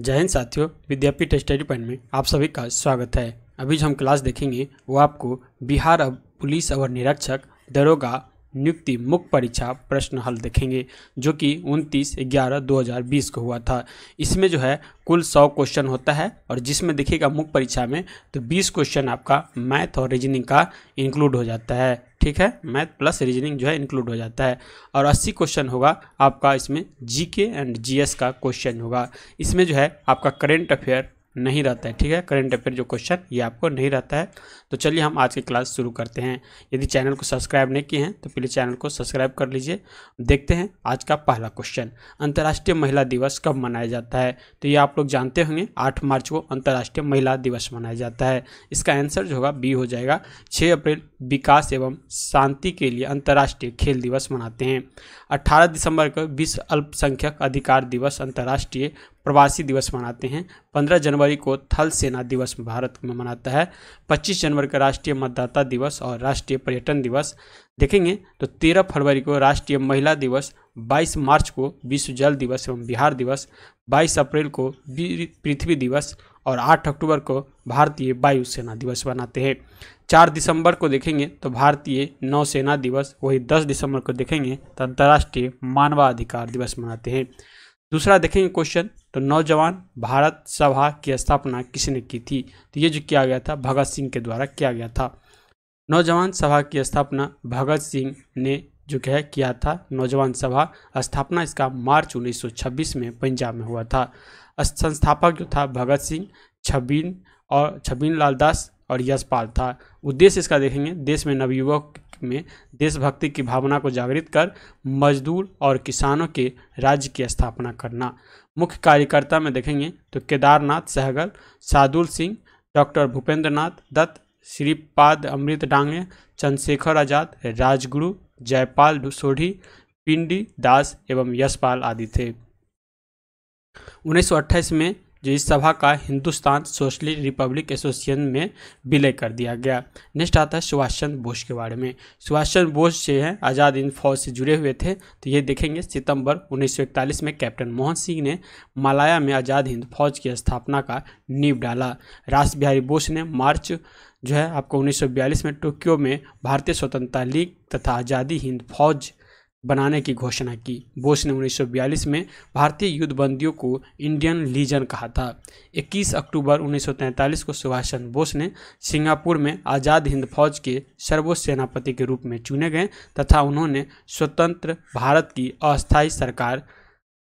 जय हिंद साथियों, विद्यापीठ study point में आप सभी का स्वागत है। अभी जो हम क्लास देखेंगे, वो आपको बिहार अब पुलिस अवर निरीक्षक दरोगा नियुक्ति मुख्य परीक्षा प्रश्न हल देखेंगे, जो कि 29 ग्यारह 2020 को हुआ था। इसमें जो है, कुल 100 क्वेश्चन होता है और जिसमें देखिएगा मुख्य परीक्षा में तो 20 क्वेश्चन आपका मैथ और रीजनिंग का इंक्लूड हो जाता है। ठीक है? मैथ प्लस रीजनिंग जो है इंक्लूड हो जाता है। और 80 क्वेश्चन होगा, आपका इसमें जीके एंड जीएस का क्वेश्चन होगा। इसमें जो है आपका करेंट अफेयर नहीं रहता है, ठीक है? करंट अफेयर जो क्वेश्चन ये आपको नहीं रहता है। तो चलिए हम आज की क्लास शुरू करते हैं। यदि चैनल को सब्सक्राइब नहीं किए हैं तो प्लीज़ चैनल को सब्सक्राइब कर लीजिए। देखते हैं आज का पहला क्वेश्चन अंतर्राष्ट्रीय महिला दिवस कब मनाया जाता है? तो ये आप लोग जानते होंगे, आठ मार्च को अंतर्राष्ट्रीय महिला दिवस मनाया जाता है। इसका आंसर जो होगा बी हो जाएगा। छः अप्रैल, विकास एवं शांति के लिए अंतर्राष्ट्रीय खेल दिवस मनाते हैं। अट्ठारह दिसंबर को विश्व अल्पसंख्यक अधिकार दिवस अंतर्राष्ट्रीय प्रवासी दिवस मनाते हैं। पंद्रह जनवरी को थल सेना दिवस भारत में मनाता है। पच्चीस जनवरी का राष्ट्रीय मतदाता दिवस और राष्ट्रीय पर्यटन दिवस। देखेंगे तो तेरह फरवरी को राष्ट्रीय महिला दिवस, बाईस मार्च को विश्व जल दिवस एवं बिहार दिवस, बाईस अप्रैल को पृथ्वी दिवस और आठ अक्टूबर को भारतीय वायुसेना दिवस मनाते हैं। चार दिसंबर को देखेंगे तो भारतीय नौसेना दिवस, वही दस दिसंबर को देखेंगे तो अंतर्राष्ट्रीय मानवाधिकार दिवस मनाते हैं। दूसरा देखेंगे क्वेश्चन तो नौजवान भारत सभा की स्थापना किसने की थी? तो ये जो किया गया था, भगत सिंह के द्वारा किया गया था। नौजवान सभा की स्थापना भगत सिंह ने जो है किया था, नौजवान सभा स्थापना इसका मार्च 1926 में पंजाब में हुआ था। संस्थापक जो था, भगत सिंह छबीन और छबीन लाल दास और यशपाल था। उद्देश्य इसका देखेंगे, देश में नवयुवक में देशभक्ति की भावना को जागृत कर मजदूर और किसानों के राज्य की स्थापना करना। मुख्य कार्यकर्ता में देखेंगे तो केदारनाथ सहगल, सादुल सिंह, डॉक्टर भूपेंद्र नाथ दत्त, श्रीपाद अमृत डांगे, चंद्रशेखर आज़ाद, राजगुरु जयपाल सोढ़ी, पिंडी दास एवं यशपाल आदि थे। 1928 में जो इस सभा का हिंदुस्तान सोशलिस्ट रिपब्लिक एसोसिएशन में विलय कर दिया गया। नेक्स्ट आता है सुभाष चंद्र बोस के बारे में। सुभाष चंद्र बोस जो है, आज़ाद हिंद फौज से जुड़े हुए थे तो ये देखेंगे, सितंबर 1941 में कैप्टन मोहन सिंह ने मलाया में आज़ाद हिंद फौज की स्थापना का नींव डाला। रास बिहारी बोस ने मार्च जो है, आपको 1942 में टोक्यो में भारतीय स्वतंत्रता लीग तथा आज़ादी हिंद फौज बनाने की घोषणा की। बोस ने 1942 में भारतीय युद्ध बंदियों को इंडियन लीजन कहा था। 21 अक्टूबर 1943 को सुभाष चंद्र बोस ने सिंगापुर में आज़ाद हिंद फौज के सर्वोच्च सेनापति के रूप में चुने गए तथा उन्होंने स्वतंत्र भारत की अस्थायी सरकार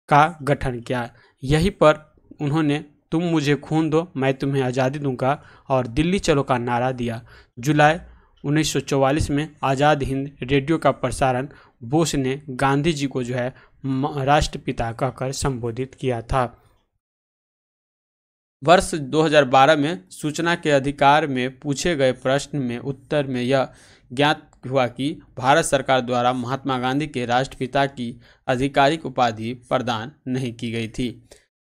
का गठन किया। यहीं पर उन्होंने, तुम मुझे खून दो, मैं तुम्हें आज़ादी दूँगा और दिल्ली चलो का नारा दिया। जुलाई 1944 में आज़ाद हिंद रेडियो का प्रसारण बोस ने गांधी जी को जो है राष्ट्रपिता कहकर संबोधित किया था। वर्ष 2012 में सूचना के अधिकार में पूछे गए प्रश्न में उत्तर में यह ज्ञात हुआ कि भारत सरकार द्वारा महात्मा गांधी के राष्ट्रपिता की आधिकारिक उपाधि प्रदान नहीं की गई थी।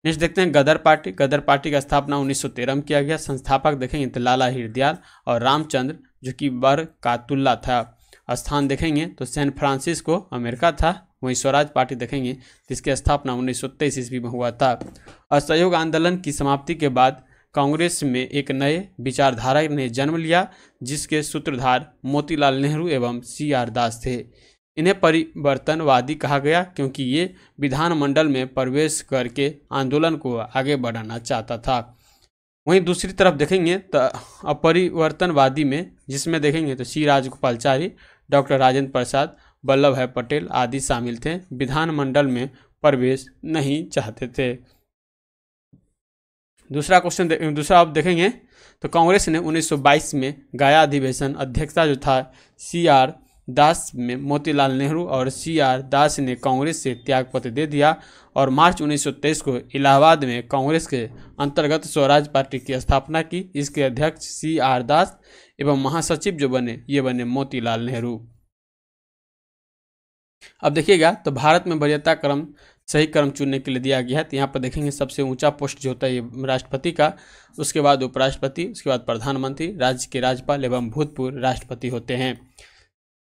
नेक्स्ट देखते हैं, गदर पार्टी गदर पार्टी का स्थापना 1913 में किया गया। संस्थापक देखेंगे तो लाला हिरदयाल और रामचंद्र, जो कि बर कातुल्ला था। स्थान देखेंगे तो सैन फ्रांसिस्को, अमेरिका था, वहीं स्वराज पार्टी देखेंगे, जिसकी स्थापना उन्नीस सौ तेईस ईस्वी में हुआ था। असहयोग आंदोलन की समाप्ति के बाद कांग्रेस में एक नए विचारधारा ने जन्म लिया, जिसके सूत्रधार मोतीलाल नेहरू एवं सी आर दास थे। इन्हें परिवर्तनवादी कहा गया, क्योंकि ये विधानमंडल में प्रवेश करके आंदोलन को आगे बढ़ाना चाहता था। वहीं दूसरी तरफ़ देखेंगे तो अपरिवर्तनवादी में, जिसमें देखेंगे तो सी राजगोपालचारी डॉक्टर राजेंद्र प्रसाद वल्लभ भाई पटेल आदि शामिल थे। विधानमंडल में प्रवेश नहीं चाहते थे। दूसरा क्वेश्चन दूसरा आप देखेंगे तो कांग्रेस ने 1922 में गया अधिवेशन, अध्यक्षता जो था, सी आर दास में मोतीलाल नेहरू और सी आर दास ने कांग्रेस से त्यागपत्र दे दिया और मार्च 1923 को इलाहाबाद में कांग्रेस के अंतर्गत स्वराज पार्टी की स्थापना की। इसके अध्यक्ष सी आर दास एवं महासचिव जो बने, ये बने मोतीलाल नेहरू। अब देखिएगा तो भारत में वरीयता क्रम, सही क्रम चुनने के लिए दिया गया है। तो यहाँ पर देखेंगे, सबसे ऊँचा पोस्ट जो होता है, ये राष्ट्रपति का। उसके बाद उपराष्ट्रपति, उसके बाद प्रधानमंत्री, राज्य के राज्यपाल एवं भूतपूर्व राष्ट्रपति होते हैं।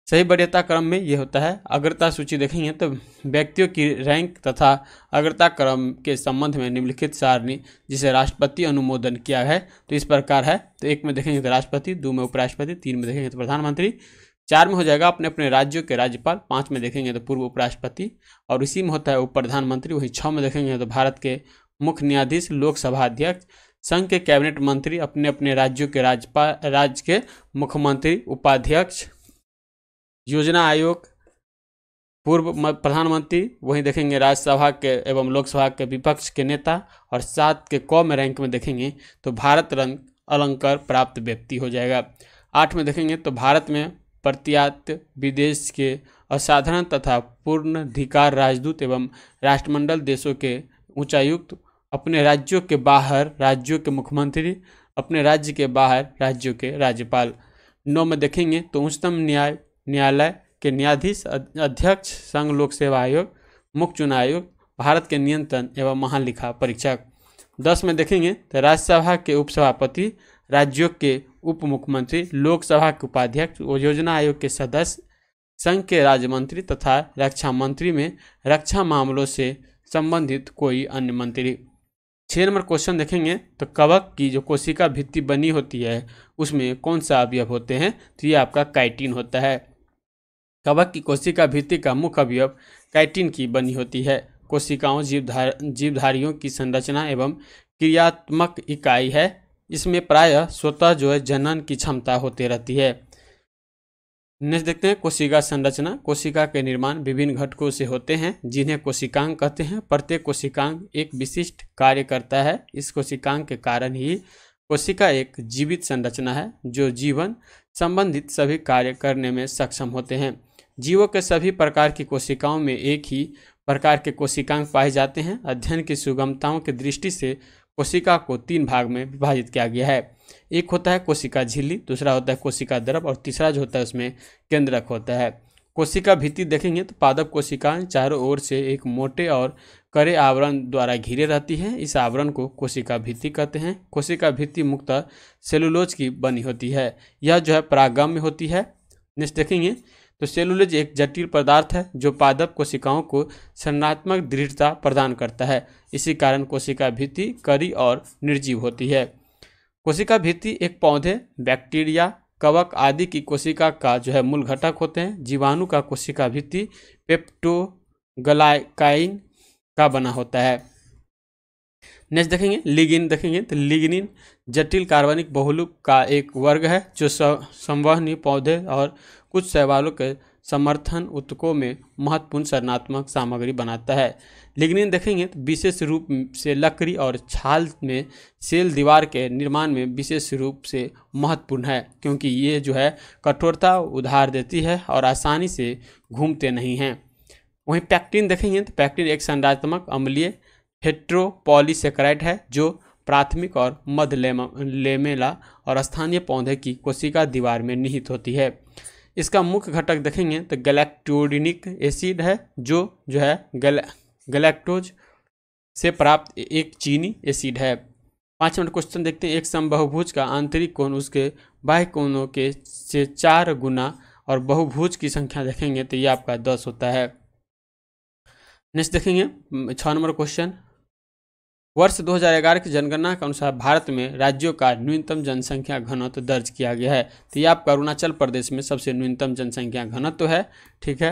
सही वरीयता क्रम में ये होता है। अग्रता सूची देखेंगे तो व्यक्तियों की रैंक तथा अग्रता क्रम के संबंध में निम्नलिखित सारणी, जिसे राष्ट्रपति अनुमोदन किया है तो इस प्रकार है। तो एक में देखेंगे तो राष्ट्रपति, दो में उपराष्ट्रपति, तीन में देखेंगे तो प्रधानमंत्री। चार में हो जाएगा अपने अपने राज्यों के राज्यपाल, पाँच में देखेंगे तो पूर्व उपराष्ट्रपति, और इसी में होता है उप प्रधानमंत्री। वहीं छः में देखेंगे तो भारत के मुख्य न्यायाधीश, लोकसभा अध्यक्ष, संघ के कैबिनेट मंत्री, अपने अपने राज्यों के राज्यपाल, राज्य के मुख्यमंत्री, उपाध्यक्ष योजना आयोग, पूर्व प्रधानमंत्री, वहीं देखेंगे राज्यसभा के एवं लोकसभा के विपक्ष के नेता और सात के कौ में रैंक में देखेंगे तो भारत रंग अलंकार प्राप्त व्यक्ति हो जाएगा। आठ में देखेंगे तो भारत में प्रत्यात विदेश के असाधारण तथा पूर्ण अधिकार राजदूत एवं राष्ट्रमंडल देशों के उच्चायुक्त, अपने राज्यों के बाहर राज्यों के मुख्यमंत्री, अपने राज्य के बाहर राज्यों के राज्यपाल। नौ में देखेंगे तो उच्चतम न्याय न्यायालय के न्यायाधीश अध्यक्ष, संघ लोक सेवा आयोग, मुख्य चुनाव आयोग, भारत के नियंत्रण एवं महालिखा परीक्षक। दस में देखेंगे तो राज्यसभा के उपसभापति, राज्यों के उप मुख्यमंत्री लोकसभा के उपाध्यक्ष योजना आयोग के सदस्य, संघ के राज्य मंत्री तथा रक्षा मंत्री में रक्षा मामलों से संबंधित कोई अन्य मंत्री। छः नंबर क्वेश्चन देखेंगे तो कवक की जो कोशिका भित्ति बनी होती है, उसमें कौन सा अवयव होते हैं? तो ये आपका काइटिन होता है। कवक की कोशिका भित्ति का मुख्य अवयव कैटिन की बनी होती है। कोशिकाओं, जीवधार, जीवधारियों की संरचना एवं क्रियात्मक इकाई है। इसमें प्रायः स्वतः जो है जनन की क्षमता होती रहती है। नेक्स्ट देखते हैं कोशिका संरचना। कोशिका के निर्माण विभिन्न घटकों से होते हैं, जिन्हें कोशिकांग कहते हैं। प्रत्येक कोशिकांग एक विशिष्ट कार्य करता है। इस कोशिकांग के कारण ही कोशिका एक जीवित संरचना है, जो जीवन संबंधित सभी कार्य करने में सक्षम होते हैं। जीवों के सभी प्रकार की कोशिकाओं में एक ही प्रकार के कोशिकांग पाए जाते हैं। अध्ययन की सुगमताओं की दृष्टि से कोशिका को तीन भाग में विभाजित किया गया है। एक होता है कोशिका झिल्ली, दूसरा होता है कोशिका द्रव और तीसरा जो होता है उसमें केंद्रक होता है। कोशिका भित्ति देखेंगे तो पादप कोशिकाएँ चारों ओर से एक मोटे और करे आवरण द्वारा घिरे रहती है। इस आवरण को कोशिका भित्ति कहते हैं। कोशिका भित्ति मुक्त सेलुलोज की बनी होती है। यह जो है परागम्य होती है। नेक्स्ट देखेंगे। तो सेलुलोज एक जटिल पदार्थ है, जो पादप कोशिकाओं को संरचनात्मक दृढ़ता प्रदान करता है। इसी कारण कोशिका भित्ति करी और निर्जीव होती है। कोशिका भित्ति एक पौधे, बैक्टीरिया, कवक आदि की कोशिका का जो है मूल घटक होते हैं। जीवाणु का कोशिका भित्ति पेप्टोगलाइकाइन का बना होता है। नेक्स्ट देखेंगे, लिगिन देखेंगे तो लिग्निन जटिल कार्बनिक बहुलुक का एक वर्ग है, जो संवहनी पौधे और कुछ शैवालों के समर्थन उत्तकों में महत्वपूर्ण सरणात्मक सामग्री बनाता है। लिग्निन देखेंगे तो विशेष रूप से लकड़ी और छाल में सेल दीवार के निर्माण में विशेष रूप से महत्वपूर्ण है, क्योंकि ये जो है कठोरता उधार देती है और आसानी से घूमते नहीं हैं। वहीं पैक्टिन देखेंगे तो पैक्टिन एक संरचनात्मक अम्लीय हेट्रोपॉलीसेक्राइड है, जो प्राथमिक और मध्य लेमेला और स्थानीय पौधे की कोशिका दीवार में निहित होती है। इसका मुख्य घटक देखेंगे तो गैलेक्टोडिनिक एसिड है, जो जो है गैले गैलेक्टोज से प्राप्त एक चीनी एसिड है। पाँच मिनट क्वेश्चन देखते हैं। एक समबहुभुज का आंतरिक कोण उसके बाह्य कोणों के से चार गुना और बहुभुज की संख्या देखेंगे तो ये आपका दस होता है। नेक्स्ट देखेंगे। छः नंबर क्वेश्चन वर्ष 2011 की जनगणना के अनुसार भारत में राज्यों का न्यूनतम जनसंख्या घनत्व दर्ज किया गया है। तो ये आपका अरुणाचल प्रदेश में सबसे न्यूनतम जनसंख्या घनत्व है, ठीक है?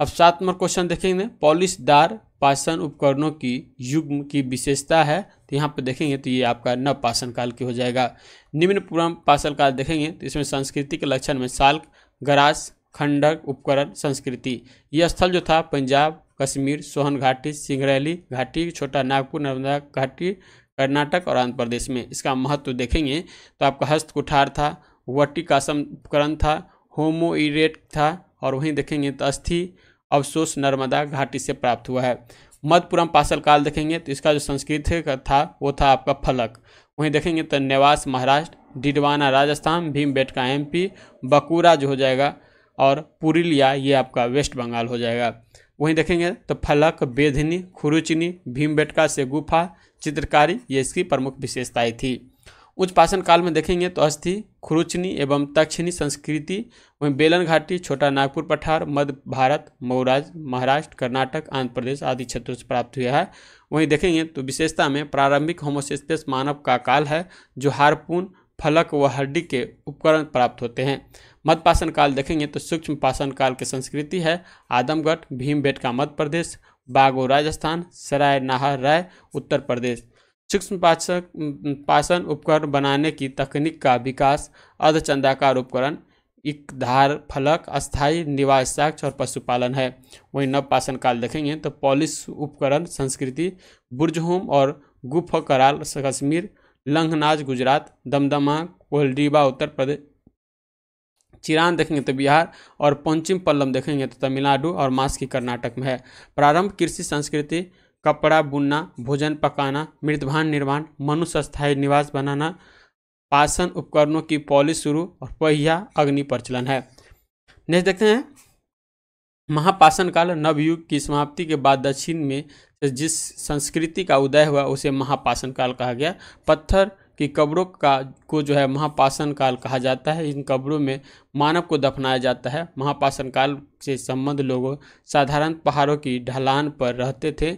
अब सात नंबर क्वेश्चन देखेंगे। पॉलिशदार पाषण उपकरणों की युग्म की विशेषता है। तो यहाँ पर देखेंगे तो ये आपका नव पाषण काल की हो जाएगा। निम्न पुराण पाषण काल देखेंगे तो इसमें संस्कृति के लक्षण में साल्क, गरास, खंडक, उपकरण, संस्कृति। यह स्थल जो था, पंजाब कश्मीर, सोहन घाटी सिंगरैली घाटी, छोटा नागपुर, नर्मदा घाटी, कर्नाटक और आंध्र प्रदेश में। इसका महत्व देखेंगे तो आपका हस्त कुठार था वटिकासम उपकरण था, होमोइरेट था और वहीं देखेंगे तो अस्थि अवशोष नर्मदा घाटी से प्राप्त हुआ है। मध्यपुरम पासल काल देखेंगे तो इसका जो संस्कृत था, वो था आपका फलक। वहीं देखेंगे तो नेवास महाराष्ट्र, डिडवाना राजस्थान भीम बेटका एमपी, बकूरा जो हो जाएगा और पुरुलिया, ये आपका वेस्ट बंगाल हो जाएगा। वहीं देखेंगे तो फलक, बेधनी, खुरुचनी, भीमबेटका से गुफा चित्रकारी, ये इसकी प्रमुख विशेषताएँ थी। उच्च पाषाण काल में देखेंगे तो अस्थि, खुरुचनी एवं दक्षिणी संस्कृति, वहीं बेलन घाटी, छोटा नागपुर पठार, मध्य भारत, मऊराज, महाराष्ट्र, कर्नाटक, आंध्र प्रदेश आदि क्षेत्रों से प्राप्त हुआ है। वहीं देखेंगे तो विशेषता में प्रारंभिक होमोसिस्टेस मानव का काल है, जो हारपून, फलक व हड्डी के उपकरण प्राप्त होते हैं। मध्य पाषाण काल देखेंगे तो सूक्ष्म पाषाण काल की संस्कृति है। आदमगढ़ भीमबेटका मध्य प्रदेश बागो, राजस्थान, सराय, नाहर, राय, उत्तर प्रदेश। सूक्ष्म पाचक पाचन उपकरण बनाने की तकनीक का विकास अर्धचंदाकार उपकरण एक धार फलक, अस्थायी निवास साक्ष और पशुपालन है। वहीं नवपाषण काल देखेंगे तो पॉलिश उपकरण, संस्कृति, बुर्जहोम और गुफ कराल कश्मीर लंघनाज गुजरात, दमदमा, कोलडीबा, उत्तर प्रदेश चिरान देखेंगे तो बिहार और पंचिम पल्लम देखेंगे तो तमिलनाडु और मास्की कर्नाटक में है। प्रारंभ कृषि संस्कृति, कपड़ा, बुनना, भोजन पकाना मृतभान निर्माण मनुष्य स्थायी निवास बनाना पासन उपकरणों की पॉलिश शुरू और पहिया अग्नि प्रचलन है। नेक्स्ट देखते हैं। महापाषण काल नवयुग की समाप्ति के बाद दक्षिण में जिस संस्कृति का उदय हुआ, उसे महापाषण काल कहा गया। पत्थर की कब्रों का, को जो है महापाषण काल कहा जाता है। इन कब्रों में मानव को दफनाया जाता है। महापाषण काल से संबंध लोगों साधारण पहाड़ों की ढलान पर रहते थे।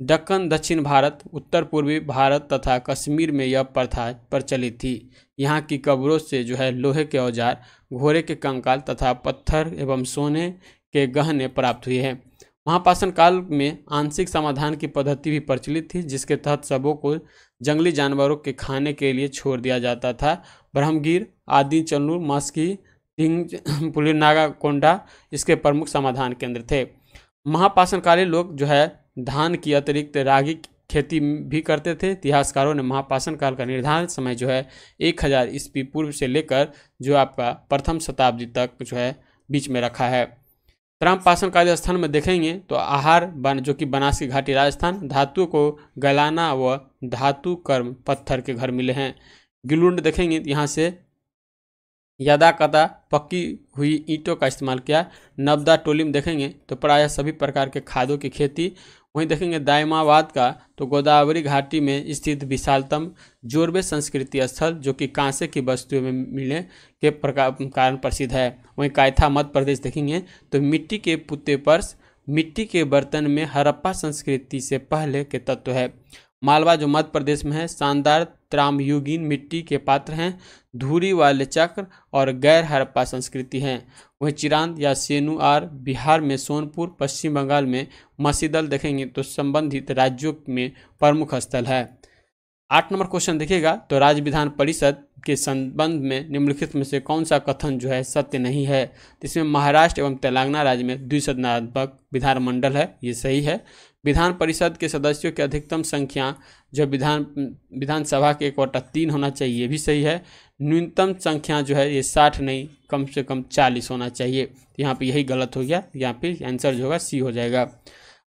दक्कन दक्षिण भारत, उत्तर पूर्वी भारत तथा कश्मीर में यह प्रथा प्रचलित थी। यहाँ की कब्रों से जो है लोहे के औज़ार, घोड़े के कंकाल तथा पत्थर एवं सोने के गहने प्राप्त हुए हैं। महापाषण काल में आंशिक समाधान की पद्धति भी प्रचलित थी, जिसके तहत सबों को जंगली जानवरों के खाने के लिए छोड़ दिया जाता था। ब्रह्मगिर, आदि चन्नूर मस्की तिंग पुलिनागा कोंडा इसके प्रमुख समाधान केंद्र थे। महापाषणकालीन लोग जो है, धान की अतिरिक्त रागी खेती भी करते थे। इतिहासकारों ने महापाषण काल का निर्धारण समय जो है, एक हज़ार ईस्वी पूर्व से लेकर जो आपका प्रथम शताब्दी तक जो है, बीच में रखा है। त्राम पाषण कालीन स्थान में देखेंगे तो आहार बन, जो कि बनास की घाटी राजस्थान, धातु को गलाना व धातु कर्म पत्थर के घर मिले हैं। गिलुंड देखेंगे, यहाँ से यदा कदा पक्की हुई ईंटों का इस्तेमाल किया। नवदा टोली में देखेंगे तो प्रायः सभी प्रकार के खादों की खेती। वहीं देखेंगे दायमाबाद का तो गोदावरी घाटी में स्थित विशालतम जोरबे संस्कृति स्थल जो कि कांसे की वस्तुओं में मिलने के कारण प्रसिद्ध है। वहीं कायथा मध्य प्रदेश देखेंगे तो मिट्टी के पुत्ते पर्स मिट्टी के बर्तन में हरप्पा संस्कृति से पहले के तत्व है। मालवा जो मध्य प्रदेश में है, शानदार त्रामयुगीन मिट्टी के पात्र हैं, धूरी वाले चक्र और गैर हरप्पा संस्कृति हैं। वहीं चिरांद या सेनुआर बिहार में सोनपुर, पश्चिम बंगाल में मसीदल देखेंगे तो संबंधित राज्यों में प्रमुख स्थल है। आठ नंबर क्वेश्चन देखिएगा तो राज्य विधान परिषद के संबंध में निम्नलिखित में से कौन सा कथन जो है सत्य नहीं है इसमें महाराष्ट्र एवं तेलंगाना राज्य में द्विसदनात्मक विधानमंडल है, ये सही है। विधान परिषद के सदस्यों की अधिकतम संख्या जो विधान विधानसभा के एक वटा तीन होना चाहिए, ये भी सही है। न्यूनतम संख्या जो है, ये साठ नहीं, कम से कम चालीस होना चाहिए। यहाँ पे यही गलत हो गया, यहाँ पे आंसर जो होगा, सी हो जाएगा।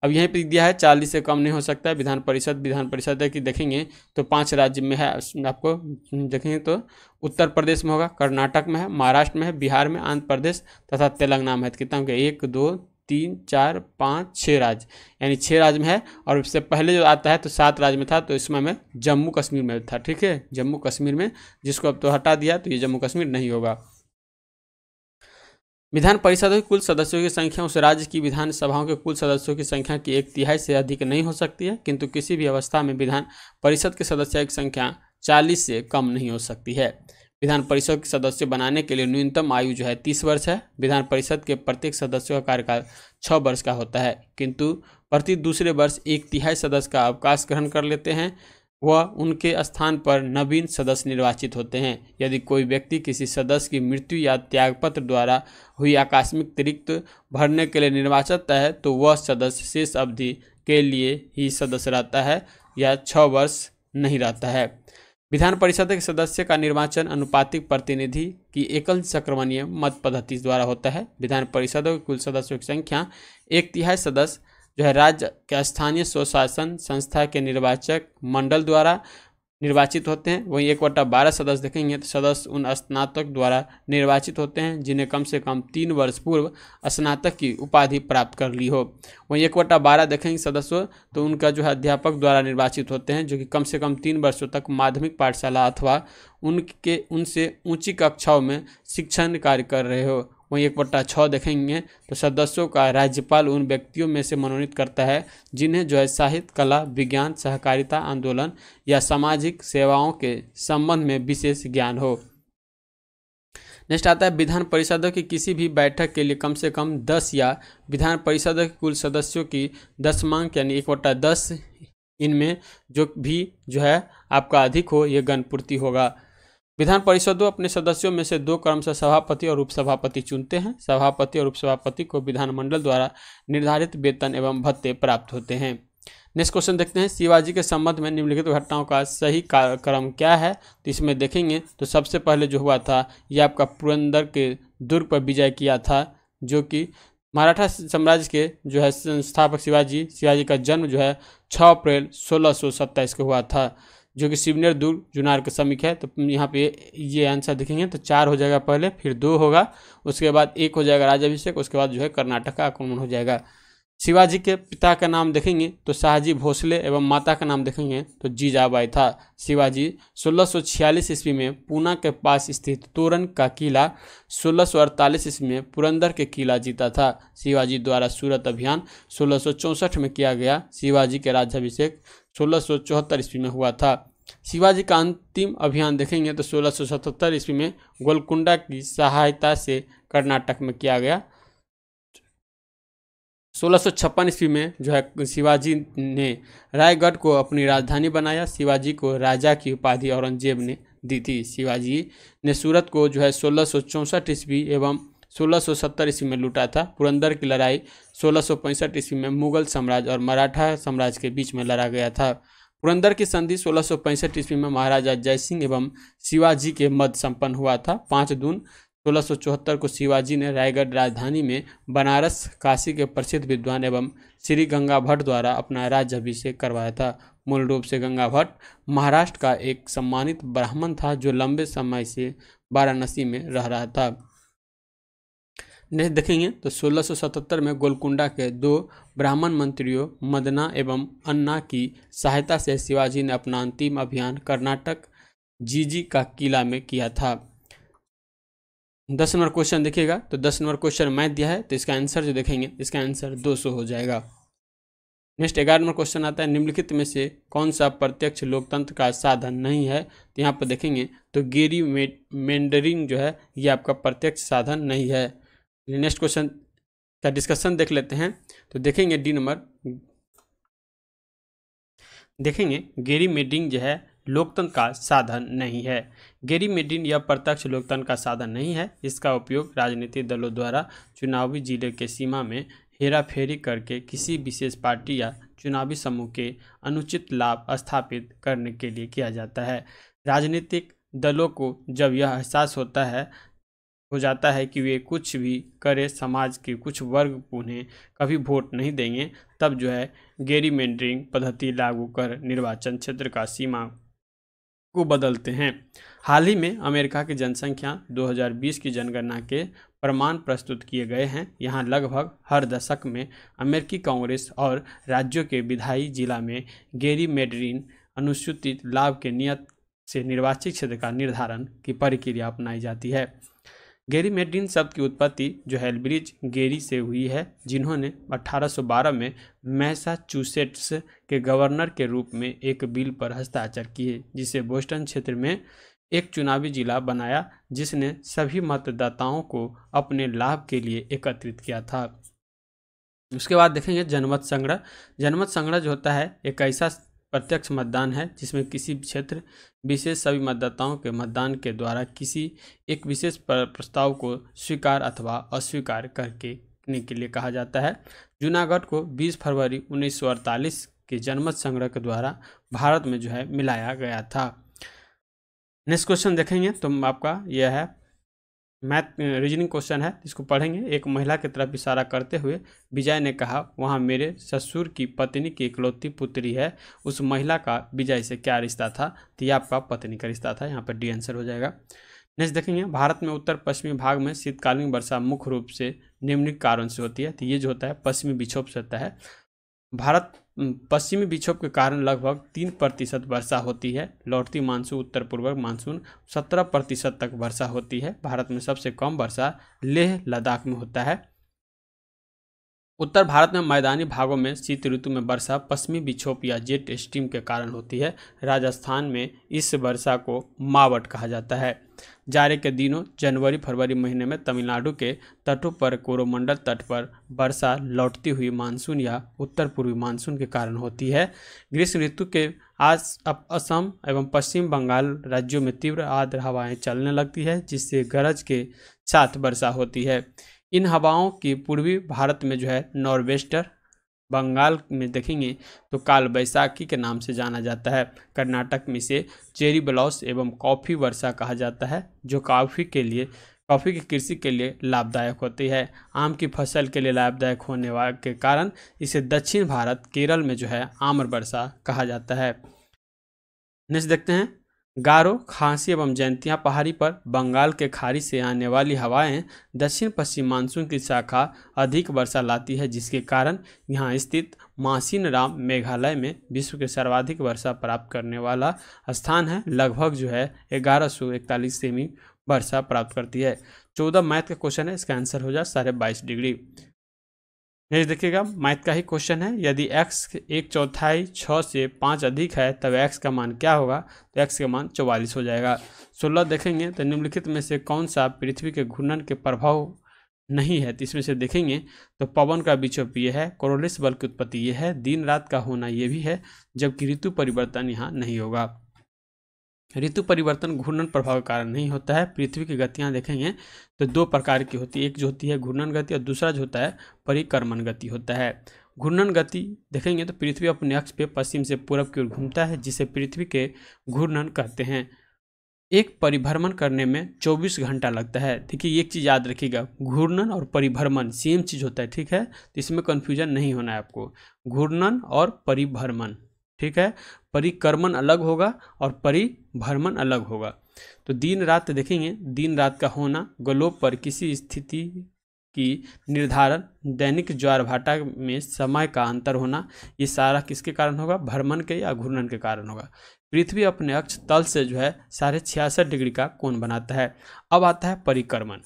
अब यहीं पर दिया है, चालीस से कम नहीं हो सकता है, विधान परिषद विधान परिषद कि देखेंगे तो पाँच राज्य में है आपको देखेंगे तो उत्तर प्रदेश में होगा, कर्नाटक में है, महाराष्ट्र में है, बिहार में, आंध्र प्रदेश तथा तेलंगाना में है। कितना हो गया? एक, दो तीन, चार, पाँच छः राज्य। यानी छः राज्य में है और उससे पहले जो आता है तो सात राज्य में था तो इसमें में जम्मू कश्मीर में था, ठीक है? जम्मू कश्मीर में, जिसको अब तो हटा दिया तो ये जम्मू कश्मीर नहीं होगा। विधान परिषद के कुल सदस्यों की संख्या, उस राज्य की विधानसभाओं के कुल सदस्यों की संख्या की एक तिहाई से अधिक नहीं हो सकती है, किंतु किसी भी अवस्था में विधान परिषद के सदस्यों की संख्या चालीस से कम नहीं हो सकती है। विधान परिषद के सदस्य बनाने के लिए न्यूनतम आयु जो है तीस वर्ष है। विधान परिषद के प्रत्येक सदस्य का कार्यकाल छः वर्ष का होता है, किंतु प्रति दूसरे वर्ष एक तिहाई सदस्य का अवकाश ग्रहण कर लेते हैं। वह उनके स्थान पर नवीन सदस्य निर्वाचित होते हैं। यदि कोई व्यक्ति किसी सदस्य की मृत्यु या त्यागपत्र द्वारा हुई आकस्मिक अतिरिक्त भरने के लिए निर्वाचित है तो वह सदस्य शेष अवधि के लिए ही सदस्य रहता है या छः वर्ष नहीं रहता है। विधान परिषद के सदस्य का निर्वाचन अनुपातिक प्रतिनिधि की एकल संक्रमणीय मत पद्धति द्वारा होता है। विधान परिषदों के कुल सदस्यों की संख्या एक तिहाई सदस्य, जो है राज्य के स्थानीय स्वशासन संस्था के निर्वाचक मंडल द्वारा निर्वाचित होते हैं। वहीं एक बट्टा बारह सदस्य देखेंगे तो सदस्य उन स्नातक द्वारा निर्वाचित होते हैं, जिन्हें कम से कम तीन वर्ष पूर्व स्नातक की उपाधि प्राप्त कर ली हो। वहीं एक बट्टा बारह देखेंगे सदस्य तो उनका जो है अध्यापक द्वारा निर्वाचित होते हैं, जो कि कम से कम तीन वर्षों तक माध्यमिक पाठशाला अथवा उनके, उनसे ऊँची कक्षाओं में शिक्षण कार्य कर रहे हो। वहीं एक बट्टा छः देखेंगे तो सदस्यों का राज्यपाल उन व्यक्तियों में से मनोनीत करता है, जिन्हें जो है साहित्य, कला, विज्ञान, सहकारिता आंदोलन या सामाजिक सेवाओं के संबंध में विशेष ज्ञान हो। नेक्स्ट आता है, विधान परिषदों की किसी भी बैठक के लिए कम से कम दस या विधान परिषद के कुल सदस्यों की दस मांग, यानी एक बट्टा दस इनमें जो भी जो है आपका अधिक हो, ये गणपूर्ति होगा। विधान परिषदों अपने सदस्यों में से दो क्रम से सभापति और उपसभापति चुनते हैं। सभापति और उपसभापति को विधानमंडल द्वारा निर्धारित वेतन एवं भत्ते प्राप्त होते हैं। नेक्स्ट क्वेश्चन देखते हैं। शिवाजी के संबंध में निम्नलिखित घटनाओं का सही क्रम क्या है? तो इसमें देखेंगे। तो सबसे पहले जो हुआ था, ये आपका पुरंदर के दुर्ग पर विजय किया था, जो कि मराठा साम्राज्य के जो है संस्थापक शिवाजी शिवाजी का जन्म जो है छः अप्रैल सोलह को हुआ था। जो कि शिवनेर दुर्ग जुनार के समीक है तो यहाँ पे ये आंसर देखेंगे तो चार हो जाएगा पहले, फिर दो होगा, उसके बाद एक हो जाएगा राजाभिषेक, उसके बाद जो है कर्नाटक का आक्रमण हो जाएगा। शिवाजी के पिता का नाम देखेंगे तो शाहजी भोसले एवं माता का नाम देखेंगे तो जीजाबाई था शिवाजी। 1646 ईस्वी में पूना के पास स्थित तोरण का किला 1648 ईस्वी में पुरंदर के किला जीता था शिवाजी द्वारा सूरत अभियान। सोलह में किया गया शिवाजी के राज्याभिषेक सोलह ईस्वी में हुआ था। शिवाजी का अंतिम अभियान देखेंगे तो सोलह ईस्वी में गोलकुंडा की सहायता से कर्नाटक में किया गया। सोलह सौ छप्पन ईस्वी में जो है शिवाजी ने रायगढ़ को अपनी राजधानी बनाया। शिवाजी को राजा की उपाधि औरंगज़ेब ने दी थी। शिवाजी ने सूरत को जो है सोलह सौ ईस्वी एवं सोलह सौ सत्तर ईस्वी में लूटा था। पुरंदर की लड़ाई सोलह सौ पैंसठ ईस्वी में मुगल साम्राज्य और मराठा साम्राज्य के बीच में लड़ा गया था। पुरंदर की संधि सोलह सौ पैंसठ ईस्वी में महाराजा जयसिंह एवं शिवाजी के मध्य संपन्न हुआ था। पाँच जून सोलह को शिवाजी ने रायगढ़ राजधानी में बनारस काशी के प्रसिद्ध विद्वान एवं श्री गंगा भट्ट द्वारा अपना राज्य अभिषेक करवाया था। मूल रूप से गंगा भट्ट महाराष्ट्र का एक सम्मानित ब्राह्मण था जो लंबे समय से वाराणसी में रह रहा था। नेक्स्ट देखेंगे तो 1677 में गोलकुंडा के दो ब्राह्मण मंत्रियों, मदना एवं अन्ना की सहायता से शिवाजी ने अपना अंतिम अभियान कर्नाटक जीजी का किला में किया था। दस नंबर क्वेश्चन देखिएगा तो दस नंबर क्वेश्चन मैथ दिया है तो इसका आंसर जो देखेंगे, इसका आंसर दो सौ हो जाएगा। नेक्स्ट ग्यारह नंबर क्वेश्चन आता है, निम्नलिखित में से कौन सा प्रत्यक्ष लोकतंत्र का साधन नहीं है? तो यहाँ पर देखेंगे तो गेरी मेंडरिंग जो है, ये आपका प्रत्यक्ष साधन नहीं है। नेक्स्ट क्वेश्चन का डिस्कशन देख लेते हैं। तो देखेंगे डी नंबर। देखेंगे, गेरी मेडिंग जो है, लोकतंत्र का साधन नहीं है। गेरी मेडिन यह प्रत्यक्ष लोकतंत्र का साधन नहीं है। इसका उपयोग राजनीतिक दलों द्वारा चुनावी ज़िले के सीमा में हेरा फेरी करके किसी विशेष पार्टी या चुनावी समूह के अनुचित लाभ स्थापित करने के लिए किया जाता है। राजनीतिक दलों को जब यह एहसास होता है हो जाता है कि वे कुछ भी करे, समाज के कुछ वर्ग उन्हें कभी वोट नहीं देंगे, तब जो है गेरीमेंडरिंग पद्धति लागू कर निर्वाचन क्षेत्र का सीमा को बदलते हैं। हाल ही में अमेरिका की जनसंख्या 2020 की जनगणना के प्रमाण प्रस्तुत किए गए हैं। यहाँ लगभग हर दशक में अमेरिकी कांग्रेस और राज्यों के विधायी जिला में गेरी मेडरिन अनुसूचित लाभ के नियत से निर्वाचित क्षेत्र का निर्धारण की प्रक्रिया अपनाई जाती है। गेरी मेडिन शब्द की उत्पत्ति जो हेलब्रिज गेरी से हुई है, जिन्होंने 1812 में मैसाचुसेट्स के गवर्नर के रूप में एक बिल पर हस्ताक्षर किए, जिसे बोस्टन क्षेत्र में एक चुनावी जिला बनाया, जिसने सभी मतदाताओं को अपने लाभ के लिए एकत्रित किया था। उसके बाद देखेंगे जनमत संग्रह। जनमत संग्रह जो होता है, एक ऐसा प्रत्यक्ष मतदान है, जिसमें किसी क्षेत्र, विशेष सभी मतदाताओं के मतदान के द्वारा किसी एक विशेष प्रस्ताव को स्वीकार अथवा अस्वीकार करके के लिए कहा जाता है। जूनागढ़ को 20 फरवरी 1948 के जनमत संग्रह के द्वारा भारत में जो है मिलाया गया था। नेक्स्ट क्वेश्चन देखेंगे तो आपका यह है मैथ, रीजनिंग क्वेश्चन है इसको पढ़ेंगे। एक महिला की तरफ़ इशारा करते हुए विजय ने कहा, वहाँ मेरे ससुर की पत्नी की इकलौती पुत्री है। उस महिला का विजय से क्या रिश्ता था? तो ये आपका पत्नी का रिश्ता था। यहाँ पर डी आंसर हो जाएगा। नेक्स्ट देखेंगे। भारत में उत्तर पश्चिमी भाग में शीतकालीन वर्षा मुख्य रूप से निम्नलिखित कारण से होती है। तो ये जो होता है, पश्चिमी विक्षोभ से होता है। भारत पश्चिमी विक्षोभ के कारण लगभग तीन प्रतिशत वर्षा होती है। लौटती मानसून, उत्तर पूर्वक मानसून, सत्रह प्रतिशत तक वर्षा होती है। भारत में सबसे कम वर्षा लेह लद्दाख में होता है। उत्तर भारत में मैदानी भागों में शीत ऋतु में वर्षा, पश्चिमी विक्षोभ या जेट स्ट्रीम के कारण होती है। राजस्थान में इस वर्षा को मावट कहा जाता है। जाड़े के दिनों, जनवरी, फरवरी महीने में तमिलनाडु के तटों पर कोरोमंडल तट पर वर्षा लौटती हुई मानसून या उत्तर पूर्वी मानसून के कारण होती है। ग्रीष्म ऋतु के आज अब असम एवं पश्चिम बंगाल राज्यों में तीव्र आर्द्र हवाएँ चलने लगती है, जिससे गरज के साथ वर्षा होती है। इन हवाओं की पूर्वी भारत में जो है नॉर्वेस्टर बंगाल में देखेंगे तो काल बैसाखी के नाम से जाना जाता है। कर्नाटक में इसे चेरी ब्लॉस एवं कॉफ़ी वर्षा कहा जाता है, जो कॉफ़ी के लिए, कॉफ़ी की कृषि के लिए लाभदायक होती है। आम की फ़सल के लिए लाभदायक होने के कारण इसे दक्षिण भारत केरल में जो है आम्र वर्षा कहा जाता है। नेक्स्ट देखते हैं। गारो, खांसी एवं जयंतिया पहाड़ी पर बंगाल के खाड़ी से आने वाली हवाएँ दक्षिण पश्चिम मानसून की शाखा अधिक वर्षा लाती है, जिसके कारण यहाँ स्थित मासीन राम मेघालय में विश्व के सर्वाधिक वर्षा प्राप्त करने वाला स्थान है। लगभग जो है ग्यारह सौ इकतालीस सेमी वर्षा प्राप्त करती है। चौदह मैथ का क्वेश्चन है, इसका आंसर हो जाए साढ़े बाईस डिग्री। नेक्स्ट देखिएगा मैथ का ही क्वेश्चन है। यदि x एक चौथाई छः से पाँच अधिक है, तब x का मान क्या होगा? तो x का मान चौवालीस हो जाएगा। सोलह देखेंगे तो निम्नलिखित में से कौन सा पृथ्वी के घूर्णन के प्रभाव नहीं है? तो इसमें से देखेंगे तो पवन का विक्षोभ ये है, कोरोलिस बल की उत्पत्ति ये है, दिन रात का होना ये भी है, जबकि ऋतु परिवर्तन यहाँ नहीं होगा। ऋतु परिवर्तन, घूर्णन प्रभाव के कारण नहीं होता है। पृथ्वी की गतियाँ देखेंगे तो दो प्रकार की होती है। एक जो होती है घूर्णन गति और दूसरा जो होता है परिक्रमण गति होता है। घूर्णन गति देखेंगे तो पृथ्वी अपने अक्ष पे पश्चिम से पूर्व की ओर घूमता है, जिसे पृथ्वी के घूर्णन कहते हैं। एक परिभ्रमण करने में 24 घंटा लगता है। देखिए, एक चीज़ याद रखिएगा, घूर्णन और परिभ्रमण, सेम चीज़ होता है, ठीक है? तो इसमें कन्फ्यूज़न नहीं होना है आपको। घूर्णन और परिभ्रमण, ठीक है? परिक्रमण अलग होगा और परिभ्रमण अलग होगा। तो दिन रात देखेंगे, दिन रात का होना ग्लोब पर किसी स्थिति की निर्धारण, दैनिक ज्वार भाटा में समय का अंतर होना, ये सारा किसके कारण होगा? भ्रमण के या घूर्णन के कारण होगा। पृथ्वी अपने अक्ष तल से जो है, साढ़े छियासठ डिग्री का कोण बनाता है। अब आता है परिक्रमण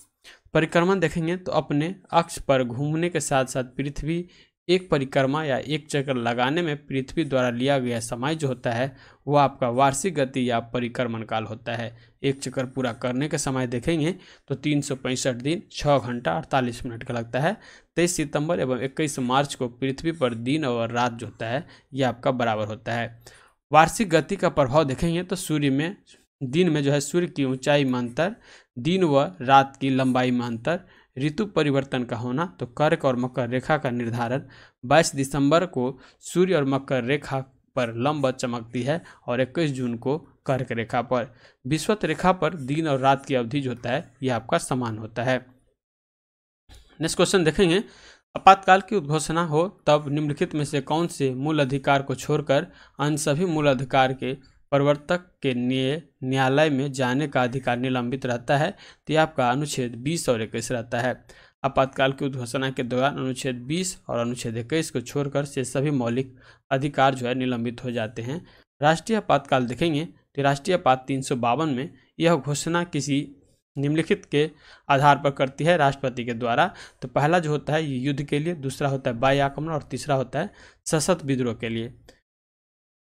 परिक्रमण देखेंगे तो अपने अक्ष पर घूमने के साथ साथ पृथ्वी एक परिक्रमा या एक चक्कर लगाने में पृथ्वी द्वारा लिया गया समय जो होता है वो आपका वार्षिक गति या परिक्रमण काल होता है। एक चक्कर पूरा करने का समय देखेंगे तो तीन सौ पैंसठ दिन छः घंटा, अड़तालीस मिनट का लगता है। तेईस सितंबर एवं इक्कीस मार्च को पृथ्वी पर दिन और रात जो होता है ये आपका बराबर होता है। वार्षिक गति का प्रभाव देखेंगे तो सूर्य में, दिन में जो है सूर्य की ऊंचाई में अंतर, दिन व रात की लंबाई में अंतर ऋतु परिवर्तन का होना तो कर्क और मकर रेखा का निर्धारण 22 दिसंबर को सूर्य और मकर रेखा पर लंब चमकती है और 21 जून को कर्क रेखा पर। विश्वत रेखा पर दिन और रात की अवधि जो होता है यह आपका समान होता है। नेक्स्ट क्वेश्चन देखेंगे। आपातकाल की उद्घोषणा हो, तब निम्नलिखित में से कौन से मूल अधिकार को छोड़कर अन्य सभी मूल अधिकार के प्रवर्तक के लिए न्यायालय में जाने का अधिकार निलंबित रहता है तो यह आपका अनुच्छेद 20 और इक्कीस रहता है। आपातकाल की उद्घोषणा के दौरान अनुच्छेद 20 और अनुच्छेद इक्कीस को छोड़कर से सभी मौलिक अधिकार जो है निलंबित हो जाते हैं। राष्ट्रीय आपातकाल देखेंगे तो राष्ट्रीय आपात तीन सौ बावन में यह घोषणा किसी निम्नलिखित के आधार पर करती है राष्ट्रपति के द्वारा। तो पहला जो होता है, ये युद्ध के लिए, दूसरा होता है वायु आक्रमण और तीसरा होता है सशक्त विद्रोह के लिए।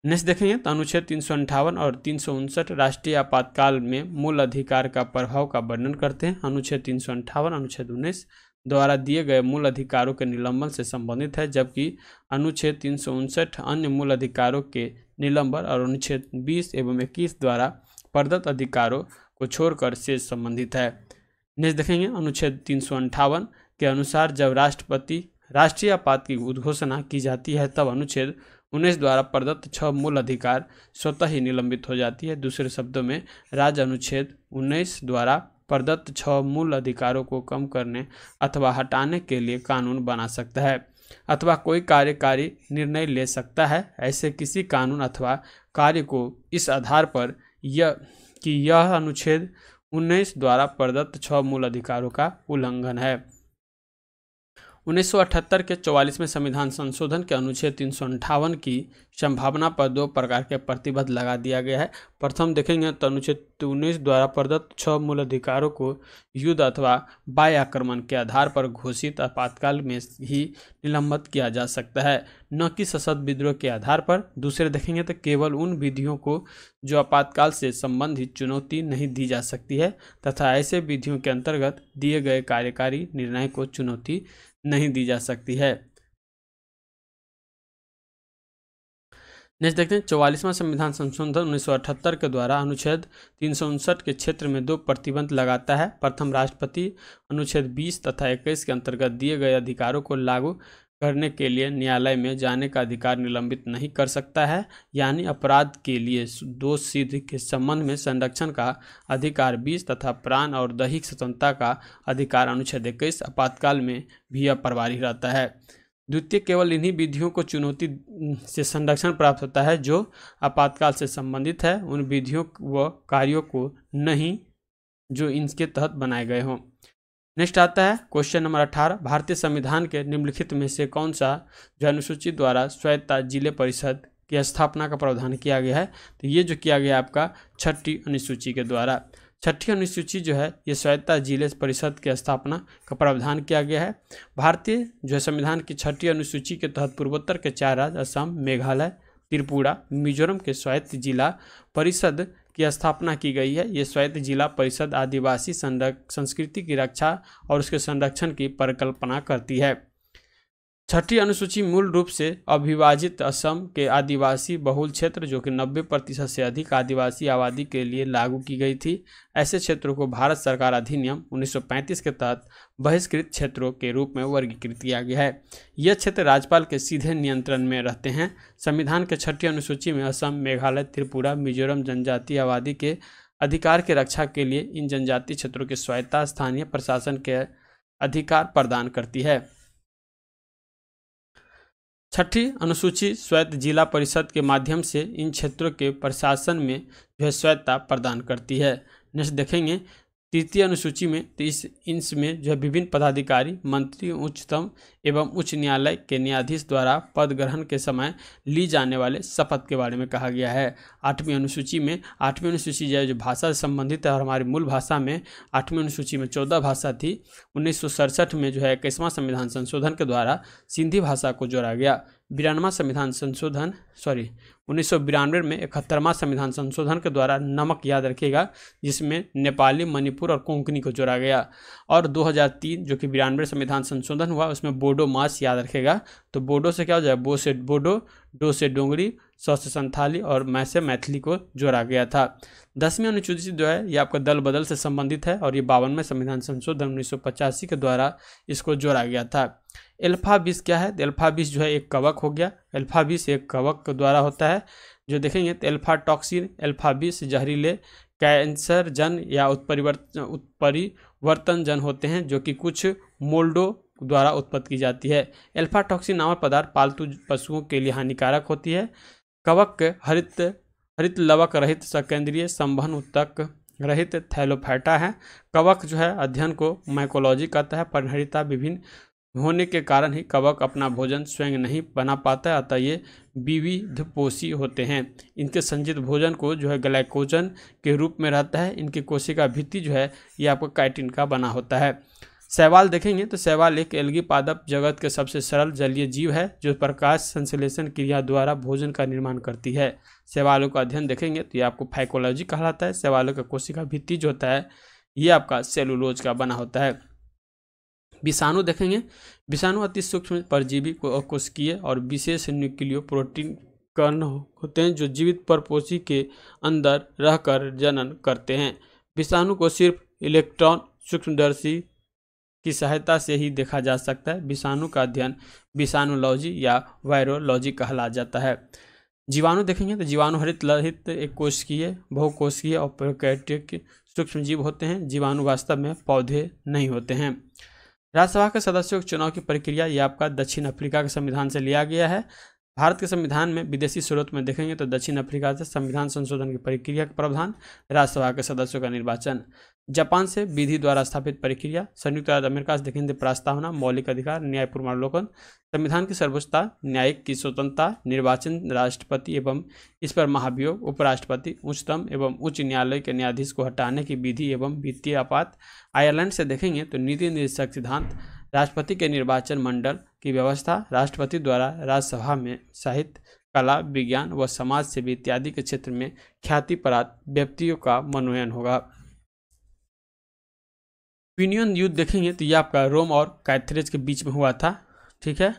नेक्स्ट देखेंगे तो अनुच्छेद तीन सौ अंठावन और तीन सौ उनसठ राष्ट्रीय आपातकाल में मूल अधिकार का प्रभाव का वर्णन करते हैं। अनुच्छेद तीन सौ अंठावन, अनुच्छेद उन्नीस द्वारा दिए गए मूल अधिकारों के निलंबन से संबंधित है, जबकि अनुच्छेद तीन सौ उनसठ अन्य मूल अधिकारों के निलंबन और अनुच्छेद बीस एवं इक्कीस द्वारा प्रदत्त अधिकारों को छोड़कर से संबंधित है। नेक्स्ट देखेंगे, अनुच्छेद तीन सौ अंठावन के अनुसार जब राष्ट्रपति राष्ट्रीय आपात की उद्घोषणा की जाती है, तब अनुच्छेद उन्नीस द्वारा प्रदत्त छह मूल अधिकार स्वतः ही निलंबित हो जाती है। दूसरे शब्दों में राज्य अनुच्छेद उन्नीस द्वारा प्रदत्त छह मूल अधिकारों को कम करने अथवा हटाने के लिए कानून बना सकता है, अथवा कोई कार्यकारी निर्णय ले सकता है। ऐसे किसी कानून अथवा कार्य को इस आधार पर यह, कि यह अनुच्छेद उन्नीस द्वारा प्रदत्त छह मूल अधिकारों का उल्लंघन है। 1978 के चौवालीसवें संविधान संशोधन के अनुच्छेद तीन की संभावना पर दो प्रकार के प्रतिबद्ध लगा दिया गया है। प्रथम देखेंगे तो अनुच्छेद उन्नीस द्वारा प्रदत्त छह मूल अधिकारों को युद्ध अथवा बाय आक्रमण के आधार पर घोषित आपातकाल में ही निलंबित किया जा सकता है, न कि सशस्त्र विद्रोह के आधार पर। दूसरे देखेंगे तो केवल उन विधियों को जो आपातकाल से संबंधित चुनौती नहीं दी जा सकती है, तथा ऐसे विधियों के अंतर्गत दिए गए कार्यकारी निर्णय को चुनौती नहीं दी जा सकती है। नेक्स्ट देखते हैं, चौवालीसवां संविधान संशोधन उन्नीस सौ अठहत्तर के द्वारा अनुच्छेद तीन सौ उनसठ के क्षेत्र में दो प्रतिबंध लगाता है। प्रथम राष्ट्रपति अनुच्छेद 20 तथा 21 के अंतर्गत दिए गए अधिकारों को लागू करने के लिए न्यायालय में जाने का अधिकार निलंबित नहीं कर सकता है, यानी अपराध के लिए दोष सिद्ध के संबंध में संरक्षण का अधिकार बीस तथा प्राण और दैहिक स्वतंत्रता का अधिकार अनुच्छेद इक्कीस आपातकाल में भी अप्रभारी रहता है। द्वितीय, केवल इन्हीं विधियों को चुनौती से संरक्षण प्राप्त होता है जो आपातकाल से संबंधित है। उन विधियों व कार्यों को नहीं जो इनके तहत बनाए गए हों। नेक्स्ट आता है, क्वेश्चन नंबर अठारह, भारतीय संविधान के निम्नलिखित में से कौन सा जो अनुसूची द्वारा स्वायत्ता ज़िले परिषद की स्थापना का प्रावधान किया गया है? तो ये जो किया गया आपका छठी अनुसूची के द्वारा। छठी अनुसूची जो है, ये स्वायत्ता ज़िले परिषद की स्थापना का प्रावधान किया गया है। भारतीय जो है, संविधान की छठी अनुसूची के तहत पूर्वोत्तर के चार राज्य, असम, मेघालय, त्रिपुरा, मिजोरम के स्वायत्त जिला परिषद की स्थापना की गई है। ये स्वायत्त जिला परिषद आदिवासी संस्कृति की रक्षा और उसके संरक्षण की परिकल्पना करती है। छठी अनुसूची मूल रूप से अविभाजित असम के आदिवासी बहुल क्षेत्र, जो कि 90 प्रतिशत से अधिक आदिवासी आबादी के लिए लागू की गई थी। ऐसे क्षेत्रों को भारत सरकार अधिनियम 1935 के तहत बहिष्कृत क्षेत्रों के रूप में वर्गीकृत किया गया है। यह क्षेत्र राज्यपाल के सीधे नियंत्रण में रहते हैं। संविधान के छठी अनुसूची में असम, मेघालय, त्रिपुरा, मिजोरम जनजातीय आबादी के अधिकार की रक्षा के लिए इन जनजातीय क्षेत्रों की स्वायत्ता स्थानीय प्रशासन के अधिकार प्रदान करती है। छठी अनुसूची स्वायत्त जिला परिषद के माध्यम से इन क्षेत्रों के प्रशासन में जो है स्वायत्ता प्रदान करती है। नेक्स्ट देखेंगे तृतीय अनुसूची में तो इस इसमें जो है विभिन्न पदाधिकारी, मंत्री, उच्चतम एवं उच्च न्यायालय के न्यायाधीश द्वारा पद ग्रहण के समय ली जाने वाले शपथ के बारे में कहा गया है। आठवीं अनुसूची में, आठवीं अनुसूची जो जो भाषा से संबंधित है और हमारी मूल भाषा में आठवीं अनुसूची में चौदह भाषा थी, उन्नीस सौ सड़सठ में जो है इक्कीसवां संविधान संशोधन के द्वारा सिंधी भाषा को जोड़ा गया। बिरानवा संविधान संशोधन सॉरी उन्नीस में इकहत्तरवा संविधान संशोधन के द्वारा नमक याद रखिएगा, जिसमें नेपाली, मणिपुर और कोंकणी को जोड़ा गया। और 2003 जो कि बिरानवे संविधान संशोधन हुआ, उसमें बोडो मास याद रखेगा। तो बोडो से क्या हो जाए? बो से बोडो, डो से डोंगरी, सौ से संथाली और मै से मैथिली को जोड़ा गया था। दसवीं अनुसूचित जो है, ये आपका दल बदल से संबंधित है और ये बावनवें संविधान संशोधन उन्नीस सौ पचासी के द्वारा इसको जोड़ा गया था। एल्फा बीस क्या है? एल्फा बीस जो है एक कवक हो गया। एल्फा बीस एक कवक द्वारा होता है। जो देखेंगे तो एल्फा टॉक्सिन एल्फा बीस जहरीले कैंसर जन या उत्परिवर्तन उत्परिवर्तन जन होते हैं, जो कि कुछ मोल्डो द्वारा उत्पत्ति की जाती है। एल्फा टॉक्सिन नामक पदार्थ पालतू पशुओं के लिए हानिकारक होती है। कवक हरित हरित लवक रहित सकेंद्रीय संभन उत्तक रहित थैलोफैटा है। कवक जो है अध्ययन को माइकोलॉजी कहता है। परिहरिता विभिन्न होने के कारण ही कवक अपना भोजन स्वयं नहीं बना पाता अतः ये विविधपोषी होते हैं। इनके संचित भोजन को जो है ग्लाइकोजन के रूप में रहता है। इनकी कोशिका भित्ति जो है ये आपको काइटिन का बना होता है। सैवाल देखेंगे तो सैवाल एक एल्गी पादप जगत के सबसे सरल जलीय जीव है, जो प्रकाश संश्लेषण क्रिया द्वारा भोजन का निर्माण करती है। सैवालों का अध्ययन देखेंगे तो ये आपको फाइकोलॉजी कहलाता है। सैवालों का कोशिका भित्ति जो होता है, ये आपका सेलुलोज का बना होता है। विषाणु देखेंगे। विषाणु अति सूक्ष्म परजीवी को अकोशिकीय और विशेष न्यूक्लियो प्रोटीन कर्ण होते हैं जो जीवित परपोषी के अंदर रहकर जनन करते हैं। विषाणु को सिर्फ़ इलेक्ट्रॉन सूक्ष्मदर्शी की सहायता से ही देखा जा सकता है। विषाणु का अध्ययन विषाणुलॉजी या वायरोलॉजी कहला जाता है। जीवाणु देखेंगे तो जीवाणु हरित लहित एक कोशिकीय, बहुकोशिकीय और प्रोकैरियोटिक सूक्ष्म जीव होते हैं। जीवाणु वास्तव में पौधे नहीं होते हैं। राज्यसभा के सदस्यों के चुनाव की प्रक्रिया ये आपका दक्षिण अफ्रीका के संविधान से लिया गया है। भारत के संविधान में विदेशी स्रोत में देखेंगे तो दक्षिण अफ्रीका से संविधान संशोधन की प्रक्रिया का प्रावधान, राज्यसभा के सदस्यों का निर्वाचन, जापान से विधि द्वारा स्थापित प्रक्रिया, संयुक्त राज्य अमेरिका से देखेंगे प्रस्तावना, मौलिक अधिकार, न्याय पूर्वावलोकन, संविधान की सर्वोच्चता, न्यायिक की स्वतंत्रता, निर्वाचन, राष्ट्रपति एवं इस पर महाभियोग, उपराष्ट्रपति, उच्चतम एवं उच्च न्यायालय के न्यायाधीश को हटाने की विधि एवं वित्तीय आपात, आयरलैंड से देखेंगे तो नीति निर्देशक सिद्धांत राष्ट्रपति के निर्वाचन मंडल की व्यवस्था राष्ट्रपति द्वारा राज्यसभा में साहित्य कला, विज्ञान व समाज सेवी इत्यादि के क्षेत्र में ख्याति प्राप्त व्यक्तियों का मनोनयन होगा। पिनियन युद्ध देखेंगे तो यह आपका रोम और कैथरेज के बीच में हुआ था, ठीक है?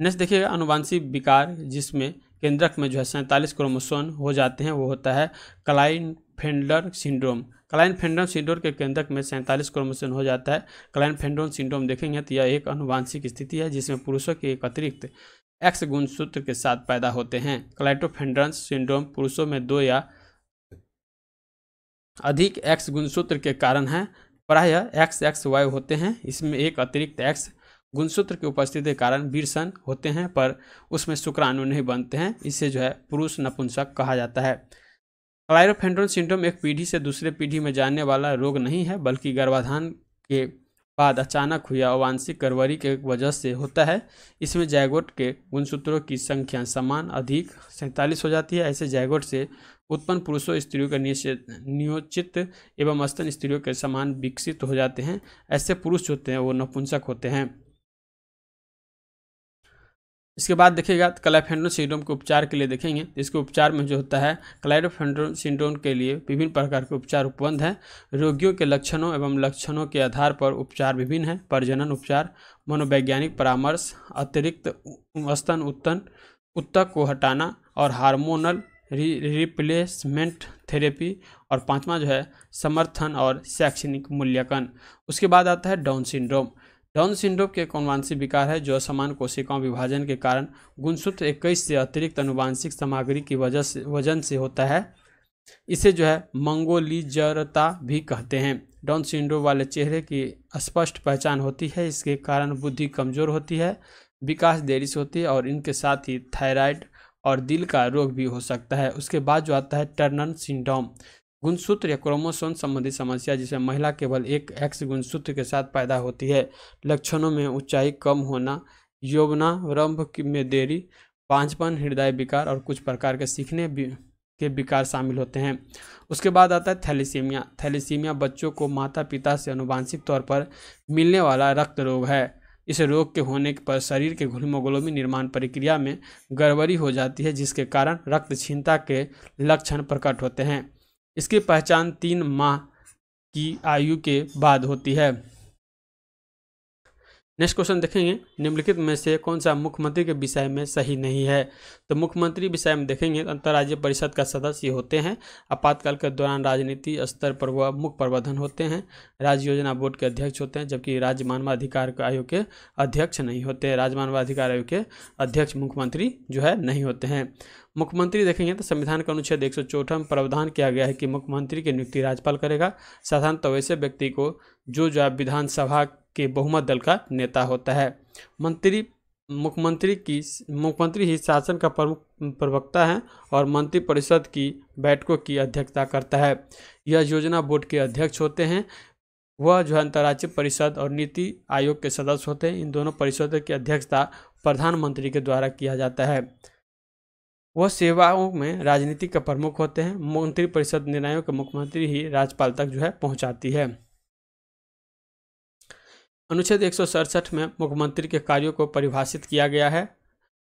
नेक्स्ट देखिएगा अनुवांशिक विकार, जिसमें केंद्रक में जो है सैंतालीस क्रोमोसोन हो जाते हैं, वो होता है Klinefelter syndrome. Klinefelter syndrome के केंद्रक में सैंतालीस क्रोमोसोन हो जाता है। क्लाइन फेंडोन सिंड्रोम देखेंगे तो यह एक अनुवांशिक स्थिति है, जिसमें पुरुषों के एक अतिरिक्त एक्स गुणसूत्र के साथ पैदा होते हैं। क्लाइटोफेंड्रंस सिंड्रोम पुरुषों में दो या अधिक एक्स गुणसूत्र के कारण है। प्रायः एक्स एक्स वाई होते हैं। इसमें एक अतिरिक्त एक्स गुणसूत्र की उपस्थिति के कारण बीरसन होते हैं, पर उसमें शुक्राणु नहीं बनते हैं। इसे जो है पुरुष नपुंसक कहा जाता है। क्लाइरोफेंड्रोन सिंड्रोम एक पीढ़ी से दूसरे पीढ़ी में जाने वाला रोग नहीं है, बल्कि गर्भाधान के बाद अचानक हुई अवांशिक गड़बड़ी के वजह से होता है। इसमें जैगोट के गुणसूत्रों की संख्या समान, अधिक सैंतालीस हो जाती है। ऐसे जैगोट से उत्पन्न पुरुषों, स्त्रियों के नियोचित एवं स्तन स्त्रियों के समान विकसित हो जाते हैं। ऐसे पुरुष होते हैं, वो नपुंसक होते हैं। इसके बाद देखिएगा क्लाइफेंड्रोन सिंड्रोम के उपचार के लिए देखेंगे। इसके उपचार में जो होता है क्लाइडोफेंड्रोन सिंड्रोम के लिए विभिन्न प्रकार के उपचार उपबंध हैं। रोगियों के लक्षणों एवं लक्षणों के आधार पर उपचार विभिन्न हैं। प्रजनन उपचार, मनोवैज्ञानिक परामर्श, अतिरिक्त स्तन उत्तन, उत्तक को हटाना और हार्मोनल रिप्लेसमेंट थेरेपी और पांचवा जो है, समर्थन और शैक्षणिक मूल्यांकन। उसके बाद आता है डाउन सिंड्रोम। डाउन सिंड्रोम के अनुवांशिक विकार है, जो असमान कोशिकाओं विभाजन के कारण गुणसूत्र इक्कीस से अतिरिक्त अनुवांशिक सामग्री की वजह से, वज़न से होता है। इसे जो है मंगोलीजरता भी कहते हैं। डाउन सिंड्रोम वाले चेहरे की स्पष्ट पहचान होती है, इसके कारण बुद्धि कमज़ोर होती है, विकास देरी से होती है और इनके साथ ही थायराइड और दिल का रोग भी हो सकता है। उसके बाद जो आता है टर्नर सिंड्रोम। गुणसूत्र या क्रोमोसोम संबंधी समस्या, जिसमें महिला केवल एक एक्स गुणसूत्र के साथ पैदा होती है। लक्षणों में ऊंचाई कम होना यौवनारंभ में देरी, पांचपन, हृदय विकार और कुछ प्रकार के सीखने के विकार शामिल होते हैं। उसके बाद आता है थैलीसीमिया। थैलीसीमिया बच्चों को माता पिता से अनुवांशिक तौर पर मिलने वाला रक्त रोग है। इस रोग के होने पर शरीर के हीमोग्लोबिन निर्माण प्रक्रिया में गड़बड़ी हो जाती है, जिसके कारण रक्त छीनता के लक्षण प्रकट होते हैं। इसकी पहचान तीन माह की आयु के बाद होती है। नेक्स्ट क्वेश्चन देखेंगे, निम्नलिखित में से कौन सा मुख्यमंत्री के विषय में सही नहीं है? तो मुख्यमंत्री विषय में देखेंगे अंतर्राज्यीय परिषद का सदस्य होते हैं। आपातकाल के दौरान राजनीति स्तर पर वह मुख्य प्रबंधन होते हैं। राज्य योजना बोर्ड के अध्यक्ष होते हैं, जबकि राज्य मानवाधिकार आयोग के अध्यक्ष नहीं होते। राज्य मानवाधिकार आयोग के अध्यक्ष मुख्यमंत्री जो है, नहीं होते हैं। मुख्यमंत्री देखेंगे तो संविधान का अनुच्छेद एक सौ में प्रावधान किया गया है कि मुख्यमंत्री की नियुक्ति राज्यपाल करेगा। साधारणतः वैसे व्यक्ति को जो जो विधानसभा के बहुमत दल का नेता होता है। मंत्री, मुख्यमंत्री की मुख्यमंत्री ही शासन का प्रमुख, प्रवक्ता है और मंत्रिपरिषद की बैठकों की अध्यक्षता करता है। यह योजना बोर्ड के अध्यक्ष होते हैं। वह जो है अंतर्राज्यीय परिषद और नीति आयोग के सदस्य होते हैं। इन दोनों परिषदों की अध्यक्षता प्रधानमंत्री के द्वारा किया जाता है। वह सेवाओं में राजनीति के प्रमुख होते हैं। मंत्रिपरिषद निर्णयों के मुख्यमंत्री ही राज्यपाल तक जो है पहुंचाती है। अनुच्छेद एक सौ सड़सठ में मुख्यमंत्री के कार्यों को परिभाषित किया गया है।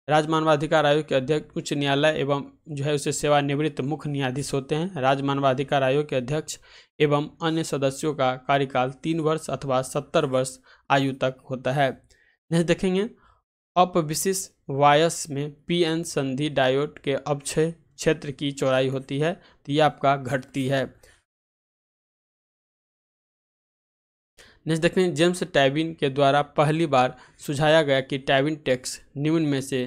राज्य मानवाधिकार आयोग के अध्यक्ष, उच्च न्यायालय एवं जो है उसे सेवानिवृत्त मुख्य न्यायाधीश होते हैं। राज्य मानवाधिकार आयोग के अध्यक्ष एवं अन्य सदस्यों का कार्यकाल तीन वर्ष अथवा सत्तर वर्ष आयु तक होता है। नहीं देखेंगे? अपविशिष्ट वायस में पी एन संधि डायोड के अक्षय क्षेत्र की चौड़ाई होती है तो यह आपका घटती है। नेक्स्ट देखते हैं जेम्स टैबिन के द्वारा पहली बार सुझाया गया कि टैबिन टैक्स निम्न में से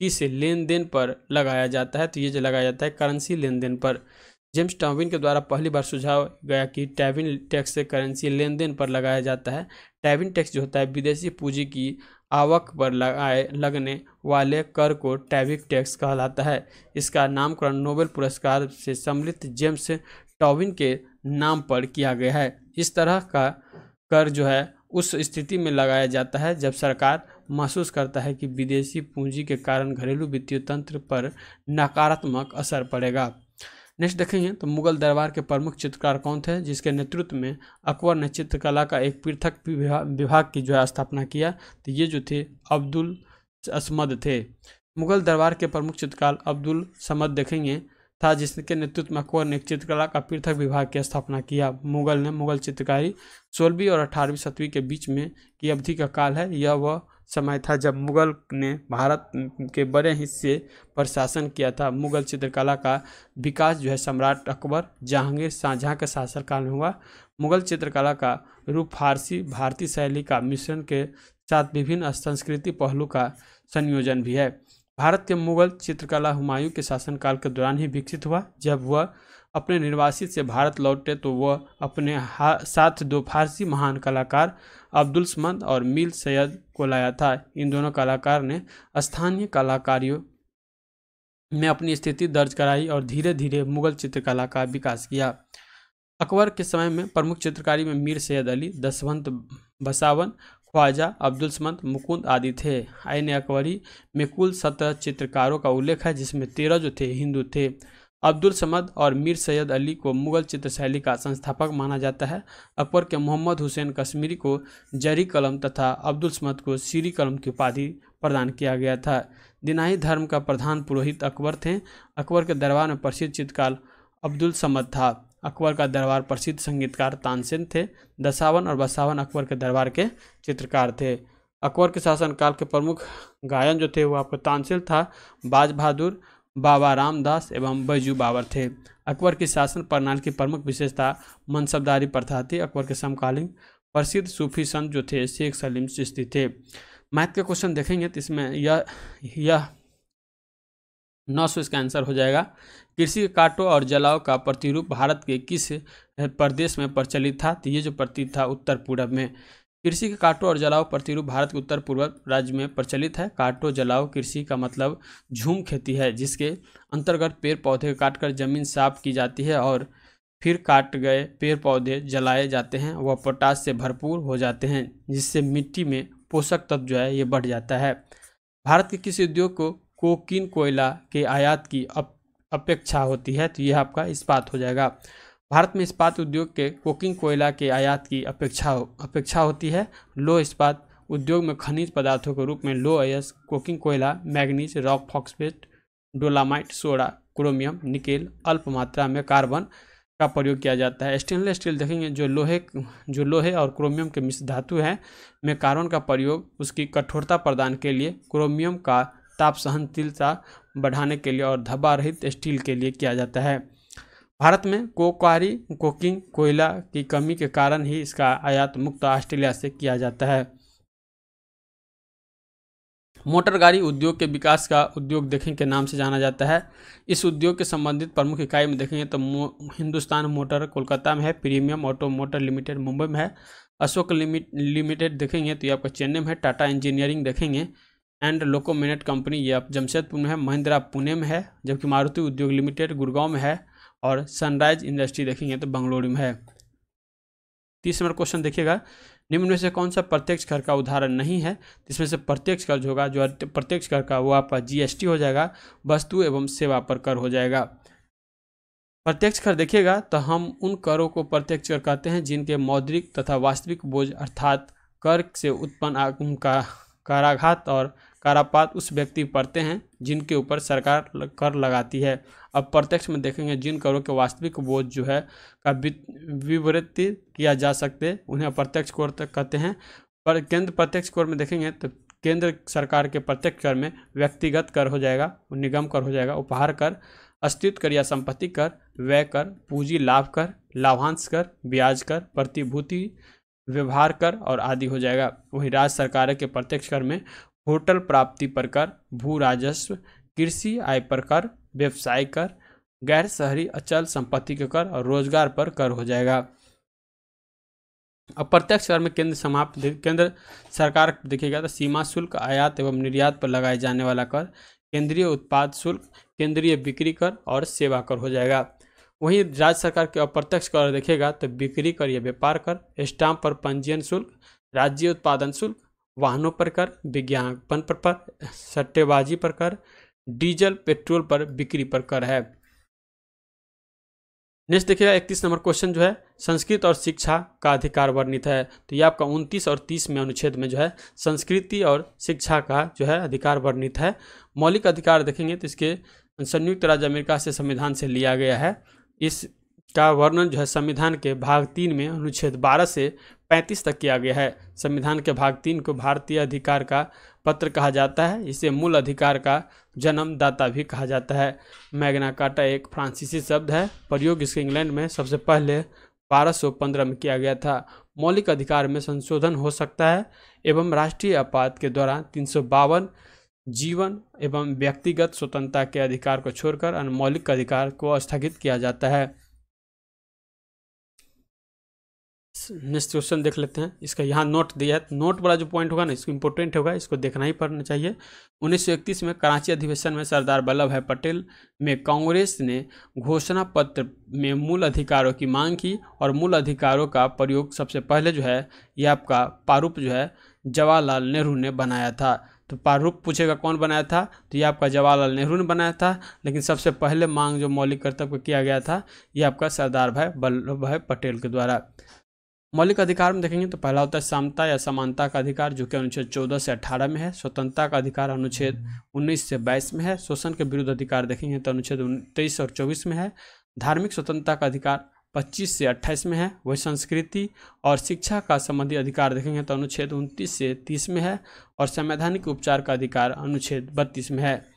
किस लेन देन पर लगाया जाता है तो ये जो लगाया जाता है करेंसी लेन देन पर। जेम्स टॉबिन के द्वारा पहली बार सुझाव गया कि टैबिन टैक्स से करेंसी लेन देन पर लगाया जाता है। टैबिन टैक्स जो होता है, विदेशी पूंजी की आवक पर लगाए, लगने वाले कर को टैबिक टैक्स कहलाता है। इसका नामकरण नोबेल पुरस्कार से सम्मिलित जेम्स टॉबिन के नाम पर किया गया है। इस तरह का कर जो है, उस स्थिति में लगाया जाता है जब सरकार महसूस करता है कि विदेशी पूंजी के कारण घरेलू वित्तीय तंत्र पर नकारात्मक असर पड़ेगा। नेक्स्ट देखेंगे तो मुगल दरबार के प्रमुख चित्रकार कौन थे, जिसके नेतृत्व में अकबर ने चित्रकला का एक पृथक विभाग की जो है स्थापना किया तो ये जो थे अब्दुल असमद थे। मुगल दरबार के प्रमुख चित्रकार अब्दुल समद देखेंगे था जिसके नेतृत्व में अकबर ने एक चित्रकला का पृथक विभाग की स्थापना किया। मुगल ने मुगल चित्रकारी सोलहवीं और अठारहवीं सतवीं के बीच में की अवधि का काल है। यह वह समय था जब मुगल ने भारत के बड़े हिस्से पर शासन किया था। मुगल चित्रकला का विकास जो है सम्राट अकबर जहांगीर शाहजहाँ के शासनकाल में हुआ। मुगल चित्रकला का रूप फारसी भारतीय शैली का मिश्रण के साथ विभिन्न संस्कृति पहलू का संयोजन भी है। भारत के मुगल चित्रकला हुमायूं के शासनकाल के दौरान ही विकसित हुआ। जब वह अपने निर्वासित से भारत लौटे तो वह अपने साथ दो फारसी महान कलाकार अब्दुल समद और मील सैयद को लाया था। इन दोनों कलाकार ने स्थानीय कलाकारियों में अपनी स्थिति दर्ज कराई और धीरे धीरे मुगल चित्रकला का विकास किया। अकबर के समय में प्रमुख चित्रकारी में मीर सैयद अली, दसवंत बसावन ख्वाजा अब्दुल समद, मुकुंद आदि थे। आइन अकबरी में कुल सत्रह चित्रकारों का उल्लेख है, जिसमें तेरह जो थे, हिंदू थे। अब्दुल समद और मीर सैयद अली को मुगल चित्रशैली का संस्थापक माना जाता है। अकबर के मोहम्मद हुसैन कश्मीरी को जरी कलम तथा अब्दुल समद को सीरी कलम की उपाधि प्रदान किया गया था। दिनाही धर्म का प्रधान पुरोहित अकबर थे। अकबर के दरबार में प्रसिद्ध चित्रकार अब्दुल समद था। अकबर का दरबार प्रसिद्ध संगीतकार तानसेन थे, दसावन और बसावन अकबर के दरबार के चित्रकार थे। अकबर के शासनकाल के प्रमुख गायन जो थे वो आपको तानसेन था बाज बहादुर बाबा रामदास एवं बैजू बाबर थे। अकबर की शासन प्रणाली की प्रमुख विशेषता मनसबदारी प्रथा थी अकबर के समकालीन प्रसिद्ध सूफी संत जो थे, शेख सलीम चिश्ती थे। मैथ के क्वेश्चन देखेंगे तो इसमें यह यह नौ सौ इसका आंसर हो जाएगा। कृषि काटो और जलाओ का प्रतिरूप भारत के किस प्रदेश में प्रचलित था? तो ये जो प्रतीक था उत्तर पूर्व में। कृषि के काटो और जलाओ प्रतिरूप भारत के उत्तर पूर्व राज्य में प्रचलित है। काटो, जलाओ, कृषि का मतलब झूम खेती है, जिसके अंतर्गत पेड़ पौधे काटकर ज़मीन साफ़ की जाती है और फिर काट गए पेड़ पौधे जलाए जाते हैं। वह पोटास से भरपूर हो जाते हैं, जिससे मिट्टी में पोषक तत्व जो है, ये बढ़ जाता है। भारत के किसी उद्योग को कोकिन कोयला के आयात की अप, अपेक्षा होती है तो यह आपका इस्पात हो जाएगा। भारत में इस्पात उद्योग के कोकिंग कोयला के आयात की अपेक्षा हो, अपेक्षा होती है। लो इस्पात उद्योग में खनिज पदार्थों के रूप में लो अयस कोकिंग कोयला manganese rock phosphate dolomite soda chromium nickel अल्प मात्रा में कार्बन का प्रयोग किया जाता है। स्टेनलेस स्टील देखेंगे जो लोहे जो लोहे और क्रोमियम के मिश्र धातु है में कार्बन का प्रयोग उसकी कठोरता प्रदान के लिए क्रोमियम का ताप सहनशीलता बढ़ाने के लिए और धब्बा रहित स्टील के लिए किया जाता है। भारत में कोकारी कोकिंग कोयला की कमी के कारण ही इसका आयात मुक्त ऑस्ट्रेलिया से किया जाता है। मोटर गाड़ी उद्योग के विकास का उद्योग देखें के नाम से जाना जाता है। इस उद्योग के संबंधित प्रमुख इकाई में देखेंगे तो मो, हिंदुस्तान मोटर कोलकाता में है premium auto motor limited Mumbai में है। अशोक लिमिट लिमिटेड देखेंगे तो ये आपका चेन्नई में है टाटा इंजीनियरिंग देखेंगे। एंड लोकोमिनेट कंपनी, ये जमशेदपुर में है, महिंद्रा पुणे में है, जबकि मारुति उद्योग लिमिटेड गुड़गांव में है और सनराइज इंडस्ट्री देखेंगे तो बंगलुरु में है। तीस नंबर क्वेश्चन देखिएगा, निम्न में से कौन सा प्रत्यक्ष कर का उदाहरण नहीं है? जिसमें से प्रत्यक्ष कर जो होगा, जो प्रत्यक्ष कर का, वो आपका जीएसटी हो जाएगा, वस्तु एवं सेवा पर कर हो जाएगा। प्रत्यक्ष कर देखिएगा तो हम उन करों को प्रत्यक्ष कर कहते हैं, जिनके मौद्रिक तथा वास्तविक बोझ अर्थात कर से उत्पन्न उनका काराघात और कारापात उस व्यक्ति पड़ते हैं जिनके ऊपर सरकार कर लगाती है। अब प्रत्यक्ष में देखेंगे जिन करों के वास्तविक बोझ जो है, का विवृत्ति किया जा सकते, उन्हें प्रत्यक्ष कर कहते हैं। पर केंद्र प्रत्यक्ष कर में देखेंगे तो केंद्र सरकार के प्रत्यक्ष कर में व्यक्तिगत कर हो जाएगा, निगम कर हो जाएगा, उपहार कर, अस्तित्व कर या संपत्ति कर, व्यय कर, पूंजी लाभ कर, लाभांश कर, ब्याज कर, प्रतिभूति, व्यवहार कर और आदि हो जाएगा। वहीं राज्य सरकार के प्रत्यक्ष कर में होटल प्राप्ति पर कर भू राजस्व कृषि आय पर कर, व्यवसाय कर, गैर शहरी अचल संपत्ति के कर और रोज़गार पर कर हो जाएगा। अप्रत्यक्ष कर में केंद्र समाप्त केंद्र सरकार देखिएगा तो सीमा शुल्क, आयात एवं निर्यात पर लगाए जाने वाला कर, केंद्रीय उत्पाद शुल्क, केंद्रीय बिक्री कर और सेवा कर हो जाएगा। वहीं राज्य सरकार के अप्रत्यक्ष कर देखेगा तो बिक्री कर या व्यापार कर, स्टाम्प पर पंजीयन शुल्क, राज्य उत्पादन शुल्क वाहनों पर कर विज्ञापन पर, पर सट्टेबाजी पर कर डीजल पेट्रोल पर बिक्री पर कर है। नेक्स्ट देखिएगा इकतीस नंबर क्वेश्चन जो है संस्कृत और शिक्षा का अधिकार वर्णित है। तो ये आपका उनतीस और तीस में अनुच्छेद में जो है संस्कृति और शिक्षा का जो है अधिकार वर्णित है। मौलिक अधिकार देखेंगे तो इसके संयुक्त राज्य अमेरिका से संविधान से लिया गया है। इस का वर्णन जो है संविधान के भाग तीन में अनुच्छेद बारह से पैंतीस तक किया गया है। संविधान के भाग तीन को भारतीय अधिकार का पत्र कहा जाता है। इसे मूल अधिकार का जन्मदाता भी कहा जाता है। मैग्ना कार्टा एक फ्रांसीसी शब्द है। प्रयोग इसके इंग्लैंड में सबसे पहले 1215 में किया गया था। मौलिक अधिकार में संशोधन हो सकता है एवं राष्ट्रीय आपात के दौरान तीन सौ बावन जीवन एवं व्यक्तिगत स्वतंत्रता के अधिकार को छोड़कर अन्य मौलिक अधिकार को स्थगित किया जाता है। नेक्स्ट क्वेश्चन देख लेते हैं। इसका यहाँ नोट दिया है। नोट वाला जो पॉइंट होगा ना, इसको इंपॉर्टेंट होगा, इसको देखना ही पड़ना चाहिए। 1931 में कराची अधिवेशन में सरदार वल्लभ भाई पटेल में कांग्रेस ने घोषणा पत्र में मूल अधिकारों की मांग की और मूल अधिकारों का प्रयोग सबसे पहले जो है, ये आपका प्रारूप जो है, जवाहरलाल नेहरू ने बनाया था। तो प्रारूप पूछेगा कौन बनाया था? तो ये आपका जवाहरलाल नेहरू ने बनाया था। लेकिन सबसे पहले मांग जो मौलिक कर्तव्य किया गया था, ये आपका सरदार भाई वल्लभ भाई पटेल के द्वारा। मौलिक अधिकार में देखेंगे तो पहला होता है समता या समानता का अधिकार, जो कि अनुच्छेद चौदह से अठारह में है। स्वतंत्रता का अधिकार अनुच्छेद उन्नीस से बाईस में है। शोषण के विरुद्ध अधिकार देखेंगे तो अनुच्छेद तेईस और चौबीस में है। धार्मिक स्वतंत्रता का अधिकार पच्चीस से अट्ठाईस में है। वही संस्कृति और शिक्षा का संबंधी अधिकार देखेंगे तो अनुच्छेद उनतीस से तीस में है और संवैधानिक उपचार का अधिकार अनुच्छेद बत्तीस में है।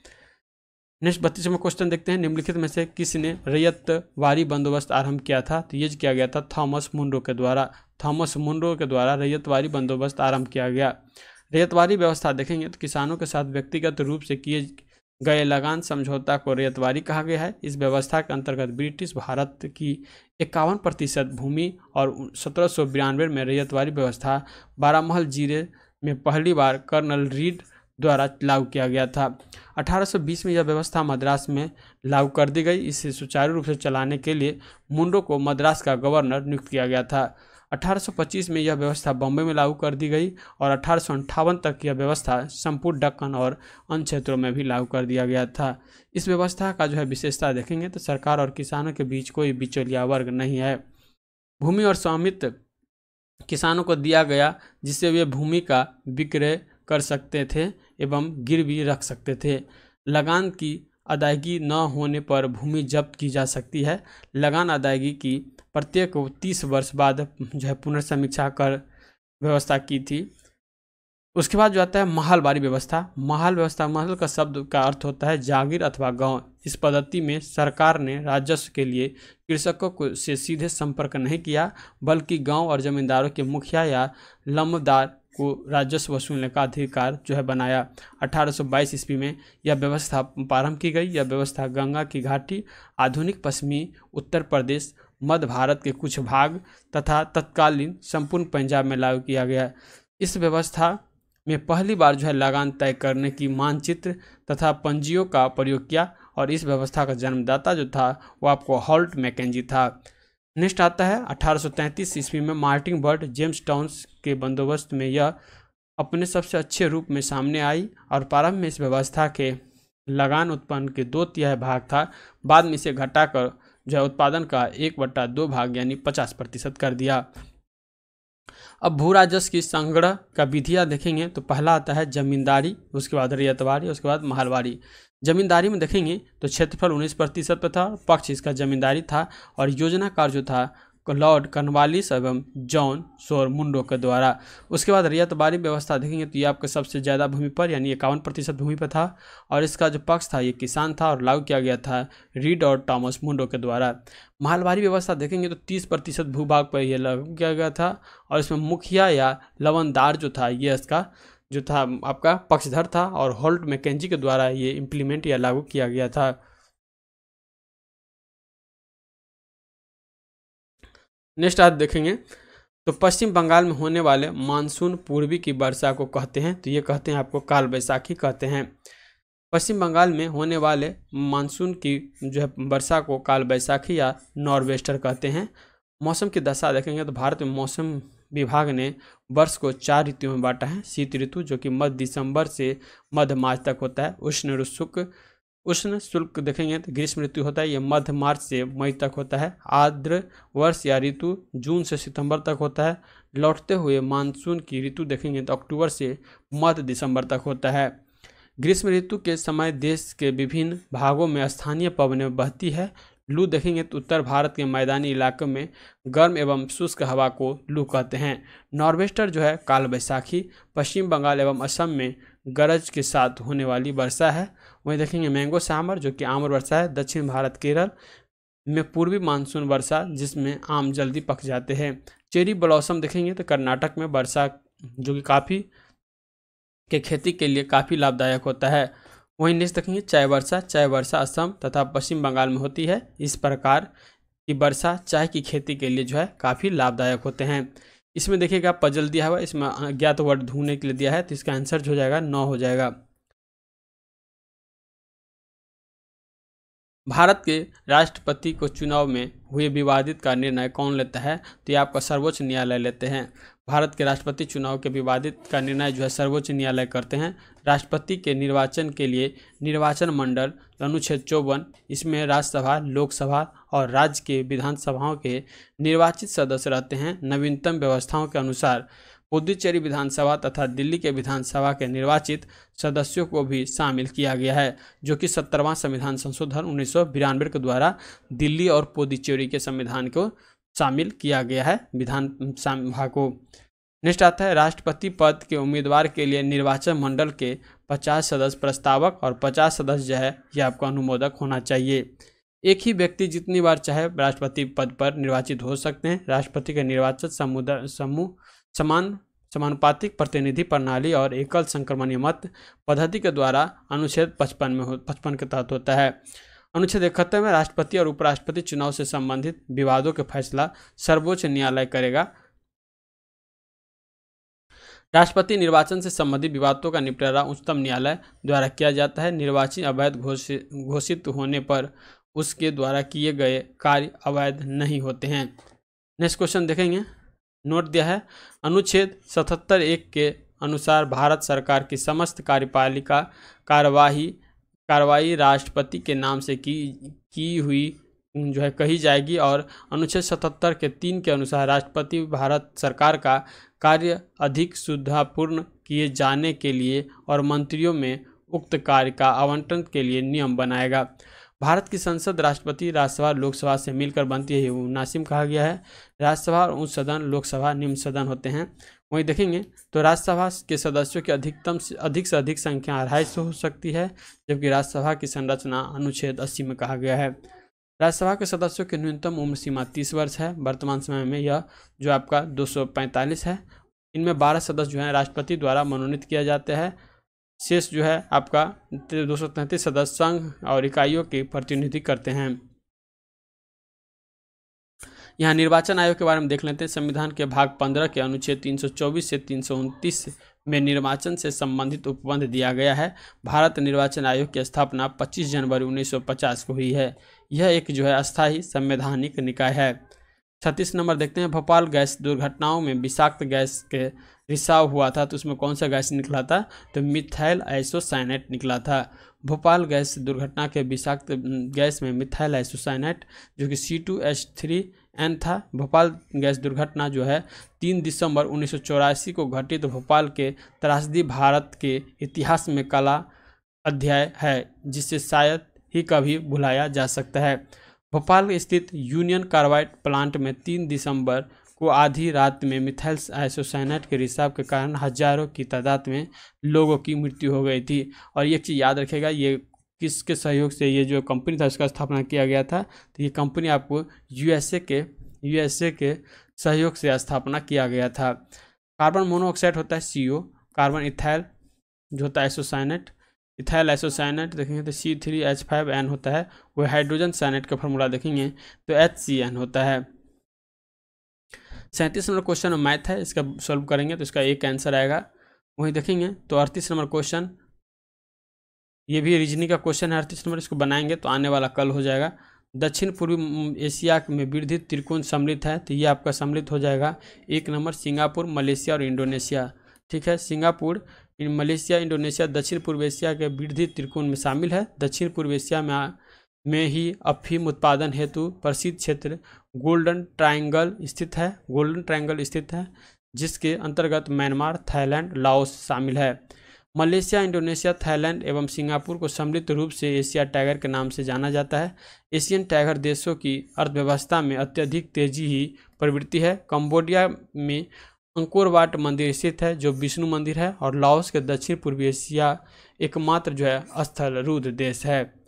नेक्स्ट बत्तीसवें क्वेश्चन देखते हैं। निम्नलिखित में से किसने रैयत वारी बंदोबस्त आरंभ किया था? तो ये किया गया था, थॉमस मुंडो के द्वारा। थॉमस मुंडो के द्वारा रैयतवारी बंदोबस्त आरंभ किया गया। रैयतवारी व्यवस्था देखेंगे तो किसानों के साथ व्यक्तिगत रूप से किए गए लगान समझौता को रैयतवारी कहा गया है। इस व्यवस्था के अंतर्गत ब्रिटिश भारत की इक्यावन प्रतिशत भूमि और सत्रह सौ में रैयतवारी व्यवस्था बारामहल ज़िले में पहली बार कर्नल रीड द्वारा लागू किया गया था। 1820 में यह व्यवस्था मद्रास में लागू कर दी गई। इसे सुचारू रूप से चलाने के लिए मुंडो को मद्रास का गवर्नर नियुक्त किया गया था। 1825 में यह व्यवस्था बॉम्बे में लागू कर दी गई और अठारह तक यह व्यवस्था संपूर्ण डक्कन और अन्य क्षेत्रों में भी लागू कर दिया गया था। इस व्यवस्था का जो है विशेषता देखेंगे तो सरकार और किसानों के बीच कोई बिचौलिया वर्ग नहीं है। भूमि और स्वामित्व किसानों को दिया गया, जिससे वे भूमि का विक्रय कर सकते थे एवं गिरवी रख सकते थे। लगान की अदायगी न होने पर भूमि जब्त की जा सकती है। लगान अदायगी की प्रत्येक तीस वर्ष बाद जो है पुनर्समीक्षा कर व्यवस्था की थी। उसके बाद जो आता है महालबारी व्यवस्था। महाल व्यवस्था, महल का शब्द का अर्थ होता है जागीर अथवा गाँव इस पद्धति में सरकार ने राजस्व के लिए कृषकों को से सीधे संपर्क नहीं किया, बल्कि गाँव और जमींदारों के मुखिया या लम्बदार को राजस्व वसूलने का अधिकार जो है बनाया। 1822 ईस्वी में यह व्यवस्था प्रारंभ की गई। यह व्यवस्था गंगा की घाटी, आधुनिक पश्चिमी उत्तर प्रदेश, मध्य भारत के कुछ भाग तथा तत्कालीन संपूर्ण पंजाब में लागू किया गया। इस व्यवस्था में पहली बार जो है लगान तय करने की मानचित्र तथा पंजियों का प्रयोग किया और इस व्यवस्था का जन्मदाता जो था वो आपको हॉल्ट मैकेंजी था। नेक्स्ट आता है। 1833 ईस्वी में मार्टिन बर्ड जेम्स टाउन्स के बंदोबस्त में यह अपने सबसे अच्छे रूप में सामने आई और प्रारंभ में इस व्यवस्था के लगान उत्पन्न के दो तिहाई भाग था। बाद में इसे घटाकर जो है उत्पादन का एक बट्टा दो भाग यानी पचास प्रतिशत कर दिया। अब भू राजस्व की संग्रह का विधियाँ देखेंगे तो पहला आता है जमींदारी, उसके बाद रियतवारी, उसके बाद महलवारी। जमींदारी में देखेंगे तो क्षेत्रफल उन्नीस प्रतिशत पर था, पक्ष इसका जमींदारी था और योजनाकार जो था, लॉर्ड कनवालिस एवं जॉन सोर मुंडो के द्वारा। उसके बाद रियतबारी व्यवस्था देखेंगे तो ये आपके सबसे ज़्यादा भूमि पर, यानी इक्यावन प्रतिशत भूमि पर था और इसका जो पक्ष था, ये किसान था और लागू किया गया था रीड और टॉमस मुंडो के द्वारा। मालवारी व्यवस्था देखेंगे तो तीस प्रतिशत भूभाग पर यह लागू किया गया था और इसमें मुखिया या लवनदार जो था, ये इसका जो था, आपका पक्षधर था और होल्ट मैकेंजी के द्वारा ये इम्प्लीमेंट या लागू किया गया था। नेक्स्ट आज देखेंगे। तो पश्चिम बंगाल में होने वाले मानसून पूर्वी की वर्षा को कहते हैं। तो ये कहते हैं, आपको काल बैसाखी कहते हैं। पश्चिम बंगाल में होने वाले मानसून की जो है वर्षा को काल बैसाखी या नॉर्वेस्टर कहते हैं। मौसम की दशा देखेंगे तो भारत में मौसम विभाग ने वर्ष को चार ऋतुओं में बांटा है, शीत ऋतु, जो कि मध्य दिसंबर से मध्य मार्च तक होता है, उष्ण शुक्ल उष्ण शुल्क देखेंगे तो ग्रीष्म ऋतु होता है, ये मध्य मार्च से मई तक होता है, आर्द्र वर्ष या ऋतु जून से सितंबर तक होता है, लौटते हुए मानसून की ऋतु देखेंगे तो अक्टूबर से मध्य दिसंबर तक होता है। ग्रीष्म ऋतु के समय देश के विभिन्न भागों में स्थानीय पवनें बहती है लू देखेंगे तो उत्तर भारत के मैदानी इलाकों में गर्म एवं शुष्क हवा को लू कहते हैं। नॉर्वेस्टर जो है काल बैसाखी पश्चिम बंगाल एवं असम में गरज के साथ होने वाली वर्षा है। वहीं देखेंगे मैंगो सामर जो कि आम वर्षा है। दक्षिण भारत, केरल में पूर्वी मानसून वर्षा, जिसमें आम जल्दी पक जाते हैं। चेरी ब्लॉसम देखेंगे तो कर्नाटक में वर्षा, जो कि काफ़ी के खेती के लिए काफ़ी लाभदायक होता है। वहीं नेक्स्ट देखेंगे, चाय वर्षा। चाय वर्षा असम तथा पश्चिम बंगाल में होती है। इस प्रकार की वर्षा चाय की खेती के लिए जो है काफ़ी लाभदायक होते हैं। इसमें देखिएगा, पजल दिया हुआ इसमें अज्ञात वर्ड ढूँढने के लिए दिया है तो इसका आंसर जो हो जाएगा, नौ हो जाएगा। भारत के राष्ट्रपति को चुनाव में हुए विवादित का निर्णय कौन लेता है? तो ये आपका सर्वोच्च न्यायालय लेते हैं। भारत के राष्ट्रपति चुनाव के विवादित का निर्णय जो है सर्वोच्च न्यायालय करते हैं। राष्ट्रपति के निर्वाचन के लिए निर्वाचन मंडल अनुच्छेद चौवन, इसमें राज्यसभा, लोकसभा और राज्य के विधानसभाओं के निर्वाचित सदस्य रहते हैं। नवीनतम व्यवस्थाओं के अनुसार पुदुचेरी विधानसभा तथा दिल्ली के विधानसभा के निर्वाचित सदस्यों को भी शामिल किया गया है, जो कि सत्तरवां संविधान संशोधन उन्नीस के द्वारा दिल्ली और पुदुचेरी के संविधान को शामिल किया गया है, विधान सभा को। नेक्स्ट आता है, राष्ट्रपति पद के उम्मीदवार के लिए निर्वाचन मंडल के 50 सदस्य प्रस्तावक और 50 सदस्य जो है यह आपको अनुमोदक होना चाहिए। एक ही व्यक्ति जितनी बार चाहे राष्ट्रपति पद पर निर्वाचित हो सकते हैं। राष्ट्रपति के निर्वाचन समुदाय समूह समान, समानुपातिक प्रतिनिधि प्रणाली और एकल संक्रमणीय मत पद्धति के द्वारा अनुच्छेद पचपन में पचपन के तहत होता है। अनुच्छेद इकहत्तर में राष्ट्रपति और उपराष्ट्रपति चुनाव से संबंधित विवादों के फैसला सर्वोच्च न्यायालय करेगा। राष्ट्रपति निर्वाचन से संबंधित विवादों का निपटारा उच्चतम न्यायालय द्वारा किया जाता है। निर्वाचन अवैध घोषित होने पर उसके द्वारा किए गए कार्य अवैध नहीं होते हैं। नेक्स्ट क्वेश्चन देखेंगे। नोट दिया है। अनुच्छेद सतहत्तर एक के अनुसार भारत सरकार की समस्त कार्यपालिका कार्यवाही कार्रवाई राष्ट्रपति के नाम से की की हुई जो है, कही जाएगी और अनुच्छेद सतहत्तर के तीन के अनुसार राष्ट्रपति भारत सरकार का कार्य अधिक सुविधापूर्ण किए जाने के लिए और मंत्रियों में उक्त कार्य का आवंटन के लिए नियम बनाएगा। भारत की संसद राष्ट्रपति राज्यसभा लोकसभा से मिलकर बनती है नासिम कहा गया है। राज्यसभा और उच्च सदन लोकसभा निम्न सदन होते हैं। वहीं देखेंगे तो राज्यसभा के सदस्यों की अधिकतम से अधिक से अधिक संख्या अढ़ाई सौ हो सकती है, जबकि राज्यसभा की संरचना अनुच्छेद अस्सी में कहा गया है। राज्यसभा के सदस्यों की न्यूनतम उम्र सीमा तीस वर्ष है। वर्तमान समय में यह जो आपका दो सौ पैंतालीस है, इनमें बारह सदस्य जो है राष्ट्रपति द्वारा मनोनीत किया जाता है। शेष जो है आपका दो सौ तैंतीस सदस्य संघ और इकाइयों के प्रतिनिधि करते हैं। यहाँ निर्वाचन आयोग के बारे में देख लेते हैं। संविधान के भाग पंद्रह के अनुच्छेद 324 से तीन सौ उनतीस में निर्वाचन से संबंधित उपबंध दिया गया है। भारत निर्वाचन आयोग की स्थापना 25 जनवरी 1950 को हुई है। यह एक जो है अस्थायी संवैधानिक निकाय है। छत्तीस नंबर देखते हैं। भोपाल गैस दुर्घटनाओं में विषाक्त गैस के रिसाव हुआ था तो उसमें कौन सा गैस निकला था? तो मिथाइल आइसोसाइनेट निकला था। भोपाल गैस दुर्घटना के विषाक्त गैस में मिथाइल आइसोसाइनेट जो कि C two H three N था, भोपाल गैस दुर्घटना जो है, तीन दिसंबर उन्नीस सौ चौरासी को घटित तो भोपाल के त्रासदी भारत के इतिहास में कला अध्याय है, जिसे शायद ही कभी भुलाया जा सकता है। भोपाल स्थित यूनियन कार्बाइड प्लांट में तीन दिसंबर को आधी रात में मिथाइल आइसोसाइनाइड के रिसाव के कारण हज़ारों की तादाद में लोगों की मृत्यु हो गई थी। और ये चीज़ याद रखेगा ये किसके सहयोग से ये जो कंपनी था उसका स्थापना किया गया था तो ये कंपनी आपको यूएसए के यूएसए के सहयोग से स्थापना किया गया था। कार्बन मोनोऑक्साइड होता है सीओ, कार्बन इथाइल, जो होता है एसोसाइनेट इथाइल एसोसाइनेट देखेंगे तो C three H five N होता है वह हाइड्रोजन साइनेट का फॉर्मूला देखेंगे तो एच सी एन होता है। सैंतीस नंबर क्वेश्चन मैथ है, इसका सॉल्व करेंगे तो इसका एक आंसर आएगा। वहीं देखेंगे तो अड़तीस नंबर क्वेश्चन, ये भी रीजनिंग का क्वेश्चन है, अड़तीस नंबर इसको बनाएँगे तो आने वाला कल हो जाएगा। दक्षिण पूर्वी एशिया में वृद्धि त्रिकोण सम्मिलित है तो ये आपका सम्मिलित हो जाएगा। एक नंबर सिंगापुर, मलेशिया और इंडोनेशिया, ठीक है? सिंगापुर मलेशिया, इंडोनेशिया, दक्षिण पूर्व एशिया के वृद्धि त्रिकोण में शामिल है। दक्षिण पूर्व एशिया में में ही अफीम उत्पादन हेतु प्रसिद्ध क्षेत्र गोल्डन ट्रायंगल स्थित है, गोल्डन ट्रायंगल स्थित है, जिसके अंतर्गत म्यांमार, थाईलैंड, लाओस शामिल है। मलेशिया, इंडोनेशिया, थाईलैंड एवं सिंगापुर को सम्मिलित रूप से एशिया टाइगर के नाम से जाना जाता है। एशियन टाइगर देशों की अर्थव्यवस्था में अत्यधिक तेज़ी ही प्रवृत्ति है। कंबोडिया में अंकोरवाट मंदिर स्थित है, जो विष्णु मंदिर है, और लाओस के दक्षिण पूर्वी एशिया एकमात्र जो है स्थल रुद्र देश है।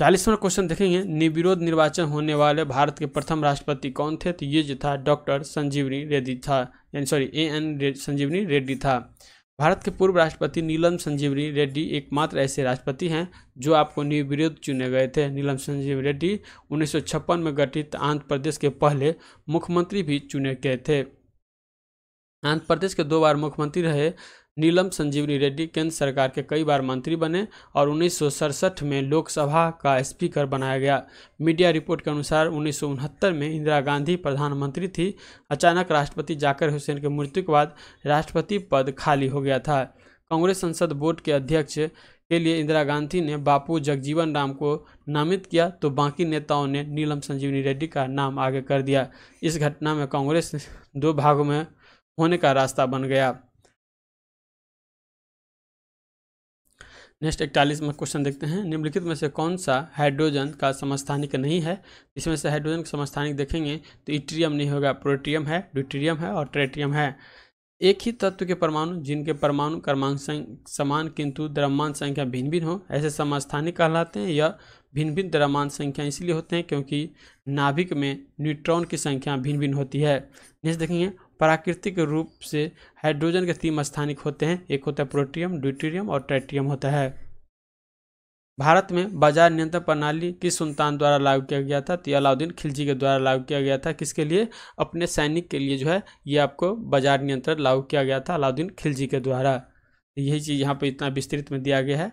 चालीस नंबर क्वेश्चन देखेंगे। निर्विरोध निर्वाचन होने वाले भारत के प्रथम राष्ट्रपति कौन थे? तो ये जो था डॉक्टर संजीवनी रेड्डी था। यानी sorry A N Sanjivani Reddy था। भारत के पूर्व राष्ट्रपति नीलम संजीवनी रेड्डी एकमात्र ऐसे राष्ट्रपति हैं जो आपको निर्विरोध चुने गए थे। नीलम संजीव रेड्डी उन्नीस सौ छप्पन में गठित आंध्र प्रदेश के पहले मुख्यमंत्री भी चुने गए थे। आंध्र प्रदेश के दो बार मुख्यमंत्री रहे। नीलम संजीवनी रेड्डी केंद्र सरकार के कई बार मंत्री बने और उन्नीस सौ सड़सठ में लोकसभा का स्पीकर बनाया गया। मीडिया रिपोर्ट के अनुसार उन्नीस सौ उनहत्तर में इंदिरा गांधी प्रधानमंत्री थी। अचानक राष्ट्रपति जाकर हुसैन की मृत्यु के बाद राष्ट्रपति पद खाली हो गया था। कांग्रेस संसद बोर्ड के अध्यक्ष के लिए इंदिरा गांधी ने बापू जगजीवन राम को नामित किया तो बाकी नेताओं ने नीलम संजीवनी रेड्डी का नाम आगे कर दिया। इस घटना में कांग्रेस दो भागों में होने का रास्ता बन गया। नेक्स्ट इकतालीस में क्वेश्चन देखते हैं। निम्नलिखित में से कौन सा हाइड्रोजन का समस्थानिक नहीं है? इसमें से हाइड्रोजन का समस्थानिक देखेंगे तो इट्रियम नहीं होगा प्रोटियम है ड्यूट्रियम है और ट्रेटियम है। एक ही तत्व के परमाणु जिनके परमाणु क्रमांक समान किंतु द्रव्यमान संख्या भिन्न भिन्न हो, ऐसे समस्थानिक कहलाते हैं या भिन्न भिन्न द्रव्यमान संख्या इसलिए होते हैं क्योंकि नाभिक में न्यूट्रॉन की संख्या भिन्न भिन्न होती है। नेक्स्ट देखेंगे प्राकृतिक रूप से हाइड्रोजन के तीन स्थानिक होते हैं। एक होता है प्रोटियम, ड्यूटेरियम और ट्रेटियम होता है। भारत में बाज़ार नियंत्रण प्रणाली किस सुल्तान द्वारा लागू किया गया था? तो अलाउद्दीन खिलजी के द्वारा लागू किया गया था। किसके लिए? अपने सैनिक के लिए जो है, ये आपको बाज़ार नियंत्रण लागू किया गया था अलाउद्दीन खिलजी के द्वारा। यही चीज़ यहाँ पर इतना विस्तृत में दिया गया है।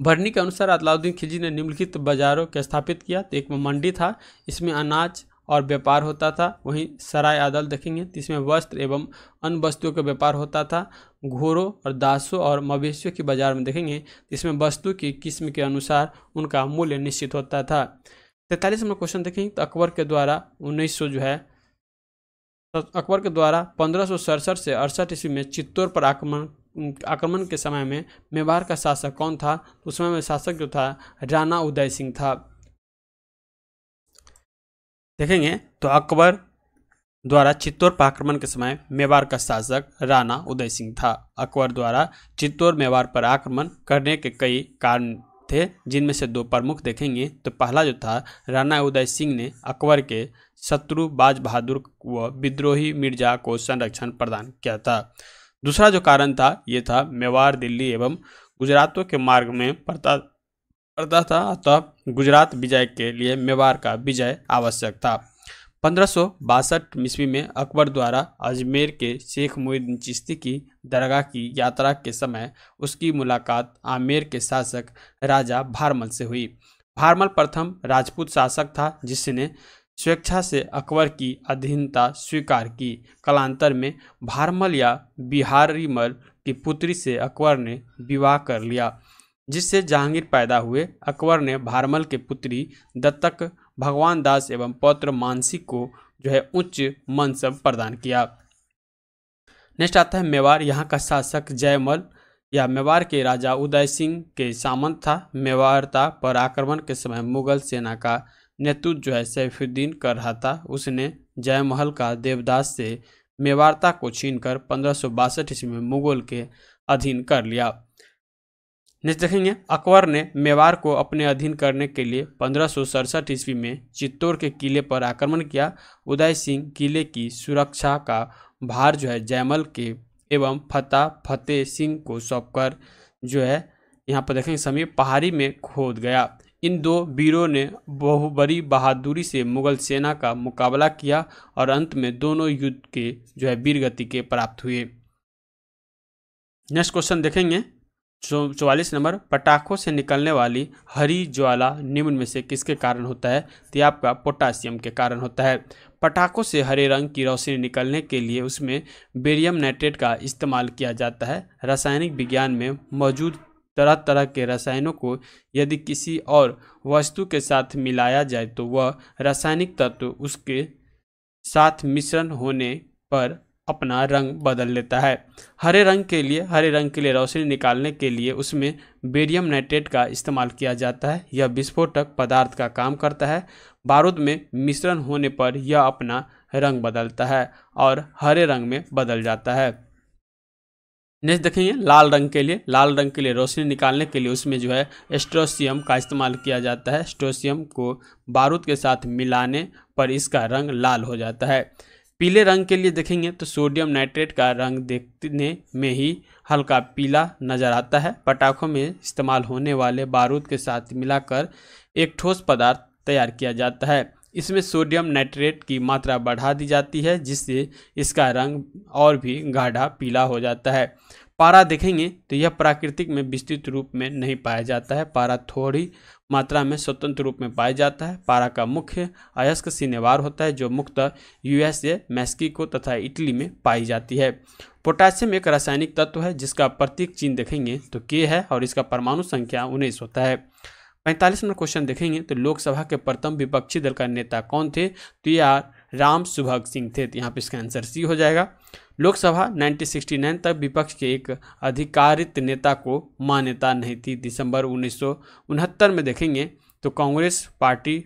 भरनी के अनुसार अलाउद्दीन खिलजी ने निम्नलिखित बाजारों के स्थापित किया। तो एक मंडी था, इसमें अनाज और व्यापार होता था, वहीं सराय आदल देखेंगे, जिसमें वस्त्र एवं अन्य वस्तुओं का व्यापार होता था, घोड़ों और दासों और मवेशियों के बाज़ार में देखेंगे, जिसमें वस्तु की किस्म के अनुसार उनका मूल्य निश्चित होता था। तैतालीस नंबर क्वेश्चन देखेंगे तो अकबर के द्वारा उन्नीस सौ जो है तो अकबर के द्वारा पंद्रह से अड़सठ ईस्वी में चित्तौड़ पर आक्रमण आक्रमण के समय में मेवाड़ का शासक कौन था तो उस समय में शासक जो था, राणा उदय सिंह था। देखेंगे तो अकबर द्वारा चित्तौड़ पर आक्रमण के समय मेवाड़ का शासक राणा उदय सिंह था। अकबर द्वारा चित्तौड़ मेवाड़ पर आक्रमण करने के कई कारण थे, जिनमें से दो प्रमुख देखेंगे तो पहला जो था, राणा उदय सिंह ने अकबर के शत्रु बाज बहादुर व विद्रोही मिर्ज़ा को संरक्षण प्रदान किया था। दूसरा जो कारण था, ये था मेवाड़, दिल्ली एवं गुजरातों के मार्ग में करता था अतः तो गुजरात विजय के लिए मेवाड़ का विजय आवश्यक था। पंद्रह ईस्वी में अकबर द्वारा अजमेर के शेख मुहिद्दीन चिश्ती की दरगाह की यात्रा के समय उसकी मुलाकात आमेर के शासक राजा भारमल से हुई। भारमल प्रथम राजपूत शासक था, जिसने स्वेच्छा से अकबर की अधीनता स्वीकार की। कलांतर में भारमल या बिहारीमल की पुत्री से अकबर ने विवाह कर लिया। जिससे जहांगीर पैदा हुए, अकबर ने भारमल के पुत्री दत्तक भगवान दास एवं पौत्र मानसी को जो है उच्च मनसब प्रदान किया। नेक्स्ट आता है मेवाड़ यहाँ का शासक जयमल या मेवाड़ के राजा उदय सिंह के सामंत था। मेवाड़ता पर आक्रमण के समय मुगल सेना का नेतृत्व जो है सैफुद्दीन कर रहा था। उसने जयमहल का देवदास से मेवाड़ता को छीनकर पंद्रह सौ ईस्वी में मुगल के अधीन कर लिया। नेक्स्ट देखेंगे अकबर ने मेवाड़ को अपने अधीन करने के लिए पंद्रह ईस्वी में चित्तौड़ के किले पर आक्रमण किया। उदय सिंह किले की सुरक्षा का भार जो है जयमल के एवं फतेह फतेह सिंह को सौंपकर जो है यहाँ पर देखेंगे समीप पहाड़ी में खोद गया। इन दो वीरों ने बहु बड़ी बहादुरी से मुगल सेना का मुकाबला किया और अंत में दोनों युद्ध के जो है वीर गति के प्राप्त हुए। नेक्स्ट क्वेश्चन देखेंगे। चौवालीस नंबर, पटाखों से निकलने वाली हरी ज्वाला निम्न में से किसके कारण होता है? तो आपका पोटासियम के कारण होता है। पटाखों से हरे रंग की रोशनी निकलने के लिए उसमें बेरियम नाइट्रेट का इस्तेमाल किया जाता है। रासायनिक विज्ञान में मौजूद तरह तरह के रसायनों को यदि किसी और वस्तु के साथ मिलाया जाए तो वह रासायनिक तत्व उसके साथ मिश्रण होने पर अपना रंग बदल लेता है। हरे रंग के लिए, हरे रंग के लिए रोशनी निकालने के लिए उसमें बेरियम नाइट्रेट का इस्तेमाल किया जाता है। यह विस्फोटक पदार्थ का काम करता है। बारूद में मिश्रण होने पर यह अपना रंग बदलता है और हरे रंग में बदल जाता है। नेक्स्ट देखेंगे, लाल रंग के लिए। लाल रंग के लिए रोशनी निकालने के लिए उसमें जो है एस्ट्रोसियम का इस्तेमाल किया जाता है। एस्ट्रोसियम को बारूद के साथ मिलाने पर इसका रंग लाल हो जाता है। पीले रंग के लिए देखेंगे तो सोडियम नाइट्रेट का रंग देखने में ही हल्का पीला नज़र आता है। पटाखों में इस्तेमाल होने वाले बारूद के साथ मिलाकर एक ठोस पदार्थ तैयार किया जाता है। इसमें सोडियम नाइट्रेट की मात्रा बढ़ा दी जाती है, जिससे इसका रंग और भी गाढ़ा पीला हो जाता है। पारा देखेंगे तो यह प्राकृतिक में विस्तृत रूप में नहीं पाया जाता है। पारा थोड़ी मात्रा में स्वतंत्र रूप में पाया जाता है। पारा का मुख्य अयस्क सिनेवार होता है, जो मुक्त यूएसए, मैक्सिको तथा इटली में पाई जाती है। पोटासियम एक रासायनिक तत्व है, जिसका प्रतीक चिन्ह देखेंगे तो के है और इसका परमाणु संख्या उन्नीस होता है। पैंतालीस नंबर क्वेश्चन देखेंगे तो लोकसभा के प्रथम विपक्षी दल का नेता कौन थे? तो यार राम सुभग सिंह थे। तो यहाँ पे इसका आंसर सी हो जाएगा। लोकसभा 1969 तक विपक्ष के एक अधिकारित नेता को मान्यता नहीं थी। दिसंबर उन्नीस सौ उनहत्तर में देखेंगे तो कांग्रेस पार्टी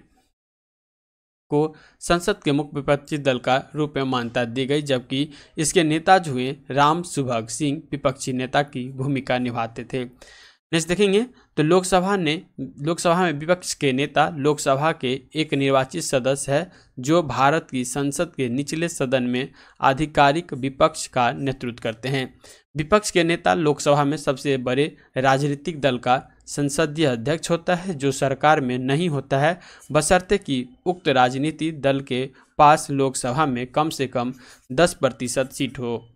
को संसद के मुख्य विपक्षी दल का रूप में मान्यता दी गई, जबकि इसके नेता जो हुए, राम सुभग सिंह विपक्षी नेता की भूमिका निभाते थे। नेक्स्ट देखेंगे तो लोकसभा ने, लोकसभा में विपक्ष के नेता, लोकसभा के एक निर्वाचित सदस्य है, जो भारत की संसद के निचले सदन में आधिकारिक विपक्ष का नेतृत्व करते हैं। विपक्ष के नेता लोकसभा में सबसे बड़े राजनीतिक दल का संसदीय अध्यक्ष होता है, जो सरकार में नहीं होता है। बशर्ते कि उक्त राजनीति दल के पास लोकसभा में कम से कम 10 प्रतिशत सीट हो।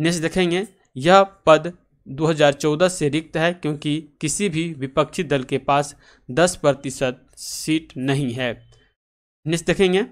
नेक्स्ट देखेंगे, यह पद 2014 से रिक्त है क्योंकि किसी भी विपक्षी दल के पास 10 प्रतिशत सीट नहीं है। निश्चित देखेंगे।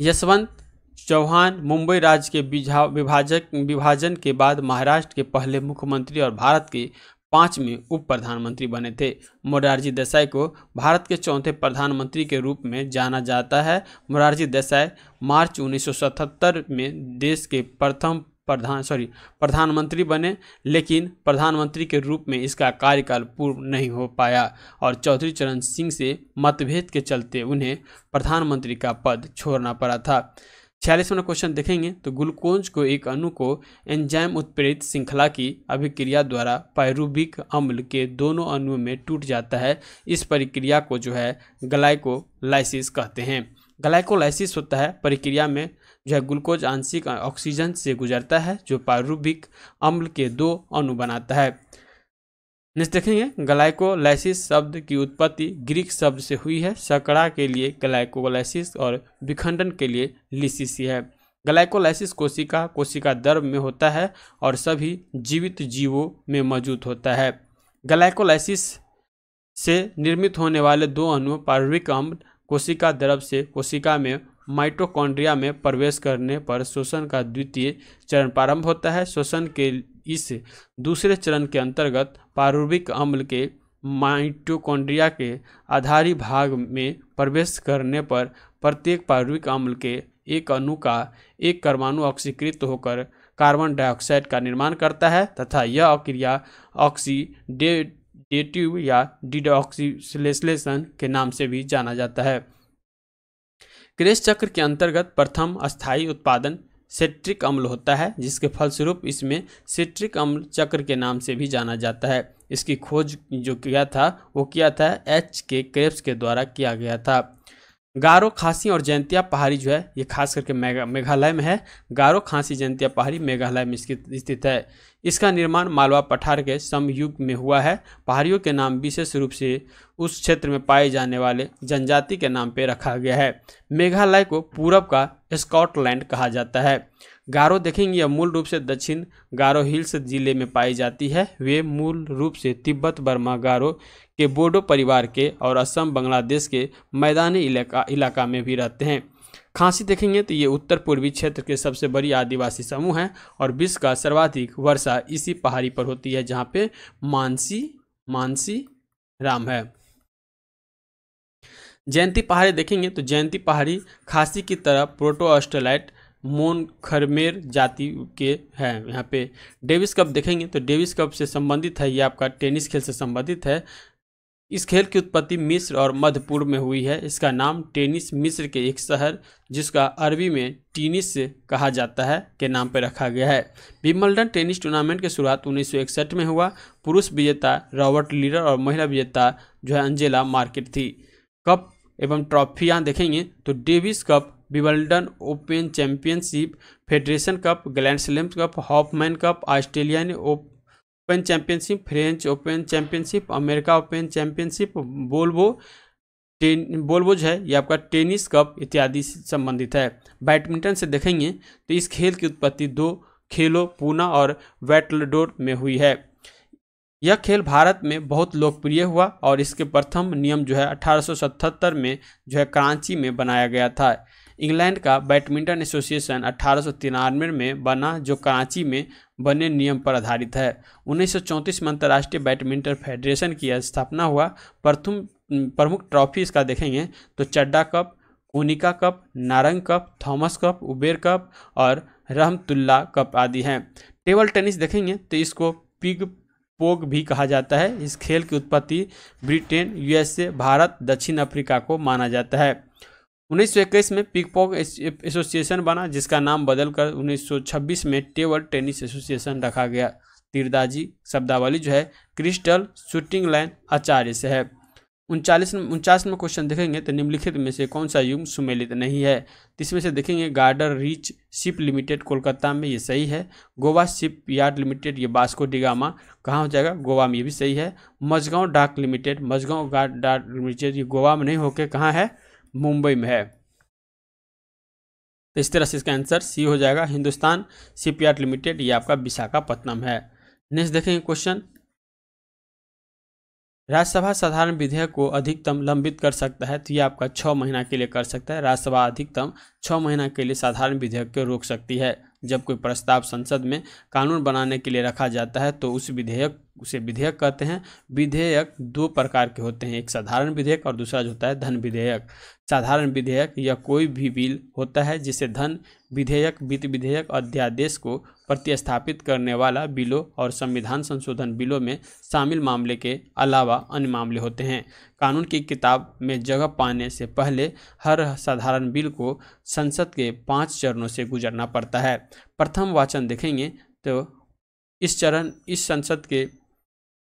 यशवंत चौहान मुंबई राज्य के विभाजक, विभाजन के बाद महाराष्ट्र के पहले मुख्यमंत्री और भारत के पाँचवें उप प्रधानमंत्री बने थे। मोरारजी देसाई को भारत के चौथे प्रधानमंत्री के रूप में जाना जाता है। मोरारजी देसाई मार्च 1977 में देश के प्रथम प्रधान सॉरी प्रधानमंत्री बने, लेकिन प्रधानमंत्री के रूप में इसका कार्यकाल पूर्ण नहीं हो पाया और चौधरी चरण सिंह से मतभेद के चलते उन्हें प्रधानमंत्री का पद छोड़ना पड़ा था। छियालीसवां क्वेश्चन देखेंगे तो ग्लूकोज को एक अणु को एंजाइम उत्प्रेरित श्रृंखला की अभिक्रिया द्वारा पायरुबिक अम्ल के दोनों अणुओं में टूट जाता है। इस प्रक्रिया को जो है, ग्लाइकोलाइसिस कहते हैं। ग्लाइकोलाइसिस होता है, प्रक्रिया में जो है ग्लूकोज आंशिक ऑक्सीजन से गुजरता है, जो पारुबिक अम्ल के दो अणु बनाता है। नेक्स्ट देखेंगे, ग्लाइकोलाइसिस शब्द की उत्पत्ति ग्रीक शब्द से हुई है। सकड़ा के लिए ग्लाइकोलाइसिस और विखंडन के लिए लिसिसी है। ग्लाइकोलाइसिस कोशिका कोशिका दर्भ में होता है और सभी जीवित जीवों में मौजूद होता है। ग्लाइकोलाइसिस से निर्मित होने वाले दो अणु पार्विक अम्ल, कोशिका द्रव से कोशिका में माइटोकॉन्ड्रिया में प्रवेश करने पर शोषण का द्वितीय चरण प्रारंभ होता है। शोषण के इस दूसरे चरण के अंतर्गत पारुविक अम्ल के माइटोकॉन्ड्रिया के आधारी भाग में प्रवेश करने पर प्रत्येक पारुविक अम्ल के एक अणु का एक परमाणु ऑक्सीकृत होकर कार्बन डाइऑक्साइड का निर्माण करता है तथा यह क्रिया ऑक्सीडेटिव या डिडॉक्सीलेशन के नाम से भी जाना जाता है। क्रेस चक्र के अंतर्गत प्रथम अस्थायी उत्पादन सेट्रिक अम्ल होता है, जिसके फलस्वरूप इसमें सेट्रिक अम्ल चक्र के नाम से भी जाना जाता है। इसकी खोज जो किया था, वो किया था एच के क्रेप्स के द्वारा किया गया था। गारो, खांसी और जयंतिया पहाड़ी जो है, ये खास करके मेघालय में है। गारो, खांसी, जयंतिया पहाड़ी मेघालय में स्थित है। इसका निर्माण मालवा पठार के समयुग में हुआ है। पहाड़ियों के नाम विशेष रूप से उस क्षेत्र में पाए जाने वाले जनजाति के नाम पर रखा गया है। मेघालय को पूरब का स्कॉटलैंड कहा जाता है। गारो देखेंगे, यह मूल रूप से दक्षिण गारो हिल्स ज़िले में पाई जाती है। वे मूल रूप से तिब्बत, बर्मा गारो के बोडो परिवार के और असम, बांग्लादेश के मैदानी इलाका इलाका में भी रहते हैं। खांसी देखेंगे तो ये उत्तर पूर्वी क्षेत्र के सबसे बड़ी आदिवासी समूह है और विश्व का सर्वाधिक वर्षा इसी पहाड़ी पर होती है जहाँ पे मानसी मानसी राम है। जयंती पहाड़ी देखेंगे तो जयंती पहाड़ी खांसी की तरह प्रोटोस्टेलाइट मोन खरमेर जाति के हैं। यहाँ पे डेविस कप देखेंगे तो डेविस कप से संबंधित है, ये आपका टेनिस खेल से संबंधित है। इस खेल की उत्पत्ति मिस्र और मध्य पूर्व में हुई है। इसका नाम टेनिस मिस्र के एक शहर, जिसका अरबी में टीनिस से कहा जाता है, के नाम पर रखा गया है। विमल्डन टेनिस टूर्नामेंट की शुरुआत 1961 में हुआ। पुरुष विजेता रॉबर्ट लीडर और महिला विजेता जो है अंजेला मार्केट थी। कप एवं ट्रॉफियाँ देखेंगे तो Davis cup Wimbledon open championship, federation cup, grand slam cup, Hopman cup, Australian open championship French open championship America open championship Volvo ten Volvo जो है, ये आपका टेनिस कप इत्यादि से संबंधित है। बैडमिंटन से देखेंगे तो इस खेल की उत्पत्ति दो खेलों, पूना और वेटलडोर में हुई है। यह खेल भारत में बहुत लोकप्रिय हुआ और इसके प्रथम नियम जो है 1877 में जो है, कराची में बनाया गया था। इंग्लैंड का बैडमिंटन एसोसिएशन तिरानवे में बना, जो कराची में बने नियम पर आधारित है। उन्नीस सौ चौंतीस में अंतर्राष्ट्रीय बैडमिंटन फेडरेशन की स्थापना हुआ। प्रथम, प्रमुख ट्रॉफी इसका देखेंगे तो Chadha cup Konica cup, Narang cup, Thomas cup, Uber cup और रहमतुल्ला कप आदि हैं। टेबल टेनिस देखेंगे तो इसको पिग पोग भी कहा जाता है। इस खेल की उत्पत्ति ब्रिटेन, यूएसए, भारत, दक्षिण अफ्रीका को माना जाता है। उन्नीस सौ इक्कीस में पिकपॉक एसोसिएशन बना, जिसका नाम बदलकर 1926 में टेबल टेनिस एसोसिएशन रखा गया। तीरदाजी शब्दावली जो है, क्रिस्टल शूटिंग लाइन आचार्य से है। उनचालीस, उनचास में क्वेश्चन देखेंगे तो निम्नलिखित में से कौन सा युग सुमेलित नहीं है? इसमें से देखेंगे garden reach ship limited Kolkata में ये सही है। गोवा शिप यार्ड लिमिटेड ये बास्को डिगामा कहाँ हो जाएगा? गोवा में ये भी सही है। मजगांव डाक लिमिटेड मजगांव डाक लिमिटेड ये गोवा में नहीं होकर कहाँ है? मुंबई में है। तो इस तरह से इसका आंसर सी हो जाएगा। हिंदुस्तान शिपयार्ड लिमिटेड ये आपका विशाखापट्टनम है। नेक्स्ट देखेंगे क्वेश्चन राज्यसभा साधारण विधेयक को अधिकतम लंबित कर सकता है तो ये आपका छः महीना के लिए कर सकता है। राज्यसभा अधिकतम छः महीना के लिए साधारण विधेयक को रोक सकती है। जब कोई प्रस्ताव संसद में कानून बनाने के लिए रखा जाता है तो उस विधेयक, उसे विधेयक कहते हैं। विधेयक दो प्रकार के होते हैं, एक साधारण विधेयक और दूसरा जो होता है धन विधेयक। साधारण विधेयक या कोई भी बिल होता है जिसे धन विधेयक, वित्त विधेयक, अध्यादेश को प्रतिस्थापित करने वाला बिलों और संविधान संशोधन बिलों में शामिल मामले के अलावा अन्य मामले होते हैं। कानून की किताब में जगह पाने से पहले हर साधारण बिल को संसद के पाँच चरणों से गुजरना पड़ता है। प्रथम वाचन देखेंगे तो इस चरण, इस संसद के,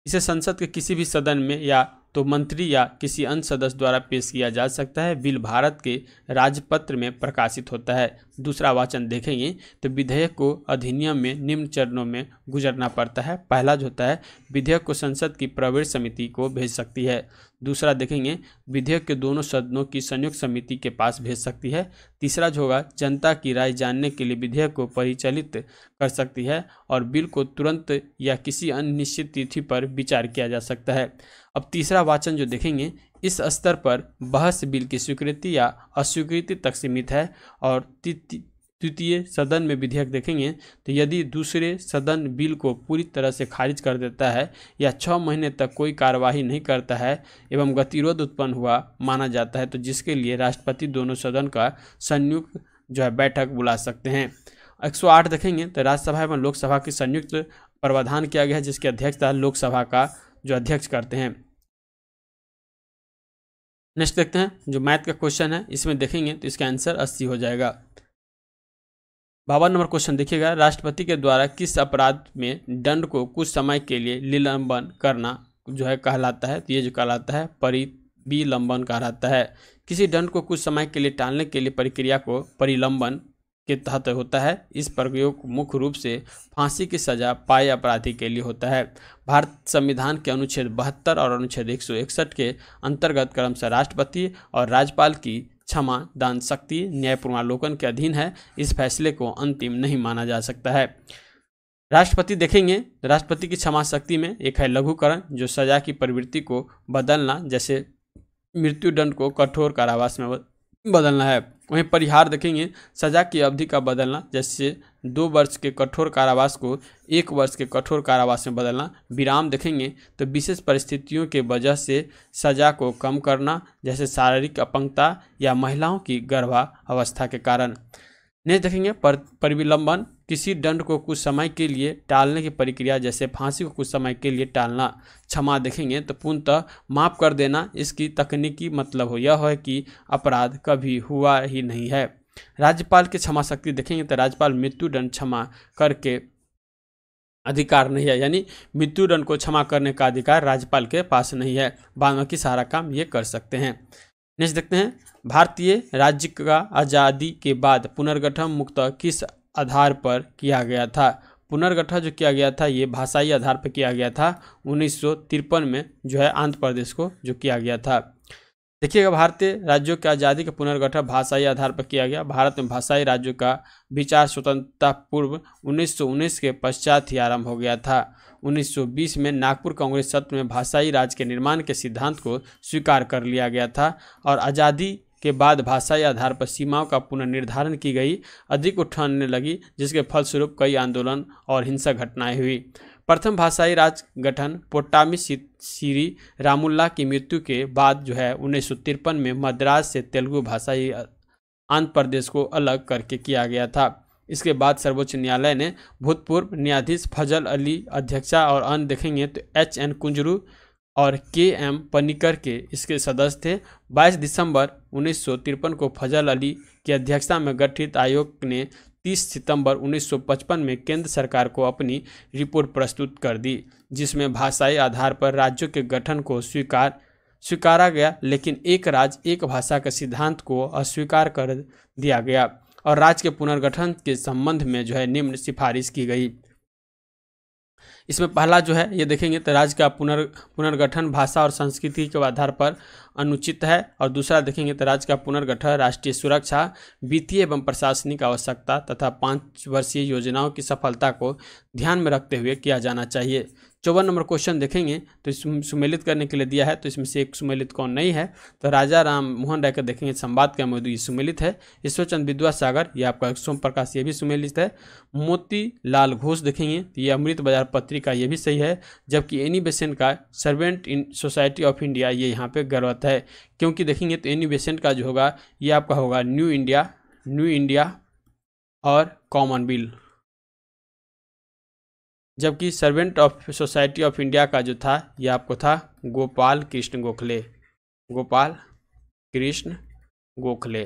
इसे संसद के किसी भी सदन में या तो मंत्री या किसी अन्य सदस्य द्वारा पेश किया जा सकता है। बिल भारत के राजपत्र में प्रकाशित होता है। दूसरा वाचन देखेंगे तो विधेयक को अधिनियम में निम्न चरणों में गुजरना पड़ता है। पहला जो होता है, विधेयक को संसद की प्रवेश समिति को भेज सकती है। दूसरा देखेंगे, विधेयक के दोनों सदनों की संयुक्त समिति के पास भेज सकती है। तीसरा जो होगा, जनता की राय जानने के लिए विधेयक को परिचालित कर सकती है और बिल को तुरंत या किसी अन्य निश्चित तिथि पर विचार किया जा सकता है। अब तीसरा वाचन जो देखेंगे, इस स्तर पर बहस बिल की स्वीकृति या अस्वीकृति तक सीमित है। और द्वितीय सदन में विधेयक देखेंगे तो यदि दूसरे सदन बिल को पूरी तरह से खारिज कर देता है या छः महीने तक कोई कार्यवाही नहीं करता है एवं गतिरोध उत्पन्न हुआ माना जाता है तो जिसके लिए राष्ट्रपति दोनों सदन का संयुक्त जो है बैठक बुला सकते हैं। 108 देखेंगे तो राज्यसभा एवं लोकसभा की संयुक्त प्रावधान किया गया है, जिसकी अध्यक्षता लोकसभा का जो अध्यक्ष करते हैं। नेक्स्ट देखते हैं, जो मैथ का क्वेश्चन है, इसमें देखेंगे तो इसका आंसर अस्सी हो जाएगा। बावन नंबर क्वेश्चन देखिएगा, राष्ट्रपति के द्वारा किस अपराध में दंड को कुछ समय के लिए निलंबन करना जो है कहलाता है तो ये जो कहलाता है, परिविलंबन कहलाता है। किसी दंड को कुछ समय के लिए टालने के लिए प्रक्रिया को परिलंबन के तहत होता है। इस प्रयोग मुख्य रूप से फांसी की सजा, पाए अपराधी के लिए होता है। भारत संविधान के अनुच्छेद बहत्तर और अनुच्छेद एक सौ इकसठ के अंतर्गत क्रमशः राष्ट्रपति और राज्यपाल की क्षमा, दान, शक्ति न्यायपूर्वालोकन के अधीन है। इस फैसले को अंतिम नहीं माना जा सकता है। राष्ट्रपति देखेंगे, राष्ट्रपति की क्षमा शक्ति में एक है लघुकरण, जो सजा की प्रवृत्ति को बदलना, जैसे मृत्युदंड को कठोर कारावास में बदलना है। वहीं परिहार देखेंगे। सजा की अवधि का बदलना, जैसे दो वर्ष के कठोर कारावास को एक वर्ष के कठोर कारावास में बदलना, विराम देखेंगे। तो विशेष परिस्थितियों के वजह से सजा को कम करना, जैसे शारीरिक अपंगता या महिलाओं की गर्भावस्था के कारण। नेक्स्ट देखेंगे, पर, परिविलंबन। किसी दंड को कुछ समय के लिए टालने की प्रक्रिया, जैसे फांसी को कुछ समय के लिए टालना, क्षमा देखेंगे तो पूर्णतः माफ़ कर देना, इसकी तकनीकी मतलब हो यह है कि अपराध कभी हुआ ही नहीं है। राज्यपाल की क्षमा शक्ति देखेंगे तो राज्यपाल मृत्युदंड क्षमा करके अधिकार नहीं है, यानी मृत्युदंड को क्षमा करने का अधिकार राज्यपाल के पास नहीं है। बाद की सारा काम ये कर सकते हैं। नेक्स्ट देखते हैं, भारतीय राज्य का आज़ादी के बाद पुनर्गठन मुक्त किस आधार पर किया गया था। पुनर्गठन जो किया गया था, ये भाषाई आधार पर किया गया था। उन्नीस सौ तिरपन में जो है आंध्र प्रदेश को जो किया गया था। देखिएगा, भारतीय राज्यों की आज़ादी का पुनर्गठन भाषाई आधार पर किया गया। भारत में भाषाई राज्यों का विचार स्वतंत्रता पूर्व उन्नीस सौ उन्नीस के पश्चात ही आरंभ हो गया था। 1920 में नागपुर कांग्रेस सत्र में भाषाई राज्य के निर्माण के सिद्धांत को स्वीकार कर लिया गया था और आज़ादी के बाद भाषाई आधार पर सीमाओं का पुनर्निर्धारण की गई अधिक उठाने लगी, जिसके फलस्वरूप कई आंदोलन और हिंसक घटनाएँ हुई। प्रथम भाषाई राज गठन पोट्टामी सीरी रामुल्ला की मृत्यु के बाद जो है, उन्नीस सौ तिरपन में मद्रास से तेलुगु भाषाई आंध्र प्रदेश को अलग करके किया गया था। इसके बाद सर्वोच्च न्यायालय ने भूतपूर्व न्यायाधीश फजल अली अध्यक्षा और अन्य देखेंगे तो एच एन कुंजरू और के एम पनिकर के इसके सदस्य थे। 22 दिसंबर उन्नीस सौ तिरपन को फजल अली की अध्यक्षता में गठित आयोग ने 30 सितंबर 1955 में केंद्र सरकार को अपनी रिपोर्ट प्रस्तुत कर दी, जिसमें भाषाई आधार पर राज्यों के गठन को स्वीकार, स्वीकारा गया, लेकिन एक राज्य, एक भाषा के सिद्धांत को अस्वीकार कर दिया गया और राज्य के पुनर्गठन के संबंध में जो है निम्न सिफारिश की गई। इसमें पहला जो है, ये देखेंगे तो राज्य का पुनर्, पुनर्गठन भाषा और संस्कृति के आधार पर अनुचित है। और दूसरा देखेंगे तो राज्य का पुनर्गठन राष्ट्रीय सुरक्षा, वित्तीय एवं प्रशासनिक आवश्यकता तथा पाँच वर्षीय योजनाओं की सफलता को ध्यान में रखते हुए किया जाना चाहिए। चौवन नंबर क्वेश्चन देखेंगे तो सुमेलित करने के लिए दिया है तो इसमें से एक सुमेलित कौन नहीं है? तो राजा राम मोहन राय का देखेंगे संवाद का मौजूद ये सुमेलित है। ईश्वरचंद विद्वा सागर ये आपका सोम प्रकाश, ये भी सुमेलित है। मोती लाल घोष देखेंगे तो ये अमृत बाज़ार पत्रिका, ये भी सही है। जबकि एनी बेसेंट का servant in society of India, ये यहाँ पर गर्वत है। क्योंकि देखेंगे तो एनी बेसेंट का जो होगा, ये आपका होगा न्यू इंडिया न्यू इंडिया और कॉमन बिल जबकि servant of society of India का जो था यह आपको था गोपाल कृष्ण गोखले। गोपाल कृष्ण गोखले।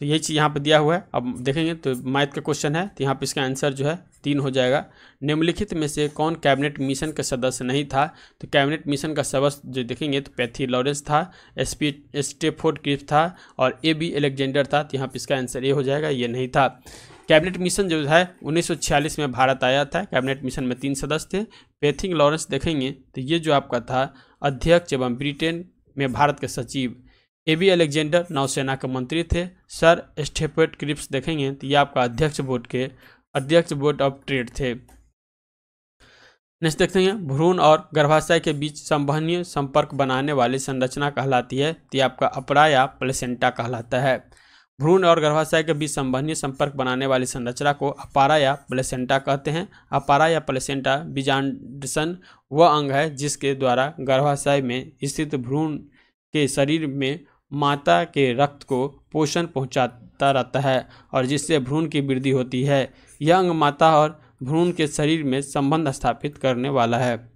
तो यही चीज़ यहाँ पर दिया हुआ है। अब देखेंगे तो मैथ का क्वेश्चन है तो यहाँ पे इसका आंसर जो है, तीन हो जाएगा। निम्नलिखित में से कौन कैबिनेट मिशन का सदस्य नहीं था? तो कैबिनेट मिशन का सदस्य जो देखेंगे तो पैथी लॉरेंस था एस पी स्टेफोर्ड क्रिफ था और ए बी एलेक्जेंडर था। तो यहाँ पर इसका आंसर ये हो जाएगा, ये नहीं था। कैबिनेट मिशन जो है 1946 में भारत आया था। कैबिनेट मिशन में तीन सदस्य थे। पेथिंग, लॉरेंस देखेंगे तो ये जो आपका था, अध्यक्ष एवं ब्रिटेन में भारत के सचिव ए बी अलेक्जेंडर, नौसेना के मंत्री थे। सर स्टेफर्ड क्रिप्स देखेंगे तो ये आपका अध्यक्ष बोर्ड के अध्यक्ष बोर्ड ऑफ़ ट्रेड थे। नेक्स्ट देखते हैं, भ्रूण और गर्भाशय के बीच संवहनीय संपर्क बनाने वाली संरचना कहलाती है। तो ये आपका अपरा या प्लेसेंटा कहलाता है। भ्रूण और गर्भाशय के बीच संबंधी संपर्क बनाने वाली संरचना को अपारा या प्लेसेंटा कहते हैं। अपारा या प्लेसेंटा बिजांडसन वह अंग है जिसके द्वारा गर्भाशय में स्थित भ्रूण के शरीर में माता के रक्त को पोषण पहुंचाता रहता है और जिससे भ्रूण की वृद्धि होती है। यह अंग माता और भ्रूण के शरीर में संबंध स्थापित करने वाला है।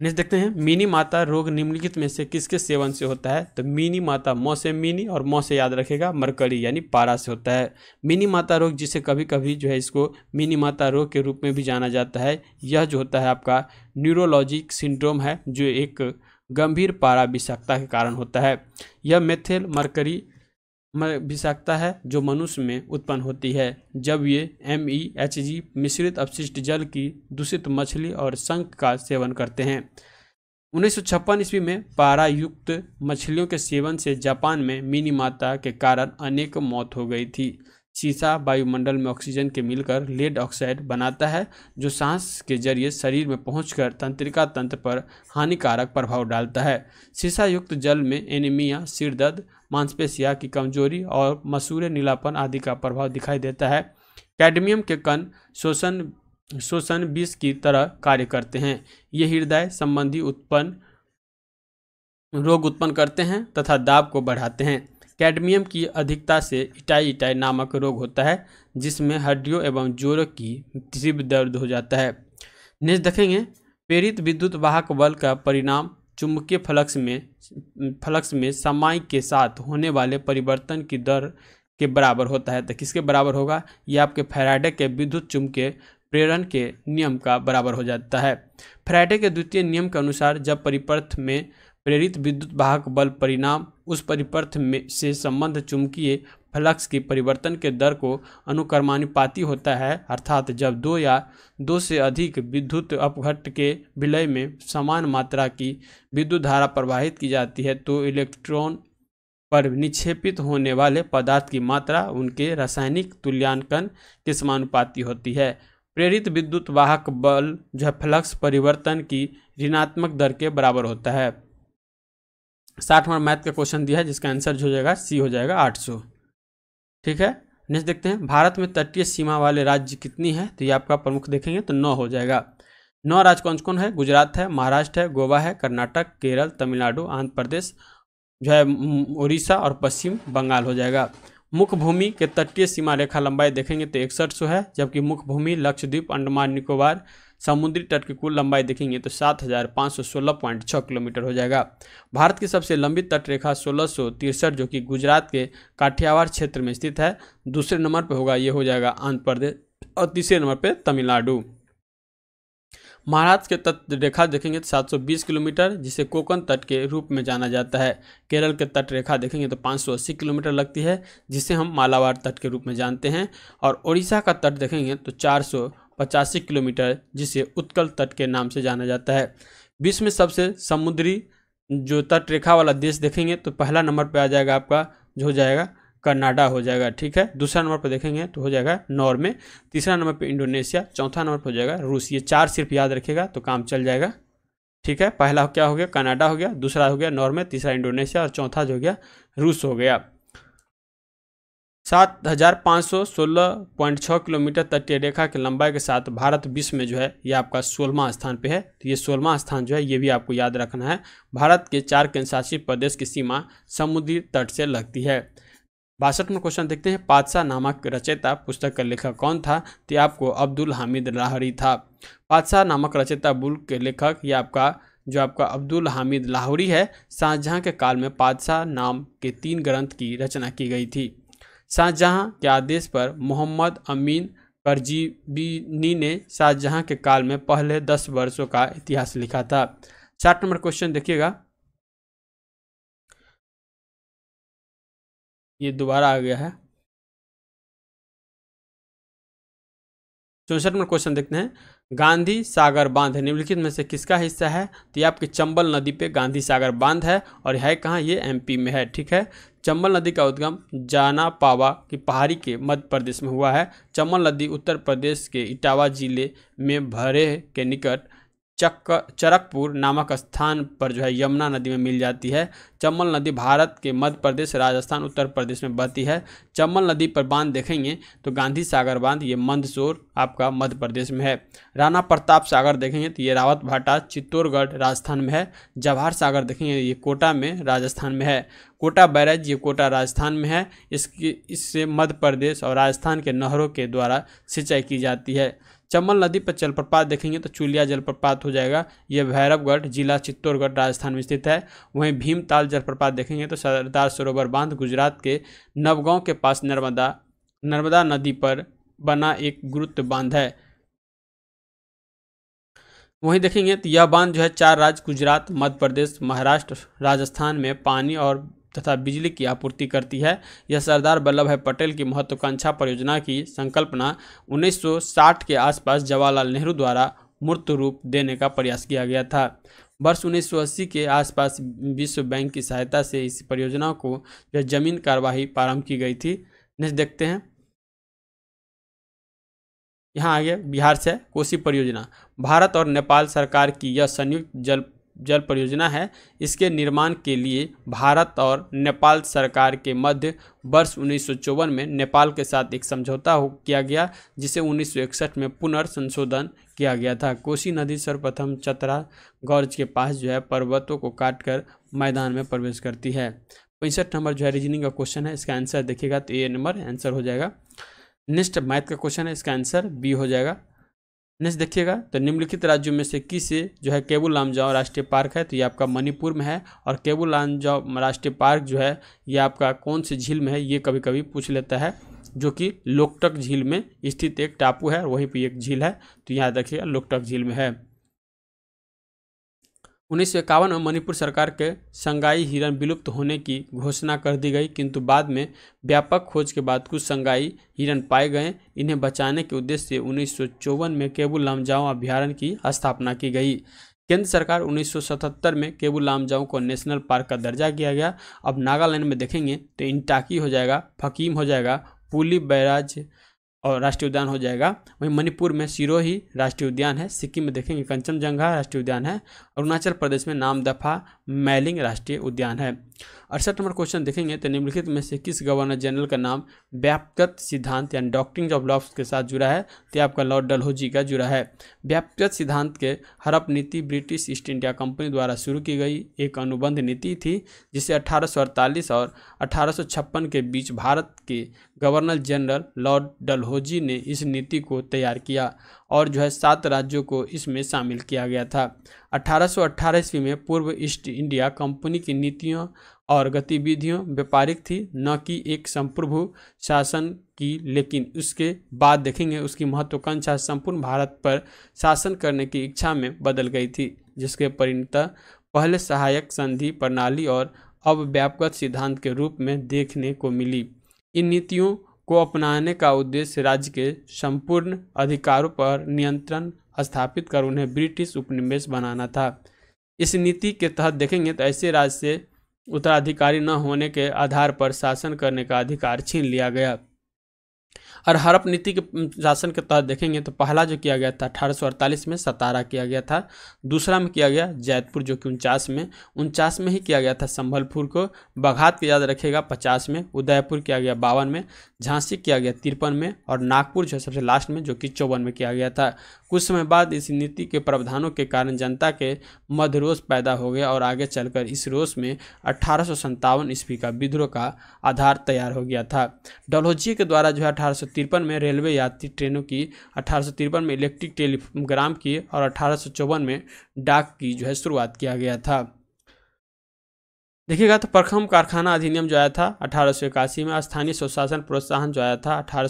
नेक्स्ट देखते हैं, मिनी माता रोग निम्नलिखित में से किसके सेवन से होता है? तो मिनी माता मौ से मिनी और मौ से याद रखेगा, मरकरी यानी पारा से होता है। मिनी माता रोग जिसे कभी कभी जो है इसको मिनी माता रोग के रूप में भी जाना जाता है। यह जो होता है आपका न्यूरोलॉजिक सिंड्रोम है, जो एक गंभीर पारा विषाक्तता के कारण होता है। यह मेथिल मरकरी विषाक्तता है, जो मनुष्य में उत्पन्न होती है। जब ये एम ई एच जी मिश्रित अपशिष्ट जल की दूषित मछली और शंख का सेवन करते हैं। उन्नीस सौ छप्पन ईस्वी में पारा युक्त मछलियों के सेवन से जापान में मिनी माता के कारण अनेक मौत हो गई थी। शीशा वायुमंडल में ऑक्सीजन के मिलकर लेड ऑक्साइड बनाता है, जो सांस के ज़रिए शरीर में पहुंचकर तंत्रिका तंत्र पर हानिकारक प्रभाव डालता है। शीशा युक्त जल में एनीमिया, सिरदर्द मांसपेशिया की कमज़ोरी और मसूरे, नीलापन आदि का प्रभाव दिखाई देता है। कैडमियम के कण शोषण शोषण विष की तरह कार्य करते हैं। ये हृदय संबंधी उत्पन्न, रोग उत्पन्न करते हैं तथा दाब को बढ़ाते हैं। कैडमियम की अधिकता से इटाई इटाई नामक रोग होता है, जिसमें हड्डियों एवं जोड़ों की तीव्र दर्द हो जाता है। नेक्स्ट देखेंगे, प्रेरित विद्युत वाहक बल का परिणाम चुंबकीय फ्लक्स में फ्लक्स में समय के साथ होने वाले परिवर्तन की दर के बराबर होता है। तो किसके बराबर होगा? यह आपके फैराडे के विद्युत चुंबकीय प्रेरण के नियम का बराबर हो जाता है। फ्राइडे के द्वितीय नियम के अनुसार जब परिपर्थ में प्रेरित विद्युत वाहक बल परिणाम, उस परिपर्थ में से संबंध चुंबकीय फ्लक्स की परिवर्तन के दर को अनुकर्मानुपाती होता है, अर्थात जब दो या दो से अधिक विद्युत अपघट के विलय में समान मात्रा की विद्युत धारा प्रवाहित की जाती है तो इलेक्ट्रॉन पर निक्षेपित होने वाले पदार्थ की मात्रा उनके रासायनिक तुल्यांकन के समानुपाती होती है। प्रेरित विद्युत वाहक बल जो फ्लक्स परिवर्तन की ऋणात्मक दर के बराबर होता है। साठ नंबर मैथ का क्वेश्चन दिया है, जिसका आंसर जो हो जाएगा, सी हो जाएगा आठ सौ। ठीक है? नेक्स्ट देखते हैं, भारत में तटीय सीमा वाले राज्य कितनी है? तो ये आपका प्रमुख देखेंगे तो नौ हो जाएगा। नौ राज्य कौन कौन है? गुजरात है, महाराष्ट्र है, गोवा है, कर्नाटक, केरल, तमिलनाडु, आंध्र प्रदेश, जो है उड़ीसा और पश्चिम बंगाल हो जाएगा। मुख्य भूमि के तटीय सीमा रेखा लंबाई देखेंगे तो इकसठ सौ है, जबकि मुख्य भूमि लक्षद्वीप, अंडमान, निकोबार समुद्री तट की कुल लंबाई देखेंगे तो सात हज़ार पाँच सौ सोलह पॉइंट छः किलोमीटर हो जाएगा। भारत की सबसे लंबी तट रेखा सोलह सौ तिरसठ, जो कि गुजरात के काठियावाड़ क्षेत्र में स्थित है, दूसरे नंबर पर होगा, ये हो जाएगा आंध्र प्रदेश और तीसरे नंबर पर तमिलनाडु। महाराष्ट्र के तट रेखा देखेंगे तो 720 किलोमीटर, जिसे कोकन तट के रूप में जाना जाता है। केरल के तट रेखा देखेंगे तो 580 किलोमीटर लगती है, जिसे हम मालाबार तट के रूप में जानते हैं। और उड़ीसा का तट देखेंगे तो चार सौ पचासी किलोमीटर, जिसे उत्कल तट के नाम से जाना जाता है। विश्व में सबसे समुद्री जो तट रेखा वाला देश देखेंगे तो पहला नंबर पर आ जाएगा आपका, जो हो जाएगा कनाडा हो जाएगा, ठीक है? दूसरा नंबर पर देखेंगे तो हो जाएगा नॉर्वे। तीसरा नंबर पर इंडोनेशिया, चौथा नंबर पर हो जाएगा रूस। ये चार सिर्फ़ याद रखेगा तो काम चल जाएगा, ठीक है? पहला क्या हो गया? कनाडा हो गया, दूसरा हो गया नॉर्वे, तीसरा इंडोनेशिया और चौथा जो हो गया रूस हो गया। सात हज़ार पाँच सौ सोलह पॉइंट छः किलोमीटर तटीय रेखा की लंबाई के साथ भारत विश्व में जो है ये आपका सोलहवां स्थान पे है। तो ये सोलहवां स्थान जो है, ये भी आपको याद रखना है। भारत के चार केंद्रशासित प्रदेश की सीमा समुद्री तट से लगती है। बासठ में क्वेश्चन देखते हैं पादशाह नामक रचयिता, पुस्तक का लेखक कौन था? तो आपको अब्दुल हामिद लाहौरी था। पादशाह नामक रचयिता बुल के लेखक, ये आपका, जो आपका अब्दुल हामिद लाहौरी है, शाहजहाँ के काल में पादशाह नाम के तीन ग्रंथ की रचना की गई थी। शाहजहां के आदेश पर मोहम्मद अमीन करजीबीनी ने शाहजहां के काल में पहले दस वर्षों का इतिहास लिखा था। साठ नंबर क्वेश्चन देखिएगा। ये दोबारा आ गया है। चौसठ नंबर क्वेश्चन देखते हैं। गांधी सागर बाँध निम्नलिखित में से किसका हिस्सा है? तो ये आपके चंबल नदी पे गांधी सागर बाँध है और है कहाँ? ये एमपी में है, ठीक है? चंबल नदी का उद्गम जाना पावा की पहाड़ी के मध्य प्रदेश में हुआ है। चंबल नदी उत्तर प्रदेश के इटावा ज़िले में भरे के निकट चक चरकपुर नामक स्थान पर जो है यमुना नदी में मिल जाती है। चम्बल नदी भारत के मध्य प्रदेश, राजस्थान, उत्तर प्रदेश में बहती है। चम्बल नदी पर बाँध देखेंगे तो गांधी सागर बाँध, ये मंदसौर आपका मध्य प्रदेश में है। राणा प्रताप सागर देखेंगे तो ये रावत भाटा, चित्तौड़गढ़ राजस्थान में है। जवाहर सागर देखेंगे, ये कोटा में, राजस्थान में है। कोटा बैराज, ये कोटा राजस्थान में है। इसकी, इससे मध्य प्रदेश और राजस्थान के नहरों के द्वारा सिंचाई की जाती है। चम्बल नदी पर जलप्रपात देखेंगे तो चुलिया जलप्रपात हो जाएगा। यह भैरवगढ़ जिला चित्तौड़गढ़ राजस्थान में स्थित है। वहीं भीमताल जलप्रपात देखेंगे तो सरदार सरोवर बाँध गुजरात के नवगांव के पास नर्मदा नर्मदा नदी पर बना एक गुरुत्व बाँध है। वहीं देखेंगे तो यह बाँध जो है चार राज्य, गुजरात, मध्य प्रदेश, महाराष्ट्र, राजस्थान में पानी और तथा बिजली की आपूर्ति करती है। यह सरदार वल्लभ भाई पटेल की महत्वाकांक्षा परियोजना की संकल्पना 1960 के आसपास जवाहरलाल नेहरू द्वारा मूर्त रूप देने का प्रयास किया गया था। वर्ष 1980 के आसपास विश्व बैंक की सहायता से इस परियोजना को जो ज़मीन कार्यवाही प्रारंभ की गई थी। नेक्स्ट देखते हैं। यहाँ आगे बिहार से कोसी परियोजना। भारत और नेपाल सरकार की यह संयुक्त जल जल परियोजना है। इसके निर्माण के लिए भारत और नेपाल सरकार के मध्य वर्ष उन्नीस सौ चौवन में नेपाल के साथ एक समझौता किया गया, जिसे 1961 में पुनर्संशोधन किया गया था। कोसी नदी सर्वप्रथम चतरा गौरज के पास जो है पर्वतों को काटकर मैदान में प्रवेश करती है। पैंसठ नंबर जो है रीजनिंग का क्वेश्चन है, इसका आंसर देखिएगा तो ए नंबर आंसर हो जाएगा। नेक्स्ट मैथ का क्वेश्चन है, इसका आंसर बी हो जाएगा। नेक्स्ट देखिएगा तो निम्नलिखित राज्यों में से किस जो है केबुल लामजाओ राष्ट्रीय पार्क है? तो ये आपका मणिपुर में है और केबुल लामजाओ राष्ट्रीय पार्क जो है, ये आपका कौन से झील में है? ये कभी कभी पूछ लेता है, जो कि लोकटक झील में स्थित एक टापू है वहीं पर एक झील है। तो यहाँ देखिएगा, लोकटक झील में है। उन्नीस सौ इक्यावन में मणिपुर सरकार के संगाई हिरन विलुप्त होने की घोषणा कर दी गई, किंतु बाद में व्यापक खोज के बाद कुछ संगाई हिरन पाए गए। इन्हें बचाने के उद्देश्य से उन्नीस सौ चौवन में केबुल लामजाओ अभ्यारण्य की स्थापना की गई। केंद्र सरकार 1977 में केबुल लामजाओ को नेशनल पार्क का दर्जा किया गया। अब नागालैंड में देखेंगे तो इंटाकी हो जाएगा, फकीम हो जाएगा पुली बैराज और राष्ट्रीय उद्यान हो जाएगा। वहीं मणिपुर में सिरोही राष्ट्रीय उद्यान है, सिक्किम में देखेंगे कंचनजंगा राष्ट्रीय उद्यान है, अरुणाचल प्रदेश में नामदफा मैलिंग राष्ट्रीय उद्यान है। अड़सठ नंबर क्वेश्चन देखेंगे तो निम्नलिखित में से किस गवर्नर जनरल का नाम व्यापगत सिद्धांत यानी डॉक्टरिंग ऑफ़ लॉस के साथ जुड़ा है तो आपका लॉर्ड डलहोजी का जुड़ा है। व्यापगत सिद्धांत के हड़प नीति ब्रिटिश ईस्ट इंडिया कंपनी द्वारा शुरू की गई एक अनुबंध नीति थी, जिसे अठारह और अठारह सौ छप्पन के बीच भारत के गवर्नर जनरल लॉर्ड डलहोजी ने इस नीति को तैयार किया और जो है सात राज्यों को इसमें शामिल किया गया था। अठारह ईस्वी में पूर्व ईस्ट इंडिया कंपनी की नीतियों और गतिविधियों व्यापारिक थी, न कि एक संप्रभु शासन की, लेकिन उसके बाद देखेंगे उसकी महत्वाकांक्षा संपूर्ण भारत पर शासन करने की इच्छा में बदल गई थी, जिसके परिणत पहले सहायक संधि प्रणाली और अब व्यापक सिद्धांत के रूप में देखने को मिली। इन नीतियों को अपनाने का उद्देश्य राज्य के संपूर्ण अधिकारों पर नियंत्रण स्थापित कर उन्हें ब्रिटिश उपनिवेश बनाना था। इस नीति के तहत देखेंगे तो ऐसे राज्य से उत्तराधिकारी न होने के आधार पर शासन करने का अधिकार छीन लिया गया। और हड़प नीति के शासन के तहत देखेंगे तो पहला जो किया गया था, अठारह सौ अड़तालीस में सतारा किया गया था। दूसरा में किया गया जैतपुर, जो कि उनचास में। उनचास में ही किया गया था संभलपुर को। बघात याद रखेगा पचास में। उदयपुर किया गया बावन में। झांसी किया गया तिरपन में। और नागपुर जो सबसे लास्ट में, जो कि चौवन में किया गया था। कुछ समय बाद इस नीति के प्रावधानों के कारण जनता के मध्य रोष पैदा हो गया और आगे चलकर इस रोष में अठारह ईस्वी का विद्रोह का आधार तैयार हो गया था। डलहौजी के द्वारा जो है अठारह में रेलवे यात्री ट्रेनों की, अठारह सौ तिरपन में इलेक्ट्रिक टेलीग्राम की और अठारह सौ चौवन में डाक की जो है शुरुआत किया गया था। देखिएगा तो प्रथम कारखाना अधिनियम जो आया था, अठारह सौ इक्यासी में स्थानीय स्वशासन प्रोत्साहन जो आया था, अठारह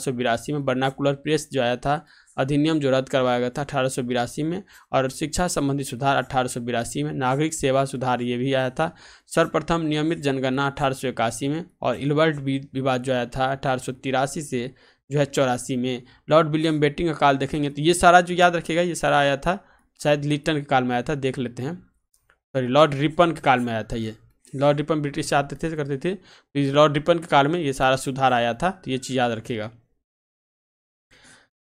में बर्नाकुलर प्रेस जो आया था, अधिनियम जो रद्द करवाया गया था अठारह में और शिक्षा संबंधी सुधार अठारह में, नागरिक सेवा सुधार ये भी आया था, सर्वप्रथम नियमित जनगणना अठारह में और इलवर्ट विवाद जो आया था अठारह सौ तिरासी से जो है चौरासी में। लॉर्ड विलियम बेटिंग का काल देखेंगे तो ये सारा जो याद रखेगा ये सारा आया था, शायद लिटन के काल में आया था, देख लेते हैं। सॉरी, लॉर्ड रिपन के काल में आया था ये। लॉर्ड रिपन ब्रिटिश आते थे, करते थे तो लॉर्ड रिपन के काल में ये सारा सुधार आया था तो ये चीज़ याद रखेगा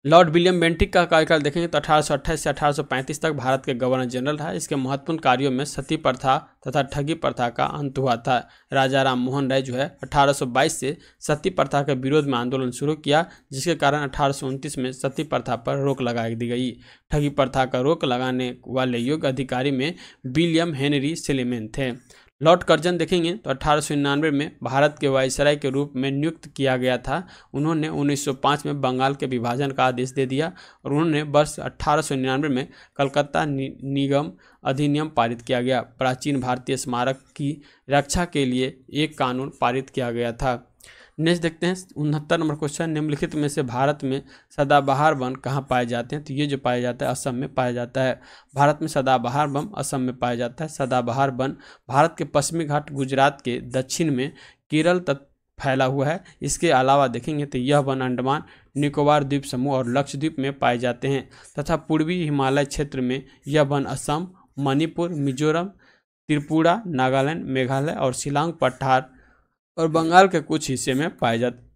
लॉर्ड विलियम बेंटिक का कार्यकाल देखेंगे तो अठारह सौ अट्ठाईस से अठारह सौ पैंतीस तक भारत के गवर्नर जनरल रहा। इसके महत्वपूर्ण कार्यों में सती प्रथा तथा ठगी प्रथा का अंत हुआ था। राजा राम मोहन राय जो है 1822 से सती प्रथा के विरोध में आंदोलन शुरू किया, जिसके कारण अठारह सौ उनतीस में सती प्रथा पर रोक लगा दी गई। ठगी प्रथा का रोक लगाने वाले योग्य अधिकारी में विलियम हेनरी सिलेमेन थे। लॉर्ड कर्जन देखेंगे तो अठारह सौ निन्यानवे में भारत के वायसराय के रूप में नियुक्त किया गया था। उन्होंने 1905 में बंगाल के विभाजन का आदेश दे दिया और उन्होंने वर्ष अठारह सौ निन्यानवे में कलकत्ता नि, निगम अधिनियम पारित किया गया। प्राचीन भारतीय स्मारक की रक्षा के लिए एक कानून पारित किया गया था। नेक्स्ट देखते हैं, उनहत्तर नंबर क्वेश्चन, निम्नलिखित में से भारत में सदाबहार वन कहाँ पाए जाते हैं? तो ये जो पाया जाता है, असम में पाया जाता है। भारत में सदाबहार वन, असम में पाया जाता है। सदाबहार वन, भारत के पश्चिमी घाट गुजरात के दक्षिण में केरल तक फैला हुआ है। इसके अलावा देखेंगे तो यह वन अंडमान, निकोबार द्वीप समूह और लक्षद्वीप में पाए जाते हैं। तथा पूर्वी हिमालय क्षेत्र में यह वन असम, मणिपुर, मिजोरम, त्रिपुरा, नागालैंड, मेघालय और शिलांग पठार और बंगाल के कुछ हिस्से में पाए जाते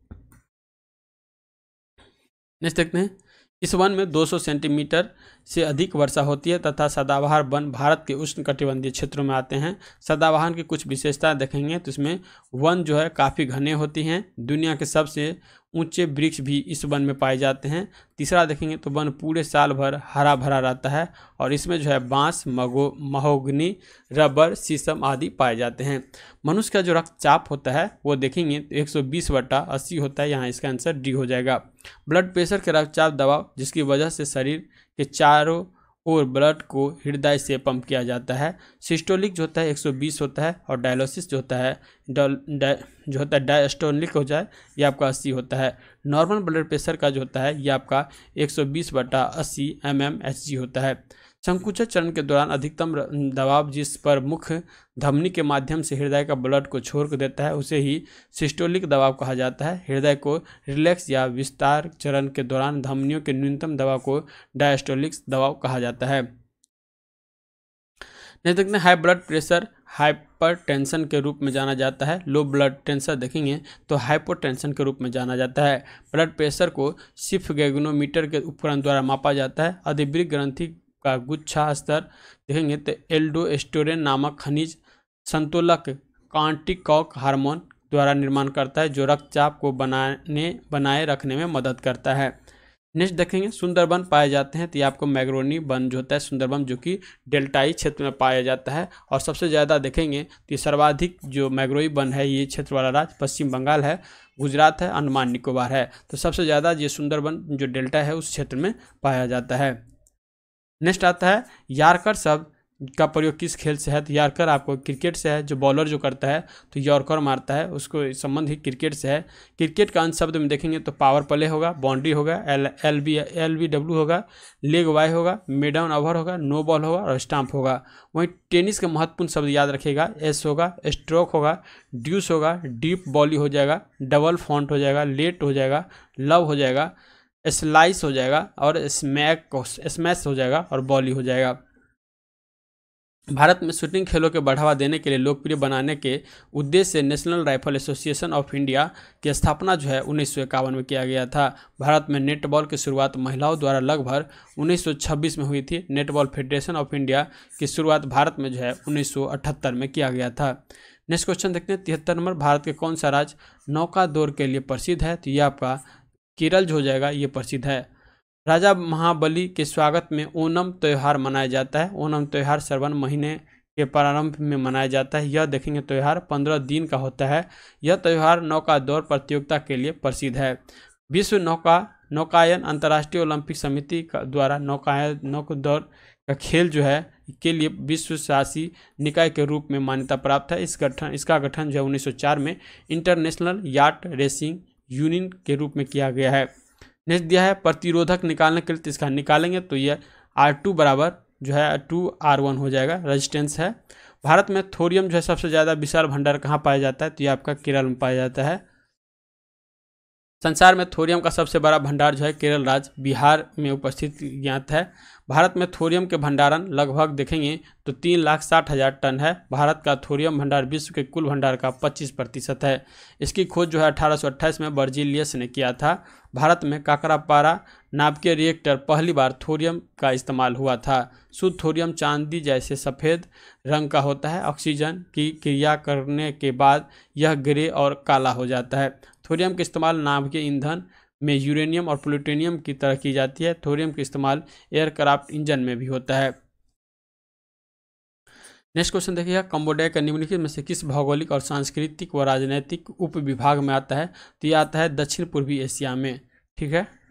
नेक्स्ट देखते हैं। इस वन में 200 सेंटीमीटर से अधिक वर्षा होती है तथा सदाबहार वन भारत के उष्ण कटिबंधीय क्षेत्रों में आते हैं। सदाबहार की कुछ विशेषताएँ देखेंगे तो इसमें वन जो है काफ़ी घने होती हैं। दुनिया के सबसे ऊँचे वृक्ष भी इस वन में पाए जाते हैं। तीसरा देखेंगे तो वन पूरे साल भर हरा भरा रहता है और इसमें जो है बाँस, मगो, महोगनी, रबर, शीशम आदि पाए जाते हैं। मनुष्य का जो रक्तचाप होता है, वो देखेंगे तो 120 बटा अस्सी होता है। यहाँ इसका आंसर डी हो जाएगा। ब्लड प्रेशर के रक्तचाप दबाव जिसकी वजह से शरीर के चारों और ब्लड को हृदय से पंप किया जाता है। सिस्टोलिक जो होता है 120 होता है और डायलिसिस जो होता है जो होता है डायस्टोलिक हो जाए, ये आपका 80 होता है। नॉर्मल ब्लड प्रेशर का जो होता है, ये आपका 120 सौ बटा अस्सी एम होता है। संकुचन चरण के दौरान अधिकतम दबाव जिस पर मुख्य धमनी के माध्यम से हृदय का ब्लड को छोड़ देता है, उसे ही सिस्टोलिक दबाव कहा जाता है। हृदय को रिलैक्स या विस्तार चरण के दौरान धमनियों के न्यूनतम दबाव को डायस्टोलिक दबाव कहा जाता है। नहीं देखते high blood pressure hypertension के रूप में जाना जाता है। लो ब्लड टेंशन देखेंगे तो हाइपो टेंशन के रूप में जाना जाता है। ब्लड प्रेशर को सिर्फ़ गैगनोमीटर के उपकरण द्वारा मापा जाता है। अधिवृत ग्रंथि का गुच्छा स्तर देखेंगे तो एल्डोस्टोरेन नामक खनिज संतुलक कांटिकॉक हार्मोन द्वारा निर्माण करता है, जो रक्तचाप को बनाने, बनाए रखने में मदद करता है। नेक्स्ट देखेंगे, सुंदरबन पाए जाते हैं तो ये आपको मैग्रोनी वन जो होता है, सुंदरबन जो कि डेल्टाई क्षेत्र में पाया जाता है। और सबसे ज़्यादा देखेंगे तो ये सर्वाधिक जो मैग्रोई वन है, ये क्षेत्र वाला राज्य पश्चिम बंगाल है, गुजरात है, अंडमान निकोबार है। तो सबसे ज़्यादा ये सुंदरबन जो डेल्टा है, उस क्षेत्र में पाया जाता है। नेक्स्ट आता है, यारकर शब्द का प्रयोग किस खेल से है? तो यारकर आपको क्रिकेट से है, जो बॉलर जो करता है तो यॉर्कर मारता है, उसको संबंध ही क्रिकेट से है। क्रिकेट का अंत शब्द में देखेंगे तो पावर प्ले होगा, बाउंड्री होगा, L L B L B W होगा, लेग वाई होगा मेडाउन ओवर होगा, नो बॉल होगा और स्टाम्प होगा। वहीं टेनिस का महत्वपूर्ण शब्द याद रखेगा एस होगा, स्ट्रोक होगा, ड्यूस होगा, डीप बॉली हो जाएगा, डबल फॉन्ट हो जाएगा, लेट हो जाएगा, लव हो जाएगा। स्लाइस हो जाएगा और स्मैक स्मैश हो जाएगा और बॉली हो जाएगा। भारत में शूटिंग खेलों के बढ़ावा देने के लिए लोकप्रिय बनाने के उद्देश्य से national rifle association of India की स्थापना जो है उन्नीस सौ इक्यावन में किया गया था। भारत में नेटबॉल की शुरुआत महिलाओं द्वारा लगभग 1926 में हुई थी। नेटबॉल फेडरेशन ऑफ़ इंडिया की शुरुआत भारत में जो है उन्नीस सौ अठहत्तर में किया गया था। नेक्स्ट क्वेश्चन देखते हैं। तिहत्तर नंबर, भारत के कौन सा राज्य नौका दौड़ के लिए प्रसिद्ध है? तो यह आपका केरल जो हो जाएगा, ये प्रसिद्ध है। राजा महाबली के स्वागत में ओनम त्यौहार मनाया जाता है। ओनम त्यौहार श्रवण महीने के प्रारंभ में मनाया जाता है। यह देखेंगे, त्यौहार पंद्रह दिन का होता है। यह त्यौहार नौका दौड़ प्रतियोगिता के लिए प्रसिद्ध है। विश्व नौका, नौकायन अंतर्राष्ट्रीय ओलंपिक समिति का द्वारा नौकायन, नौका दौड़ का खेल जो है, के लिए विश्व शासी निकाय के रूप में मान्यता प्राप्त है। इस गठन, इसका गठन जो है उन्नीस सौ चार में इंटरनेशनल याट रेसिंग यूनियन के रूप में किया गया है। नेक्स्ट दिया है प्रतिरोधक निकालने के लिए इसका निकालेंगे तो यह आर टू बराबर जो है टू आर वन हो जाएगा रजिस्टेंस है। भारत में थोरियम जो है सबसे ज़्यादा विशाल भंडार कहाँ पाया जाता है? तो ये आपका केरल में पाया जाता है। संसार में थोरियम का सबसे बड़ा भंडार जो है केरल राज्य बिहार में उपस्थित ज्ञात है। भारत में थोरियम के भंडारण लगभग देखेंगे तो तीन लाख साठ हज़ार टन है। भारत का थोरियम भंडार विश्व के कुल भंडार का पच्चीस प्रतिशत है। इसकी खोज जो है अठारह सौ अट्ठाईस में बर्जिलियस ने किया था। भारत में काकरापारा नाभिकीय रिएक्टर पहली बार थोरियम का इस्तेमाल हुआ था। शुद्ध थोरियम चांदी जैसे सफ़ेद रंग का होता है। ऑक्सीजन की क्रिया करने के बाद यह ग्रे और काला हो जाता है। थोरियम का इस्तेमाल नाभिकीय ईंधन में यूरेनियम और प्लूटोनियम की तरह की जाती है। थोरियम का इस्तेमाल एयरक्राफ्ट इंजन में भी होता है। नेक्स्ट क्वेश्चन देखिएगा। कम्बोडिया का निम्नलिखित में से किस भौगोलिक और सांस्कृतिक व राजनैतिक उप विभाग में आता है? तो यह आता है दक्षिण पूर्वी एशिया में। ठीक है?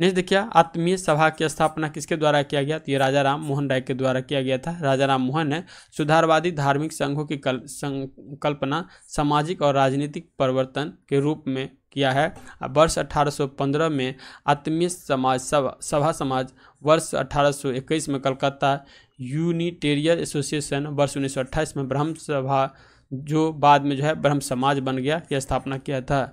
नेक्स्ट देखिए आत्मीय सभा की स्थापना किसके द्वारा किया गया? तो ये राजा राम मोहन राय के द्वारा किया गया था। राजा राम मोहन ने सुधारवादी धार्मिक संघों की कल, संकल्पना, सामाजिक और राजनीतिक परिवर्तन के रूप में किया है। वर्ष 1815 में आत्मीय समाज सभा सभा समाज वर्ष 1821 में कलकत्ता यूनिटेरियर एसोसिएशन वर्ष 1928 में ब्रह्म सभा, जो बाद में जो है ब्रह्म समाज बन गया की स्थापना किया था।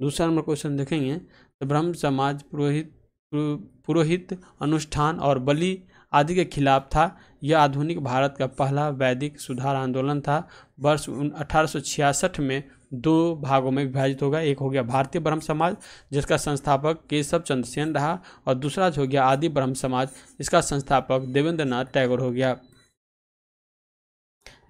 दूसरा नंबर क्वेश्चन देखेंगे। तो ब्रह्म समाज पुरोहित पुरोहित, अनुष्ठान और बलि आदि के खिलाफ था। यह आधुनिक भारत का पहला वैदिक सुधार आंदोलन था। वर्ष अठारह सौ छियासठ में दो भागों में विभाजित हो गया एक हो गया भारतीय ब्रह्म समाज, जिसका संस्थापक केशव चंद्र सेन रहा, और दूसरा हो गया आदि ब्रह्म समाज इसका संस्थापक देवेंद्र नाथ टैगोर हो गया।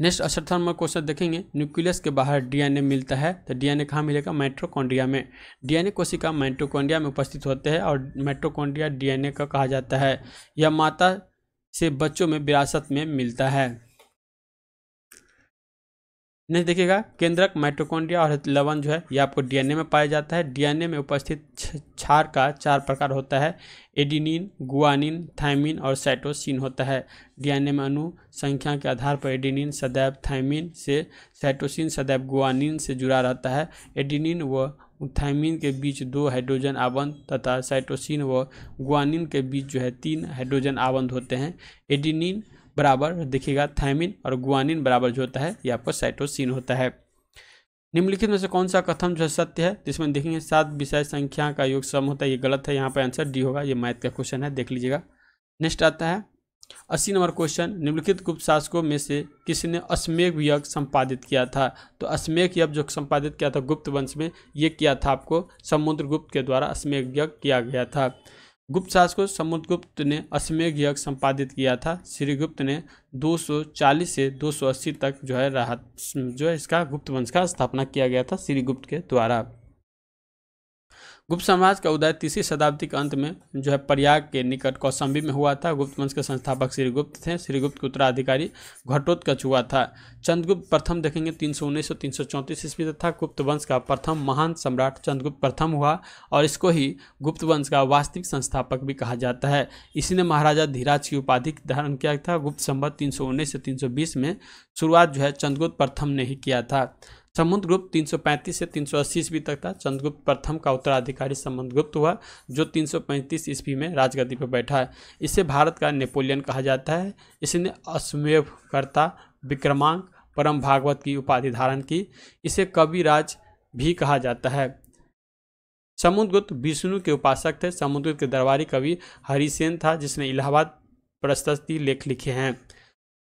नेक्स्ट अठहत्तर नंबर क्वेश्चन देखेंगे। न्यूक्लियस के बाहर डीएनए मिलता है तो डीएनए कहाँ मिलेगा? माइट्रोकॉन्ड्रिया में। डीएनए कोशिका माइट्रोकॉन्ड्रिया में उपस्थित होते हैं और माइट्रोकॉन्ड्रिया डीएनए का कहा जाता है। यह माता से बच्चों में विरासत में मिलता है। नेक्स्ट देखिएगा, केंद्रक माइट्रोकॉन्ड्रिया और लवन जो है, ये आपको डीएनए में पाया जाता है। डीएनए में उपस्थित क्षार का चार प्रकार होता है। एडिनिन गुआनिन थाइमिन और साइटोसिन होता है। डीएनए में अणु संख्या के आधार पर एडिनिन सदैव थाइमिन से साइटोसिन सदैव गुआनिन से जुड़ा रहता है। एडिनिन व थाइमिन के बीच दो हाइड्रोजन आबंध तथा साइटोसिन व गुआनिन के बीच जो है तीन हाइड्रोजन आबंध होते हैं। एडिनिन बराबर देखिएगा थायमिन और गुआनिन बराबर जो होता है, ये आपका साइटोसिन होता है। निम्नलिखित में से कौन सा कथन जो है सत्य है, जिसमें देखेंगे सात विषय संख्या का योग सम होता है, ये गलत है, यहाँ पर आंसर डी होगा, ये मैथ का क्वेश्चन है, देख लीजिएगा। नेक्स्ट आता है, अस्सी नंबर क्वेश्चन निम्नलिखित गुप्त शासकों में से किसने अश्मेघ यज्ञ संपादित किया था? तो अश्मेघ यज्ञ जो संपादित किया था गुप्त वंश में, ये किया था आपको समुद्रगुप्त के द्वारा अश्मेघ यज्ञ किया गया था। गुप्त शासकों समुद्रगुप्त ने अश्वमेघ यज्ञ संपादित किया था। श्रीगुप्त ने 240 से 280 तक जो है राहत, जो है इसका गुप्त वंश का स्थापना किया गया था श्रीगुप्त के द्वारा। गुप्त समाज का उदय तीसरी शताब्दी के अंत में जो है प्रयाग के निकट कौशंबी में हुआ था। गुप्त वंश के संस्थापक श्रीगुप्त थे। श्रीगुप्त के उत्तराधिकारी घटोत्कच हुआ था। चंद्रगुप्त प्रथम देखेंगे तीन सौ उन्नीस सौ तीन सौ चौंतीस ईस्वी तथा गुप्त वंश का प्रथम महान सम्राट चंद्रगुप्त प्रथम हुआ और इसको ही गुप्त वंश का वास्तविक संस्थापक भी कहा जाता है। इसी ने महाराजा धीराज की उपाधि धारण किया था। गुप्त संबत तीन सौ उन्नीस से तीन सौ बीस में शुरुआत जो है चंद्रगुप्त प्रथम ने ही किया था। समुद्रगुप्त 335 से 380 ईस्वी तक था। चंद्रगुप्त प्रथम का उत्तराधिकारी समुद्रगुप्त हुआ, जो 335 ईस्वी में राजगद्दी पर बैठा है। इसे भारत का नेपोलियन कहा जाता है। इसने अश्वेवकर्ता विक्रमांक, परम भागवत की उपाधि धारण की। इसे कविराज भी कहा जाता है। समुद्रगुप्त विष्णु के उपासक थे। समुद्रगुप्त के दरबारी कवि हरिसेन था, जिसने इलाहाबाद प्रशस्ति लेख लिखे हैं।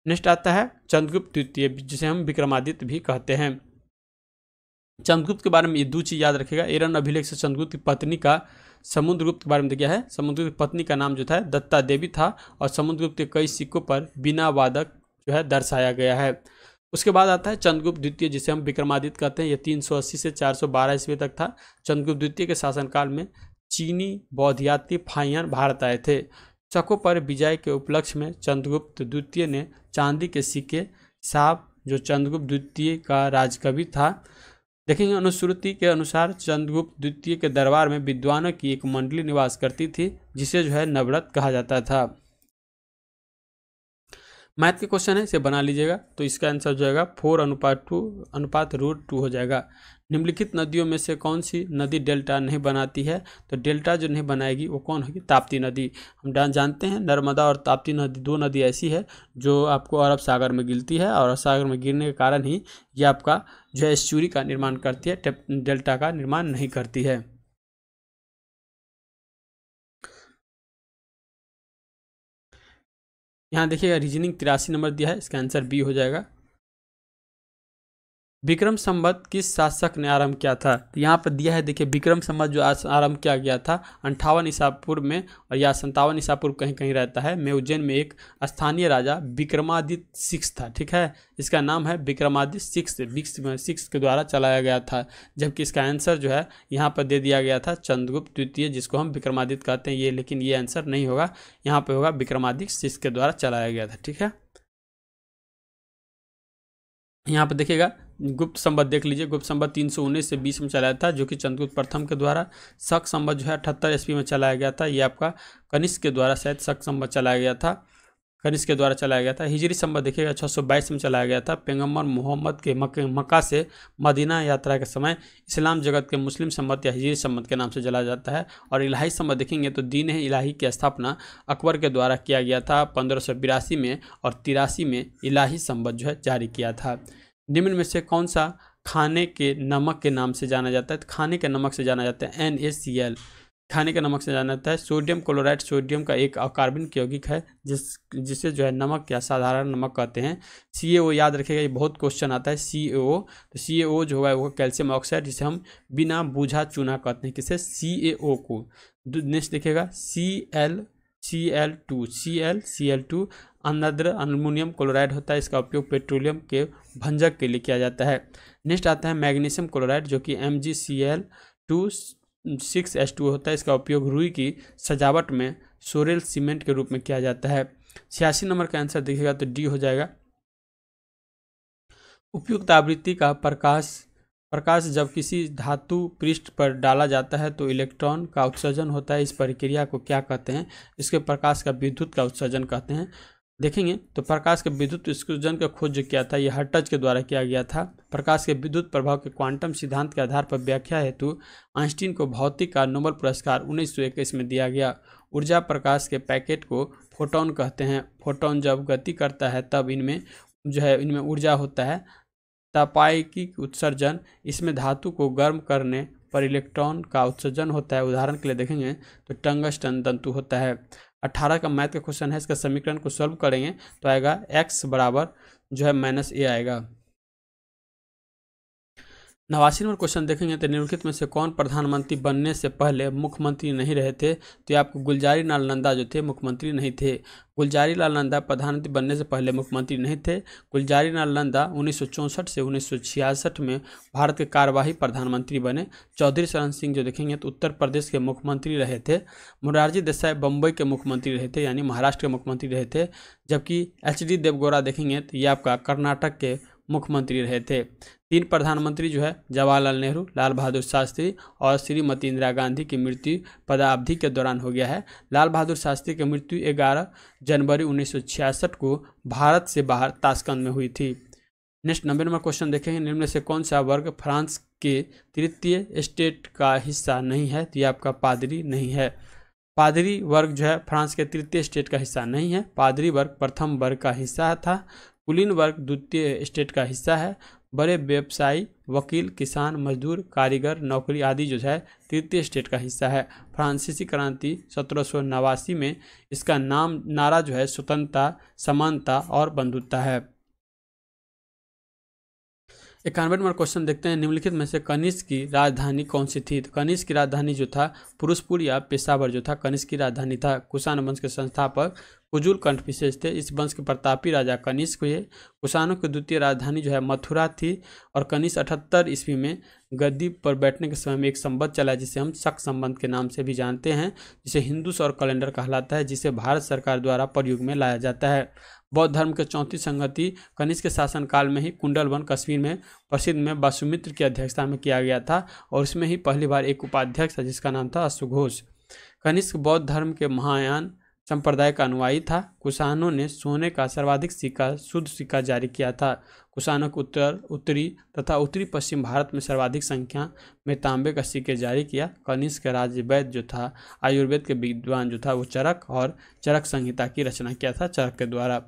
नेक्स्ट आता है चंद्रगुप्त द्वितीय, जिसे हम विक्रमादित्य भी कहते हैं। चंद्रगुप्त के बारे में ये दो चीज़ याद रखेगा। एरन अभिलेख से चंद्रगुप्त की पत्नी का, समुद्रगुप्त के बारे में देखा है। समुद्रगुप्त की पत्नी का नाम जो था दत्ता देवी था और समुद्रगुप्त के कई सिक्कों पर बिना वादक जो है दर्शाया गया है। उसके बाद आता है चंद्रगुप्त द्वितीय, जिसे हम विक्रमादित्य कहते हैं। ये 380 से 412 ईस्वी तक था। चंद्रगुप्त द्वितीय के शासनकाल में चीनी बौद्ध यात्री फाइयन भारत आए थे। चकों पर विजय के उपलक्ष्य में चंद्रगुप्त द्वितीय ने चांदी के सिक्के साहब जो चंद्रगुप्त द्वितीय का राजकवि था देखेंगे अनुश्रुति के अनुसार चंद्रगुप्त द्वितीय के दरबार में विद्वानों की एक मंडली निवास करती थी, जिसे जो है नवरत कहा जाता था। मैथ के क्वेश्चन है, इसे बना लीजिएगा। तो इसका आंसर जो है फोर अनुपात टू, अनुपात रूट टू हो जाएगा। निम्नलिखित नदियों में से कौन सी नदी डेल्टा नहीं बनाती है? तो डेल्टा जो नहीं बनाएगी वो कौन होगी? ताप्ती नदी। हम जानते हैं नर्मदा और ताप्ती नदी, दो नदी ऐसी है जो आपको अरब सागर में गिरती है और अरब सागर में गिरने के कारण ही ये आपका जो है एस्चुरी का निर्माण करती है डेल्टा का निर्माण नहीं करती है। यहाँ देखिएगा, रीजनिंग तिरासी नंबर दिया है, इसका आंसर बी हो जाएगा। विक्रम संवत किस शासक ने आरंभ किया था। तो यहाँ पर दिया है, देखिए, विक्रम संवत जो आरंभ किया गया था, अंठावन ईसापुर में और या संतावन ईसापुर कहीं कहीं रहता है में उज्जैन में एक स्थानीय राजा विक्रमादित्य सिक्स था, ठीक है? इसका नाम है विक्रमादित्य सिक्स विक्स सिक्स के द्वारा चलाया गया था, जबकि इसका आंसर जो है, यहाँ पर दे दिया गया था चंद्रगुप्त द्वितीय, जिसको हम विक्रमादित्य कहते हैं, ये लेकिन ये आंसर नहीं होगा, यहाँ पर होगा विक्रमादित्य सिक्स के द्वारा चलाया गया था, ठीक है? यहाँ पर देखिएगा गुप्त संबत देख लीजिए। गुप्त संबत तीन सौ उन्नीस से बीस में चलाया था, जो कि चंद्रगुप्त प्रथम के द्वारा। शक संबत जो है अठहत्तर ईस्वी में चलाया गया था। ये आपका कनिष्क के द्वारा शायद शक संबत चलाया गया था। कनिष्क के द्वारा चलाया गया था। हिजरी संबत देखिएगा छः सौ बाईस में चलाया गया था। पैगंबर मोहम्मद के मक्के, मक्का से मदीना यात्रा के समय इस्लाम जगत के मुस्लिम सम्मत या हिजरी सम्मत के नाम से जला जाता है। और इलाही सम्मत देखेंगे तो दीन इलाही की स्थापना अकबर के द्वारा किया गया था, पंद्रह में और तिरासी में इलाही सम्मत जो है जारी किया था। निम्न में से कौन सा खाने के नमक के नाम से जाना जाता है? तो खाने के नमक से जाना जाता है एन ए सी एल खाने के नमक से जाना जाता है सोडियम क्लोराइड। सोडियम का एक कार्बनिक यौगिक है, जिस, जिसे जो है नमक या साधारण नमक कहते हैं। सी याद रखिएगा, ये बहुत क्वेश्चन आता है सी ए तो सी जो होगा, वो कैल्शियम ऑक्साइड, जिसे हम बिना बूझा चूना कहते हैं, किसे? सी को। नेक्स्ट देखिएगा C L C L two C L C L two anhydrous aluminium chloride होता है, इसका उपयोग पेट्रोलियम के भंजक के लिए किया जाता है। नेक्स्ट आता है मैग्नीशियम क्लोराइड, जो कि M G C L two six H two होता है। इसका उपयोग रुई की सजावट में सोरेल सीमेंट के रूप में किया जाता है। छियासी नंबर का आंसर देखिएगा तो डी हो जाएगा। उपयुक्त आवृत्ति का प्रकाश प्रकाश जब किसी धातु पृष्ठ पर डाला जाता है तो इलेक्ट्रॉन का उत्सर्जन होता है। इस प्रक्रिया को क्या कहते हैं? इसके प्रकाश का विद्युत का उत्सर्जन कहते हैं। देखेंगे। तो प्रकाश के विद्युत उत्सर्जन का खोज जो किया था, यह हर्टज के द्वारा किया गया था। प्रकाश के विद्युत प्रभाव के क्वांटम सिद्धांत के आधार पर व्याख्या हेतु आइंस्टीन को भौतिक का नोबल पुरस्कार उन्नीस सौ इक्कीस में दिया गया। ऊर्जा प्रकाश के पैकेट को फोटोन कहते हैं। फोटोन जब गति करता है, तब इनमें जो है, इनमें ऊर्जा होता है। तापाइकी उत्सर्जन, इसमें धातु को गर्म करने पर इलेक्ट्रॉन का उत्सर्जन होता है। उदाहरण के लिए देखेंगे तो टंगस्टन तंतु होता है। अट्ठारह का मैथ का क्वेश्चन है, इसका समीकरण को सॉल्व करेंगे तो आएगा एक्स बराबर जो है माइनस ए आएगा। नवासी नंबर क्वेश्चन देखेंगे तो निम्नलिखित में से कौन प्रधानमंत्री बनने से पहले मुख्यमंत्री नहीं रहे थे? तो ये आपको गुलजारी लाल नंदा जो थे, मुख्यमंत्री नहीं थे। गुलजारी लाल नंदा प्रधानमंत्री बनने से पहले मुख्यमंत्री नहीं थे। गुलजारी लाल नंदा उन्नीस सौ चौंसठ से उन्नीस सौ छियासठ में भारत के कार्यवाही प्रधानमंत्री बने। चौधरी शरण सिंह जो देखेंगे तो उत्तर प्रदेश के मुख्यमंत्री रहे थे। मुरारजी देसाई बम्बई के मुख्यमंत्री रहे थे, यानी महाराष्ट्र के मुख्यमंत्री रहे थे। जबकि एच डी देवगौड़ा देखेंगे तो ये आपका कर्नाटक के मुख्यमंत्री रहे थे। तीन प्रधानमंत्री जो है, जवाहरलाल नेहरू, लाल बहादुर शास्त्री और श्रीमती इंदिरा गांधी की मृत्यु पदावधि के दौरान हो गया है। लाल बहादुर शास्त्री की मृत्यु 11 जनवरी उन्नीस सौ छियासठ को भारत से बाहर ताशकंद में हुई थी। नेक्स्ट नंबर नंबर क्वेश्चन देखेंगे, निम्न से कौन सा वर्ग फ्रांस के तृतीय स्टेट का हिस्सा नहीं है? तो ये आपका पादरी नहीं है। पादरी वर्ग जो है, फ्रांस के तृतीय स्टेट का हिस्सा नहीं है। पादरी वर्ग प्रथम वर्ग का हिस्सा था। कुलीन वर्ग द्वितीय स्टेट का हिस्सा है। बड़े व्यवसायी, वकील, किसान, मजदूर, कारीगर, नौकरी आदि जो है, तृतीय स्टेट का हिस्सा है। फ्रांसीसी क्रांति सत्रह सौ नवासी में इसका नाम, नारा जो है, स्वतंत्रता, समानता और बंधुता है। इक्यानवे नंबर क्वेश्चन देखते हैं। निम्नलिखित में से कनिष्क की राजधानी कौन सी थी? तो कनिष्क की राजधानी जो था, पुरुषपुर या पेशावर जो था, कनिष्क की राजधानी था कुषाण वंश के संस्थापक कुजुल कंठ विशेष थे। इस वंश के प्रतापी राजा कनिष्क हुए। कुषाणों की द्वितीय राजधानी जो है, मथुरा थी और कनिष्क अठहत्तर ईस्वी में गद्दी पर बैठने के समय में एक संबंध चला जिसे हम शक संबंध के नाम से भी जानते हैं, जिसे हिंदू सौर कैलेंडर कहलाता है, जिसे भारत सरकार द्वारा प्रयोग में लाया जाता है। बौद्ध धर्म के चौथी संगति कनिष्क के शासनकाल में ही कुंडलवन कश्मीर में प्रसिद्ध में वासुमित्र की अध्यक्षता में किया गया था और इसमें ही पहली बार एक उपाध्यक्ष था, जिसका नाम था अशुघोष कनिष्क बौद्ध धर्म के महायान संप्रदाय का अनुयायी था। कुषाणों ने सोने का सर्वाधिक सिक्का, शुद्ध सिक्का जारी किया था। कुषाणों को उत्तर, उत्तरी तथा उत्तरी पश्चिम भारत में सर्वाधिक संख्या में तांबे का सिक्के जारी किया। कनिष्क राज्य वैद्य जो था, आयुर्वेद के विद्वान जो था, वो चरक और चरक संहिता की रचना किया था चरक के द्वारा।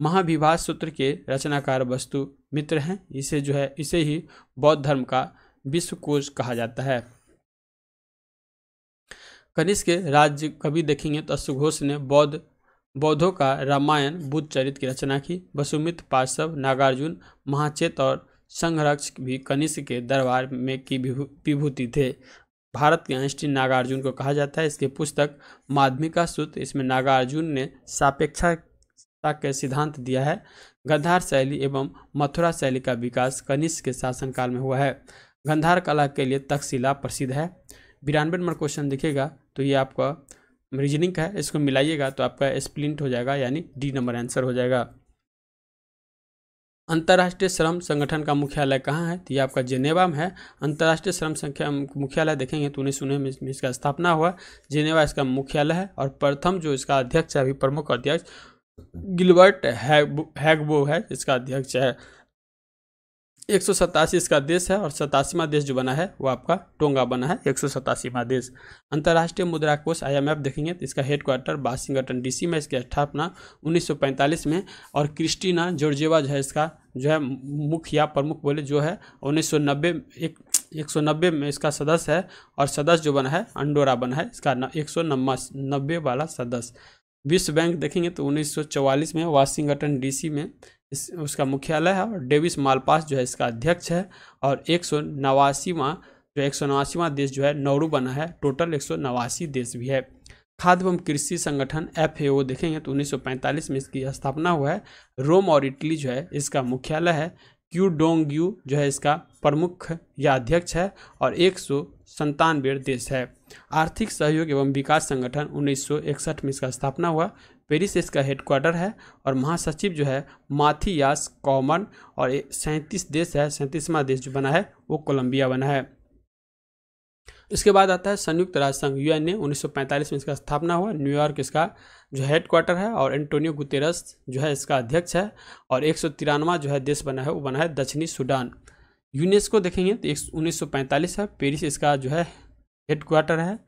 महाविवाह सूत्र के रचनाकार वस्तु मित्र हैं। इसे जो है, इसे ही बौद्ध धर्म का विश्वकोश कहा जाता है। कनिष्क के राज्य कवि देखेंगे तो अशुघोष ने बौद्ध, बौद्धों का रामायण, बुद्ध चरित्र की रचना की। वसुमित पार्श्व नागार्जुन, महाचेत और संघरक्ष भी कनिष्क के दरबार में की विभूति थे। भारत के आइंस्टीन नागार्जुन को कहा जाता है। इसके पुस्तक माध्यमिका सूत्र, इसमें नागार्जुन ने सापेक्षा के सिद्धांत दिया है। गंधार शैली एवं मथुरा शैली का विकास कनिष्क के शासनकाल में हुआ है। गंधार कला के लिए तक्षशिला प्रसिद्ध है। बिरानवे नंबर क्वेश्चन दिखेगा तो ये आपका रीजनिंग का है। इसको मिलाइएगा तो आपका स्प्लिंट हो जाएगा, यानी डी नंबर आंसर हो जाएगा। अंतर्राष्ट्रीय श्रम संगठन का मुख्यालय कहाँ है? तो ये आपका जेनेवा में है। अंतर्राष्ट्रीय श्रम संख्या मुख्यालय देखेंगे तो उन्नीस में इसका स्थापना हुआ। जेनेवा इसका मुख्यालय है और प्रथम जो इसका अध्यक्ष है, अभी प्रमुख अध्यक्ष गिलबर्ट हैगबो है, इसका अध्यक्ष है। एक सौ सतासी इसका देश है और सतासीवा देश जो बना है, वो आपका टोंगा बना है, एक सौ सतासीवा देश। अंतर्राष्ट्रीय मुद्रा कोष आईएमएफ देखेंगे तो इसका हेडक्वार्टर वाशिंगटन डीसी में, इसकी स्थापना 1945 में और क्रिस्टीना जॉर्जेवा जो है इसका, जो है मुख्य या प्रमुख बोले जो है, उन्नीस एक एक सौ नब्बे में इसका सदस्य है और सदस्य जो बना है, अंडोरा बना है, इसका एक सौ नब्बे वाला सदस्य। विश्व बैंक देखेंगे तो 1944 में वाशिंगटन डीसी में इस, उसका मुख्यालय है और डेविस मालपास जो है इसका अध्यक्ष है और एक सौ नवासीवा, जो एक सौ नवासीवा देश जो है नौरू बना है, टोटल एक सौ नवासी देश भी है। खाद्य एवं कृषि संगठन एफ़ देखेंगे तो 1945 में इसकी स्थापना हुआ है। रोम और इटली जो है इसका मुख्यालय है। क्यू डोंग यू जो है इसका प्रमुख या अध्यक्ष है और एक सौ संतानवे देश है। आर्थिक सहयोग एवं विकास संगठन 1961 में इसका स्थापना हुआ। पेरिस इसका हेडक्वार्टर है और महासचिव जो है माथीयास कॉमन और सैंतीस देश है, सैंतीसवा देश जो बना है, वो कोलंबिया बना है। इसके बाद आता है संयुक्त राष्ट्र संघ यूएनए 1945 में इसका स्थापना हुआ। न्यूयॉर्क इसका जो हेडक्वार्टर है और एंटोनियो गुतेरस जो है इसका अध्यक्ष है और एक जो है देश बना है, वो बना है दक्षिणी सूडान। यूनेस्को देखेंगे तो एक उन्नीस है। पेरिस इसका जो है हेडक्वार्टर है।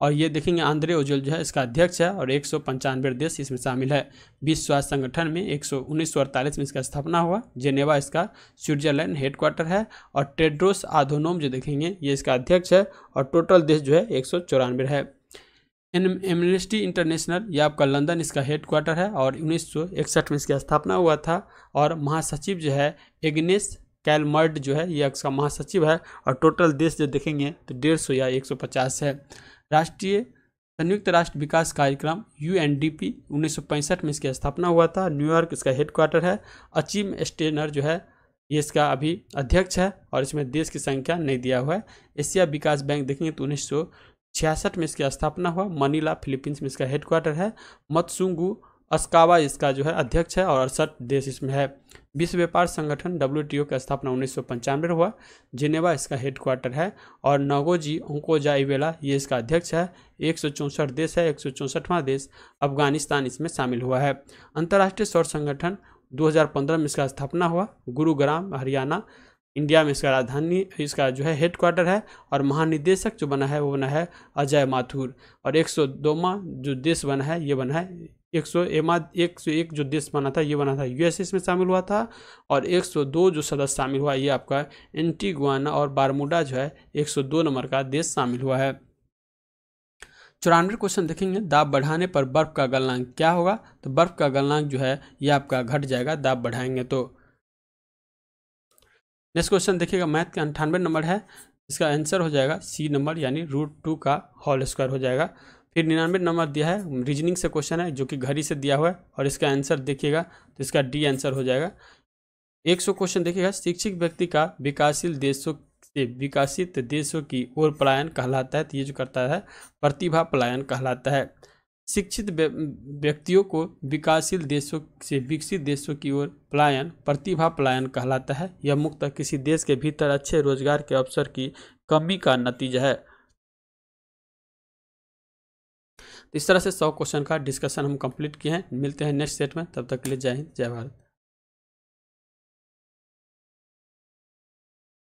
और ये देखेंगे, आंद्रे ओजल जो है, इसका अध्यक्ष है और एक सौ पंचानवे देश इसमें शामिल है। विश्व स्वास्थ्य संगठन में एक सौ में इसका स्थापना हुआ। जेनेवा इसका स्विट्जरलैंड हेडक्वार्टर है। और टेड्रोस आधोनोम जो देखेंगे, ये इसका अध्यक्ष है। और टोटल देश जो है, एक सौ चौरानवे है। एन एमनेस्टी इंटरनेशनल, ये आपका लंदन इसका हेडक्वार्टर है। और उन्नीस सौ इकसठ में इसकी स्थापना हुआ था। और महासचिव जो है, एग्नेस कैलमर्ड जो है, ये इसका महासचिव है और टोटल देश जो देखेंगे तो डेढ़ सौ या एक सौ पचास है। राष्ट्रीय संयुक्त राष्ट्र विकास कार्यक्रम यू एन डी पी उन्नीस सौ पैंसठ में इसकी स्थापना हुआ था। न्यूयॉर्क इसका हेडक्वार्टर है। अचीम स्टेनर जो है, ये इसका अभी अध्यक्ष है और इसमें देश की संख्या नहीं दिया हुआ है। एशिया विकास बैंक देखेंगे तो उन्नीस छियासठ में इसकी स्थापना हुआ। मनीला, फिलीपींस में इसका हेडक्वार्टर है। मतसुंगू अस्कावा इसका जो है, अध्यक्ष है और अड़सठ देश इसमें है। विश्व व्यापार संगठन डब्ल्यू की स्थापना उन्नीस में हुआ, जिनेवा इसका हेडक्वार्टर है, और नगोजी ओंकोजा इवेला ये इसका अध्यक्ष है। एक सौ चौंसठ देश है, एक देश अफ़गानिस्तान इसमें शामिल हुआ है। अंतर्राष्ट्रीय सौर संगठन 2015 में इसका स्थापना हुआ, गुरुग्राम, हरियाणा, इंडिया में इसका राजधानी, इसका जो है हेडक्वार्टर है, और महानिदेशक जो बना है, वो बना है अजय माथुर। और एक सौ जो देश बना है, ये बना है एक सौ एक सौ एक जो देश बना था, ये बना था। यूएस इसमें शामिल हुआ था और एक सौ दो जो सदस्य शामिल हुआ, ये आपका एंटीगुआना और बारमूडा जो है, एक सौ दो नंबर का देश शामिल हुआ है। चौरानवे क्वेश्चन देखेंगे। दाब बढ़ाने पर बर्फ़ का गलनांक क्या होगा? तो बर्फ़ का गलनांक जो है, ये आपका घट जाएगा दाब बढ़ाएँगे तो। नेक्स्ट क्वेश्चन देखिएगा, मैथ का अंठानवे नंबर है, इसका आंसर हो जाएगा सी नंबर, यानी रूट टू का होल स्क्वायर हो जाएगा। फिर निन्यानवे नंबर दिया है रीजनिंग से क्वेश्चन है, जो कि घड़ी से दिया हुआ है, और इसका आंसर देखिएगा तो इसका डी आंसर हो जाएगा। एक सौ क्वेश्चन देखिएगा, शिक्षित व्यक्ति का विकासशील देशों से विकसित देशों की ओर पलायन कहलाता है तो ये जो करता है, प्रतिभा पलायन कहलाता है। शिक्षित व्यक्तियों को विकासशील देशों से विकसित देशों की ओर पलायन, प्रतिभा पलायन कहलाता है। यह मुक्त किसी देश के भीतर अच्छे रोज़गार के अवसर की कमी का नतीजा है। इस तरह से सौ क्वेश्चन का डिस्कशन हम कंप्लीट किए हैं। मिलते हैं नेक्स्ट सेट में। तब तक के लिए जय हिंद, जय भारत।